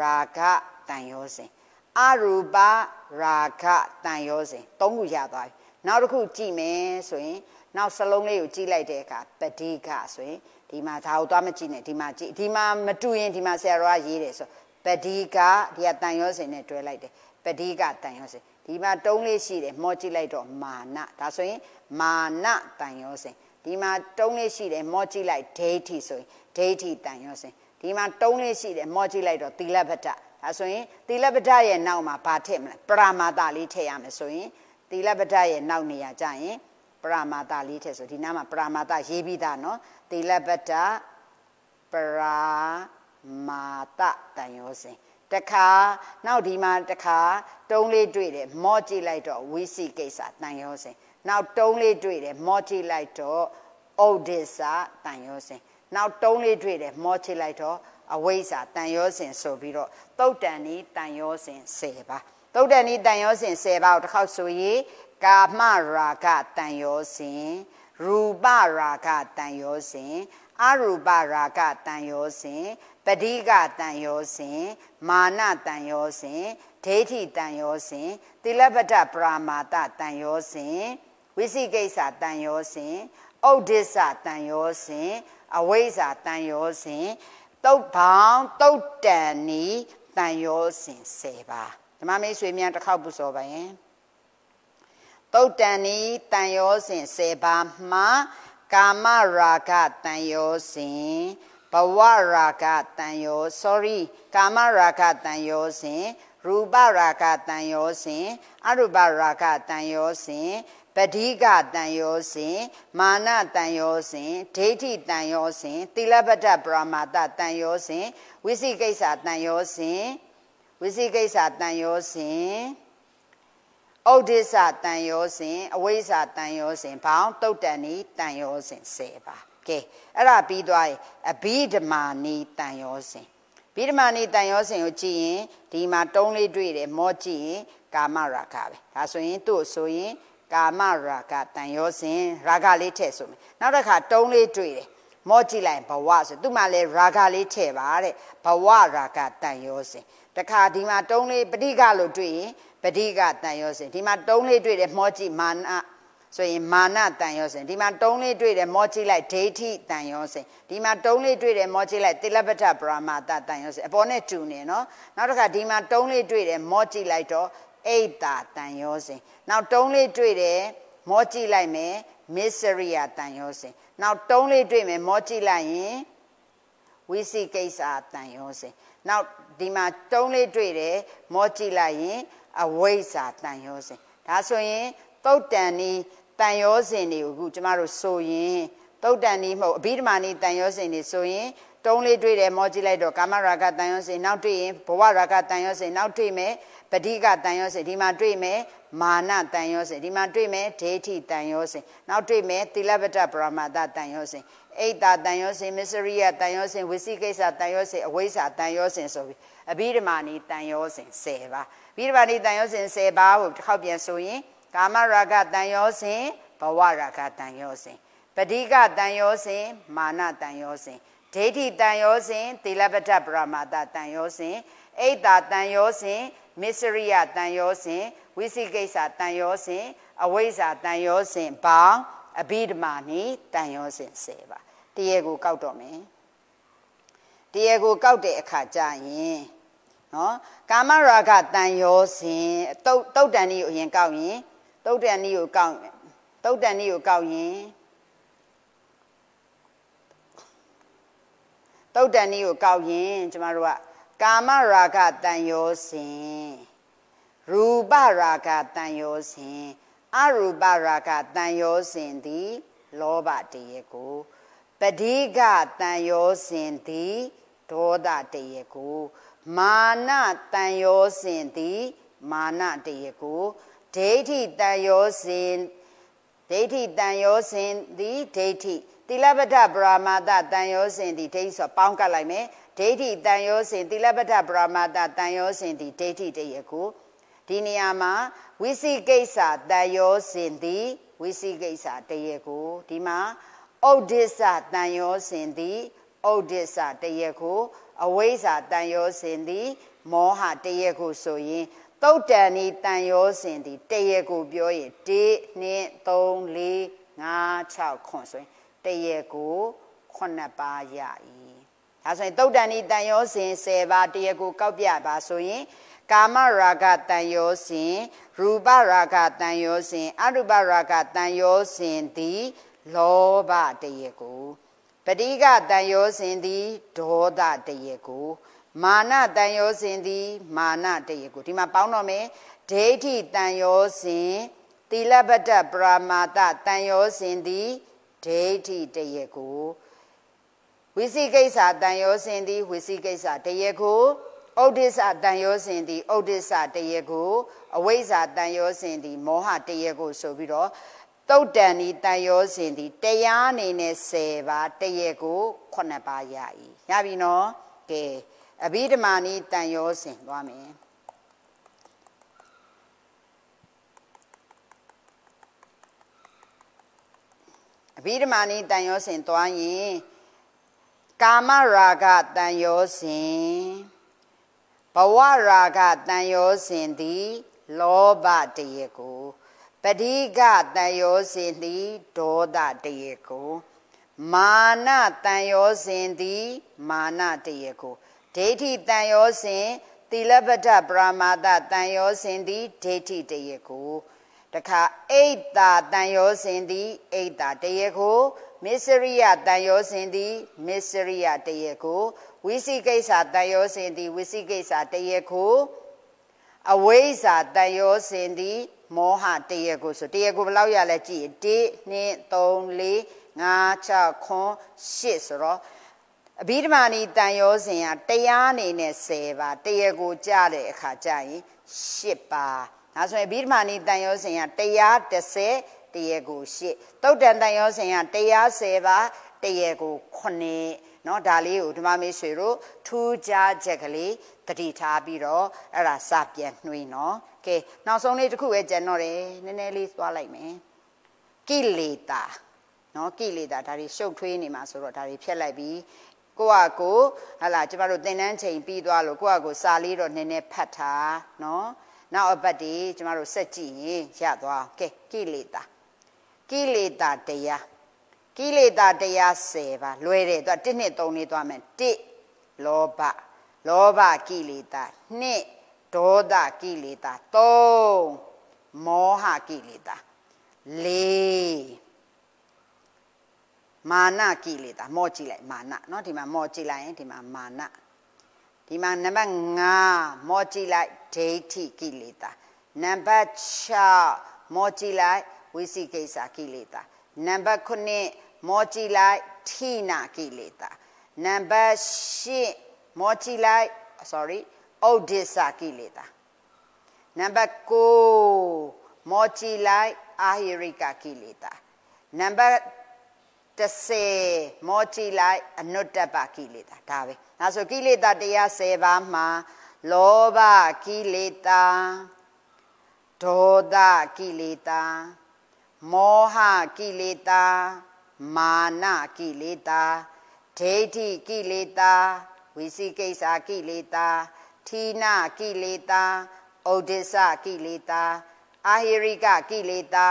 ရာဂတန်ရောစဉ်အရူပရာဂတန်ရောစဉ်သုံးခုရသွားပြီနောက်တစ်ခုကြည့်မယ်ဆိုရင်နောက်စလုံးလေးကိုကြည့်လိုက်တဲ့အခါပဋိကဆိုရင် ဒီမှာဒါကိုသွားမကြည့်နဲ့ဒီမှာကြည့်ဒီမှာမတူရင်ဒီမှာဆရာတော်ကရေးတယ်ဆိုပဒီကဒီကတန်ရောစင်နဲ့တွဲလိုက်တယ်ပဒီကတန်ရောစင်ဒီမှာတုံးလေးရှိတယ်မောကြည့်လိုက်တော့မာနဒါဆိုရင်မာနတန်ရောစင်ဒီမှာတုံးလေးရှိတယ်မောကြည့်လိုက်ဒိဋ္ဌိဆိုရင်ဒိဋ္ဌိတန်ရောစင်ဒီမှာတုံးလေးရှိတယ်မောကြည့်လိုက်တော့သီလပတ္တဒါဆိုရင်သီလပတ္တရဲ့နောက်မှာဘာထည့်မလဲပရမာတလေးထည့်ရမယ်ဆိုရင်သီလပတ္တရဲ့နောက်နေရာကျရင် ပရမာတလေးထက်ဆိုဒီနားမှာပရမာတရေးပြီးသားနော်တိလပတ္တပရာမာတတန်ရောစဉ်တခါနောက်ဒီမှာတခါတုံးလေးတွေ့တယ်မော့ကြည့်လိုက်တော့ဝိစီကိစ္စတန်ရောစဉ်နောက်တုံးလေးတွေ့တယ်မော့ကြည့်လိုက်တော့ဩဒိစာတန်ရောစဉ်နောက်တုံးလေးတွေ့တယ်မော့ကြည့်လိုက်တော့အဝိဇ္ဇာတန်ရောစဉ်ဆိုပြီးတော့တုတ်တန်ဤတန်ရောစဉ်10ပါတုတ်တန်ဤတန်ရောစဉ်10ပါကိုတစ်ခေါက်ဆိုရေး ကာမရာဂတန်ရောစဉ်ရူပရာဂတန်ရောစဉ်အရူပရာဂတန်ရောစဉ်ပဋိကတန်ရောစဉ်မာနတန်ရောစဉ်ဒိဋ္ဌိတန်ရောစဉ်တိလပတ္တပရာမာတတန်ရောစဉ်ဝိသိကိစ္စတန်ရောစဉ်ဩဒိစ္စတန်ရောစဉ်အဝိဇ္ဇာတန်ရောစဉ်တုတ်ပေါင်းတုတ်တန်နီတန်ရောစဉ်10ပါဓမ္မမိတ်ဆွေများတစ်ခေါက်ပူဇော်ပါယင် တုတ်တန်ဤတန်ရောစဉ်10ပါးမှာကာမရာဂတန်ရောစဉ်ဘဝရာဂတန်ရော sorry ကာမရာဂတန်ရောစဉ်ရူပရာဂတန်ရောစဉ်အရူပရာဂတန်ရောစဉ်ပပဋိကတန်ရောစဉ်မာနတန်ရောစဉ်ဒိဋ္ဌိတန်ရောစဉ်သီလပတ္တပရမာတတန်ရောစဉ်ဝိသိကိစ္စတန်ရောစဉ်ဝိသိကိစ္စတန်ရောစဉ် ဩဒိစ္စတန်ရောစဉ်အဝိဇ္ဇတန်ရောစဉ်ဘောင်းတုတ်တန်ဤတန်ရောစဉ်10ပါကဲအဲ့ဒါပြီးသွားရင်အဘိဓမ္မာနီတန်ရောစဉ်ဘိဓမ္မာနီတန်ရောစဉ်ကိုကြည့်ရင်ဒီမှာတုံးလေးတွေ့တယ်မောကြည့်ရင်ကာမရာဂပဲဒါဆိုရင်သူ့ဆိုရင်ကာမရာဂတန်ရောစဉ်ရာဂလေးထည့်ဆိုမယ်နောက်တစ်ခါတုံးလေးတွေ့တယ် မောကြည့်လိုက်ဘဝဆိုသူ့မှာလဲရာဂလေးထည့်ပါတဲ့ဘဝရာဂတန်ရောစဉ်တခါဒီမှာတုံးလေးပဋိကလို့တွေ့ရင်ပဋိကတန်ရောစဉ်ဒီမှာတုံးလေးတွေ့တယ်မောကြည့်မာနဆိုရင်မာနတန်ရောစဉ်ဒီမှာတုံးလေးတွေ့တယ်မောကြည့်လိုက်ဒိဋ္ဌိတန်ရောစဉ်ဒီမှာတုံးလေးတွေ့တယ်မောကြည့်လိုက်တိလပတ္ထပရမတတန်ရောစဉ်အပေါ်နဲ့တူနေနော်နောက်တစ်ခါဒီမှာတုံးလေးတွေ့တယ်မောကြည့်လိုက်တော့အိတ်တာတန်ရောစဉ်နောက်တုံးလေးတွေ့တယ်မောကြည့်လိုက်မယ် မစ္စရိယတန်ရောစဉ်နောက်တုံးလေးတွေ့မယ်မောကြည့်လိုက်ရင်ဝိသိကိစ္စတန်ရောစဉ်နောက်ဒီမှာတုံးလေးတွေ့တယ်မောကြည့်လိုက်ရင်အဝိဇ္ဇာတန်ရောစဉ်ဒါဆိုရင်တုတ်တန်နီတန်ရောစဉ်တွေကိုအခုကျမတို့ဆိုရင်တုတ်တန်နီမဟုတ်အဘိဓမ္မာနီတန်ရောစဉ်တွေဆိုရင်တုံးလေးတွေ့တယ်မောကြည့်လိုက်တော့ကာမရာဂတန်ရောစဉ်နောက်တွေ့ရင်ဘဝရာဂတန်ရောစဉ်နောက်တွေ့မယ် ပဋိကတန်ရောစဉ်ဒီမှာတွေ့မယ်မာနတန်ရောစဉ်ဒီမှာတွေ့မယ်ဒိဋ္ဌိတန်ရောစဉ်နောက်တွေ့မယ်သီလပတ္တပရမတ္တတန်ရောစဉ်အိတ်တာတန်ရောစဉ်မစ္စရိယတန်ရောစဉ်ဝိသိကိစ္စတန်ရောစဉ်အဝိဇ္ဇာတန်ရောစဉ်ဆိုပြီးအဘိဓမ္မာနီတန်ရောစဉ်10ပါအဘိဓမ္မာနီတန်ရောစဉ်10ပါကိုတစ်ခေါက်ပြန်ဆိုရင်ကာမရာဂတန်ရောစဉ်ဘဝရာဂတန်ရောစဉ်ပဋိကတန်ရောစဉ်မာနတန်ရောစဉ်ဒိဋ္ဌိတန်ရောစဉ်သီလပတ္တပရမတ္တတန်ရောစဉ်အိတ်တာတန်ရောစဉ် မစ္စရိယတန်ရောစဉ်ဝိသိကိစ္စတန်ရောစဉ်အဝိဇ္ဇာတန်ရောစဉ်ပေါင်းအဘိဓမ္မာနိတန်ရောစဉ်10ပါတရေကိုကောက်တော့မယ်တရေကိုကောက်တဲ့အခါကျရင်နော်ကာမရာဂတန်ရောစဉ်တုတ်တုတ်တန်ဤကိုအရင်ကောက်ရင်တုတ်တန်ဤကိုကောက်တုတ်တန်ဤကိုကောက်ရင်တုတ်တန်ဤကိုကောက်ရင်ကျမတို့က ကာမရာဂတန်ရောစဉ်ရူပရာဂတန်ရောစဉ်အရူပရာဂတန်ရောစဉ်သည်လောဘတရေကိုပဋိကတန်ရောစဉ်သည်ဒေါသတရေကိုမာနတန်ရောစဉ်သည်မာနတရေကိုဒိဋ္ဌိတန်ရောစဉ်ဒိဋ္ဌိတန်ရောစဉ်သည်ဒိဋ္ဌိတိလပတ္ထပရမတတန်ရောစဉ်သည်ဒိဋ္ဌိဆိုပေါင်းကပ်လိုက်မယ် ဒိဋ္ဌိတန်ရောစဉ်တိလပတ္ထပရမတတန်ရောစဉ်သည်ဒိဋ္ဌိတရေကိုဒီနေရာမှာဝိသိကိစ္စတန်ရောစဉ်သည်ဝိသိကိစ္စတရေကိုဒီမှာဩဒိစ္စတန်ရောစဉ်သည်ဩဒိစ္စတရေကိုအဝိဇ္ဇာတန်ရောစဉ်သည်မောဟတရေကိုဆိုရင်တုတ်တန်ဤတန်ရောစဉ်သည်တရေကိုပြောရင်1 2 3 4 5 6ခွန်ဆိုရင်တရေကို9ပါးရ၏ ဒါဆိုရင်တုတ်တန်ဤတန်ရောစဉ်10ပါးတရေကိုကောက်ပြပါဆိုရင်ကာမရာဂတန်ရောစဉ်ရူပရာဂတန်ရောစဉ်အရူပရာဂတန်ရောစဉ်သည်လောဘတရေကိုပဋိကတန်ရောစဉ်သည်ဒေါသတရေကိုမာနတန်ရောစဉ်သည်မာနတရေကိုဒီမှာပေါင်းတော့မယ်ဒိဋ္ဌိတန်ရောစဉ်သီလပတ္တပရမာတတန်ရောစဉ်သည်ဒိဋ္ဌိတရေကို ဝိသိကိစ္စတန်ရောစဉ်သည်ဝိသိကိစ္စတရေကိုဩဒိစ္စတန်ရောစဉ်သည်ဩဒိစ္စတရေကိုအဝိဇ္ဇာတန်ရောစဉ်သည်မောဟတရေကိုဆိုပြီးတော့တုတ်တန်ဤတန်ရောစဉ်သည်တရားအနေနဲ့10ပါးတရေကို9ပါးရ၏ရပြီနော်ကဲအဘိဓမ္မာနီတန်ရောစဉ်သွားမယ်အဘိဓမ္မာနီတန်ရောစဉ်သွားရင် ကာမရာဂတန်ရောစဉ်ဘဝရာဂတန်ရောစဉ်သည်လောဘတရေကိုပဋိကတန်ရောစဉ်သည်ဒေါသတရေကိုမာနတန်ရောစဉ်သည်မာနတရေကိုဒိဋ္ဌိတန်ရောစဉ်သီလပတ္ထပရမာတတန်ရောစဉ်သည်ဒိဋ္ဌိတရေကိုတခါအိတ်တာတန်ရောစဉ်သည်အိတ်တာတရေကို မစ္စရိယတန်ရောစဉ်သည်မစ္စရိယတရေကိုဝိသိကိစ္စတန်ရောစဉ်သည်ဝိသိကိစ္စတရေကိုအဝိဇ္ဇာတန်ရောစဉ်သည်မောဟတရကိုဆိုတရကိုဘယ်လောက်ရလဲကြည့်1 2 3 4 5 6 8ဆိုတော့အဘိဓမ္မာနီတန်ရောစဉ်ကတရားအနေနဲ့10ပါတရကိုကြတဲ့အခါကျရင်8ပါဒါဆိုရင်အဘိဓမ္မာနီတန်ရောစဉ်ကတရား30 တရကို8တုတ်တန်တန်ရောစဉ်ကတရား10ပါတရကို9เนาะဒါလေးကိုဓမ္မမေးဆွေတို့ထူးခြားချက်ကလေးတတိထားပြီးတော့အဲ့ဒါစပြန်နှွေးเนาะကဲနောက်ဆုံးလေးတစ်ခုပဲကြံတော့တယ်နည်းနည်းလေးသွားလိုက်မယ်ကိလေသာเนาะကိလေသာဒါတွေရှုပ်ထွေးနေမှာဆိုတော့ဒါတွေဖြတ်လိုက်ပြီးကိုကကိုဟလာကျမတို့သင်တန်းချိန်ပြီးသွားလို့ကိုကကိုစာလေးတော့နည်းနည်းဖတ်ထားเนาะနောက်အပတ်ဒီကျမတို့ဆက်ကြည့်ရင်ရသွားကဲကိလေသာ ကိလေသာတရားကိလေသာတရား10ပါလွယ်တယ်သူက1နှစ်3နှစ်သွားမယ်1လောဘလောဘကိလေသာ2ဒေါသကိလေသာ3မောဟကိလေသာ4မာနကိလေသာမော့ကြည့်လိုက်မာနเนาะဒီမှာမော့ကြည့်လိုက်ရင်ဒီမှာမာနဒီမှာနံပါတ်5မော့ကြည့်လိုက်ဒိဋ္ဌိကိလေသာနံပါတ်6မော့ကြည့်လိုက် ဝိသိကိစ္စကိလေသာနံပါတ်9မောကြည့်လိုက်ထိနာကိလေသာနံပါတ်10မောကြည့်လိုက် sorry ဩဒိစ္စကိလေသာနံပါတ်9မောကြည့်လိုက်အာဟိရိကကိလေသာနံပါတ်30မောကြည့်လိုက်အနုတ္တပကိလေသာဒါပဲဒါဆိုကိလေသာတရား10ပါးမှာလောဘကိလေသာဒေါသကိလေသာ မောဟကိလေသာမာနကိလေသာဒိဋ္ဌိကိလေသာဝိသိကိစ္စကိလေသာဌိနကိလေသာဩဒိစ္စကိလေသာအာဟိရိကကိလေသာ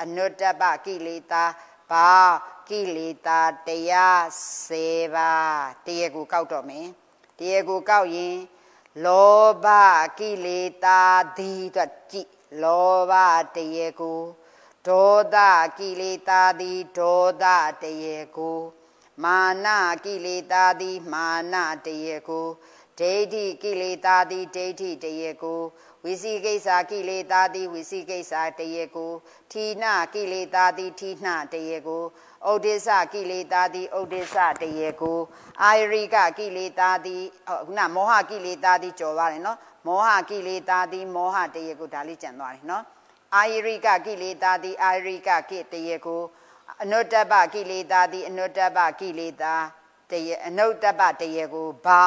အနုတ္တပကိလေသာဘာကိလေသာတရား7ပါးတရားကိုကောက်တော့မယ်တရားကိုကောက်ရင်လောဘကိလေသာသည်တော့ကြည့်လောဘတရားကို ဒေါသကိလေသာသည်ဒေါသတရေကိုမာနကိလေသာသည်မာနတရေကိုဒိဋ္ဌိကိလေသာသည်ဒိဋ္ဌိတရေကိုဝိစီကိစ္စကိလေသာသည်ဝိစီကိစ္စတရေကိုဌိနကိလေသာသည်ဌိနတရေကိုဩဒိစ္စကိလေသာသည်ဩဒိစ္စတရေကိုအာရိကကိလေသာသည်ခုနမောဟကိလေသာသည်ကြော်ပါတယ်နော်မောဟကိလေသာသည်မောဟတရေကိုဒါလေးကြံသွားတယ်နော် အာယရိကကိလေသာသည်အာယရိကကိတရေကိုအနုတ္တပကိလေသာသည်အနုတ္တပကိလေသာတရေအနုတ္တပတရေကိုဘာ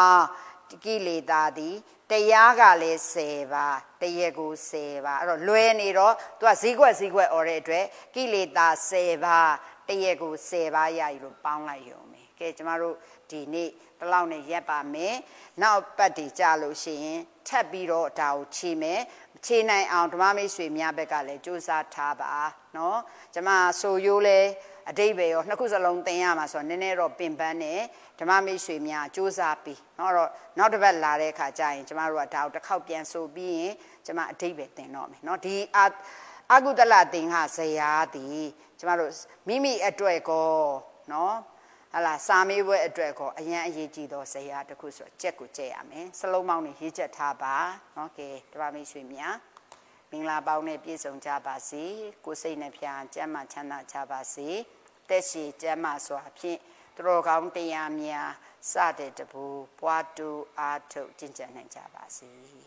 ကိလေသာသည်တရားကလည်း10ပါတရေကို10ပါအဲ့တော့လွဲနေတော့သူကဈေးကွက်ဈေးကွက်អော်တဲ့အတွက်ကိလေသာ10ပါတရေကို10ပါရယူလို့ပေါင်းလိုက်ရုံပဲကဲကျမတို့ဒီနေ့တလောက်နဲ့ရက်ပါမယ် နောက်ပတ်တည်ကြလို့ရှိရင်ထပ်ပြီးတော့ဒါကိုချီမယ်ခြေနိုင်အောင်ဓမ္မမိတ်ဆွေများဘက်ကလည်းစူးစမ်းထားပါเนาะကျမဆိုရိုးလဲအတိတ်ပဲရောနှစ်ခုစလုံးသင်ရမှာဆိုတော့နည်းနည်းတော့ပင်ပန်းနဲ့ဓမ္မမိတ်ဆွေများစူးစမ်းပြီးเนาะတော့နောက်တစ်ပတ်လာတဲ့အခါကျရင်ကျမတို့ကဒါကိုတစ်ခေါက်ပြန်ဆိုပြီးရင်ကျမအတိတ်ပဲသင်တော့မယ်เนาะဒီအအကုတလသင်္ဟဇယားသည်ကျမတို့မိမိအတွက်ကောเนาะ ဟလာစာမေးပွဲအတွက်ကိုအရန်အရေးကြီးသောဇရာတစ်ခုဆိုတော့ကြက်ကိုကြက်ရမယ်စလုံးမောင်းနေရေးချက်ထားပါနော်ကဲတပါမိတ်ဆွေများမင်္ဂလာပေါင်းနဲ့ပြည့်စုံကြပါစေကိုစိတ်နှဖျားကျမ်းမာချမ်းသာကြပါစေတက်ရှိကျမ်းမာစွာဖြင့်တတော်ကောင်းတရားများစတဲ့တပူပွားတူအားထုတ်ကျင့်ကြံနိုင်ကြပါစေ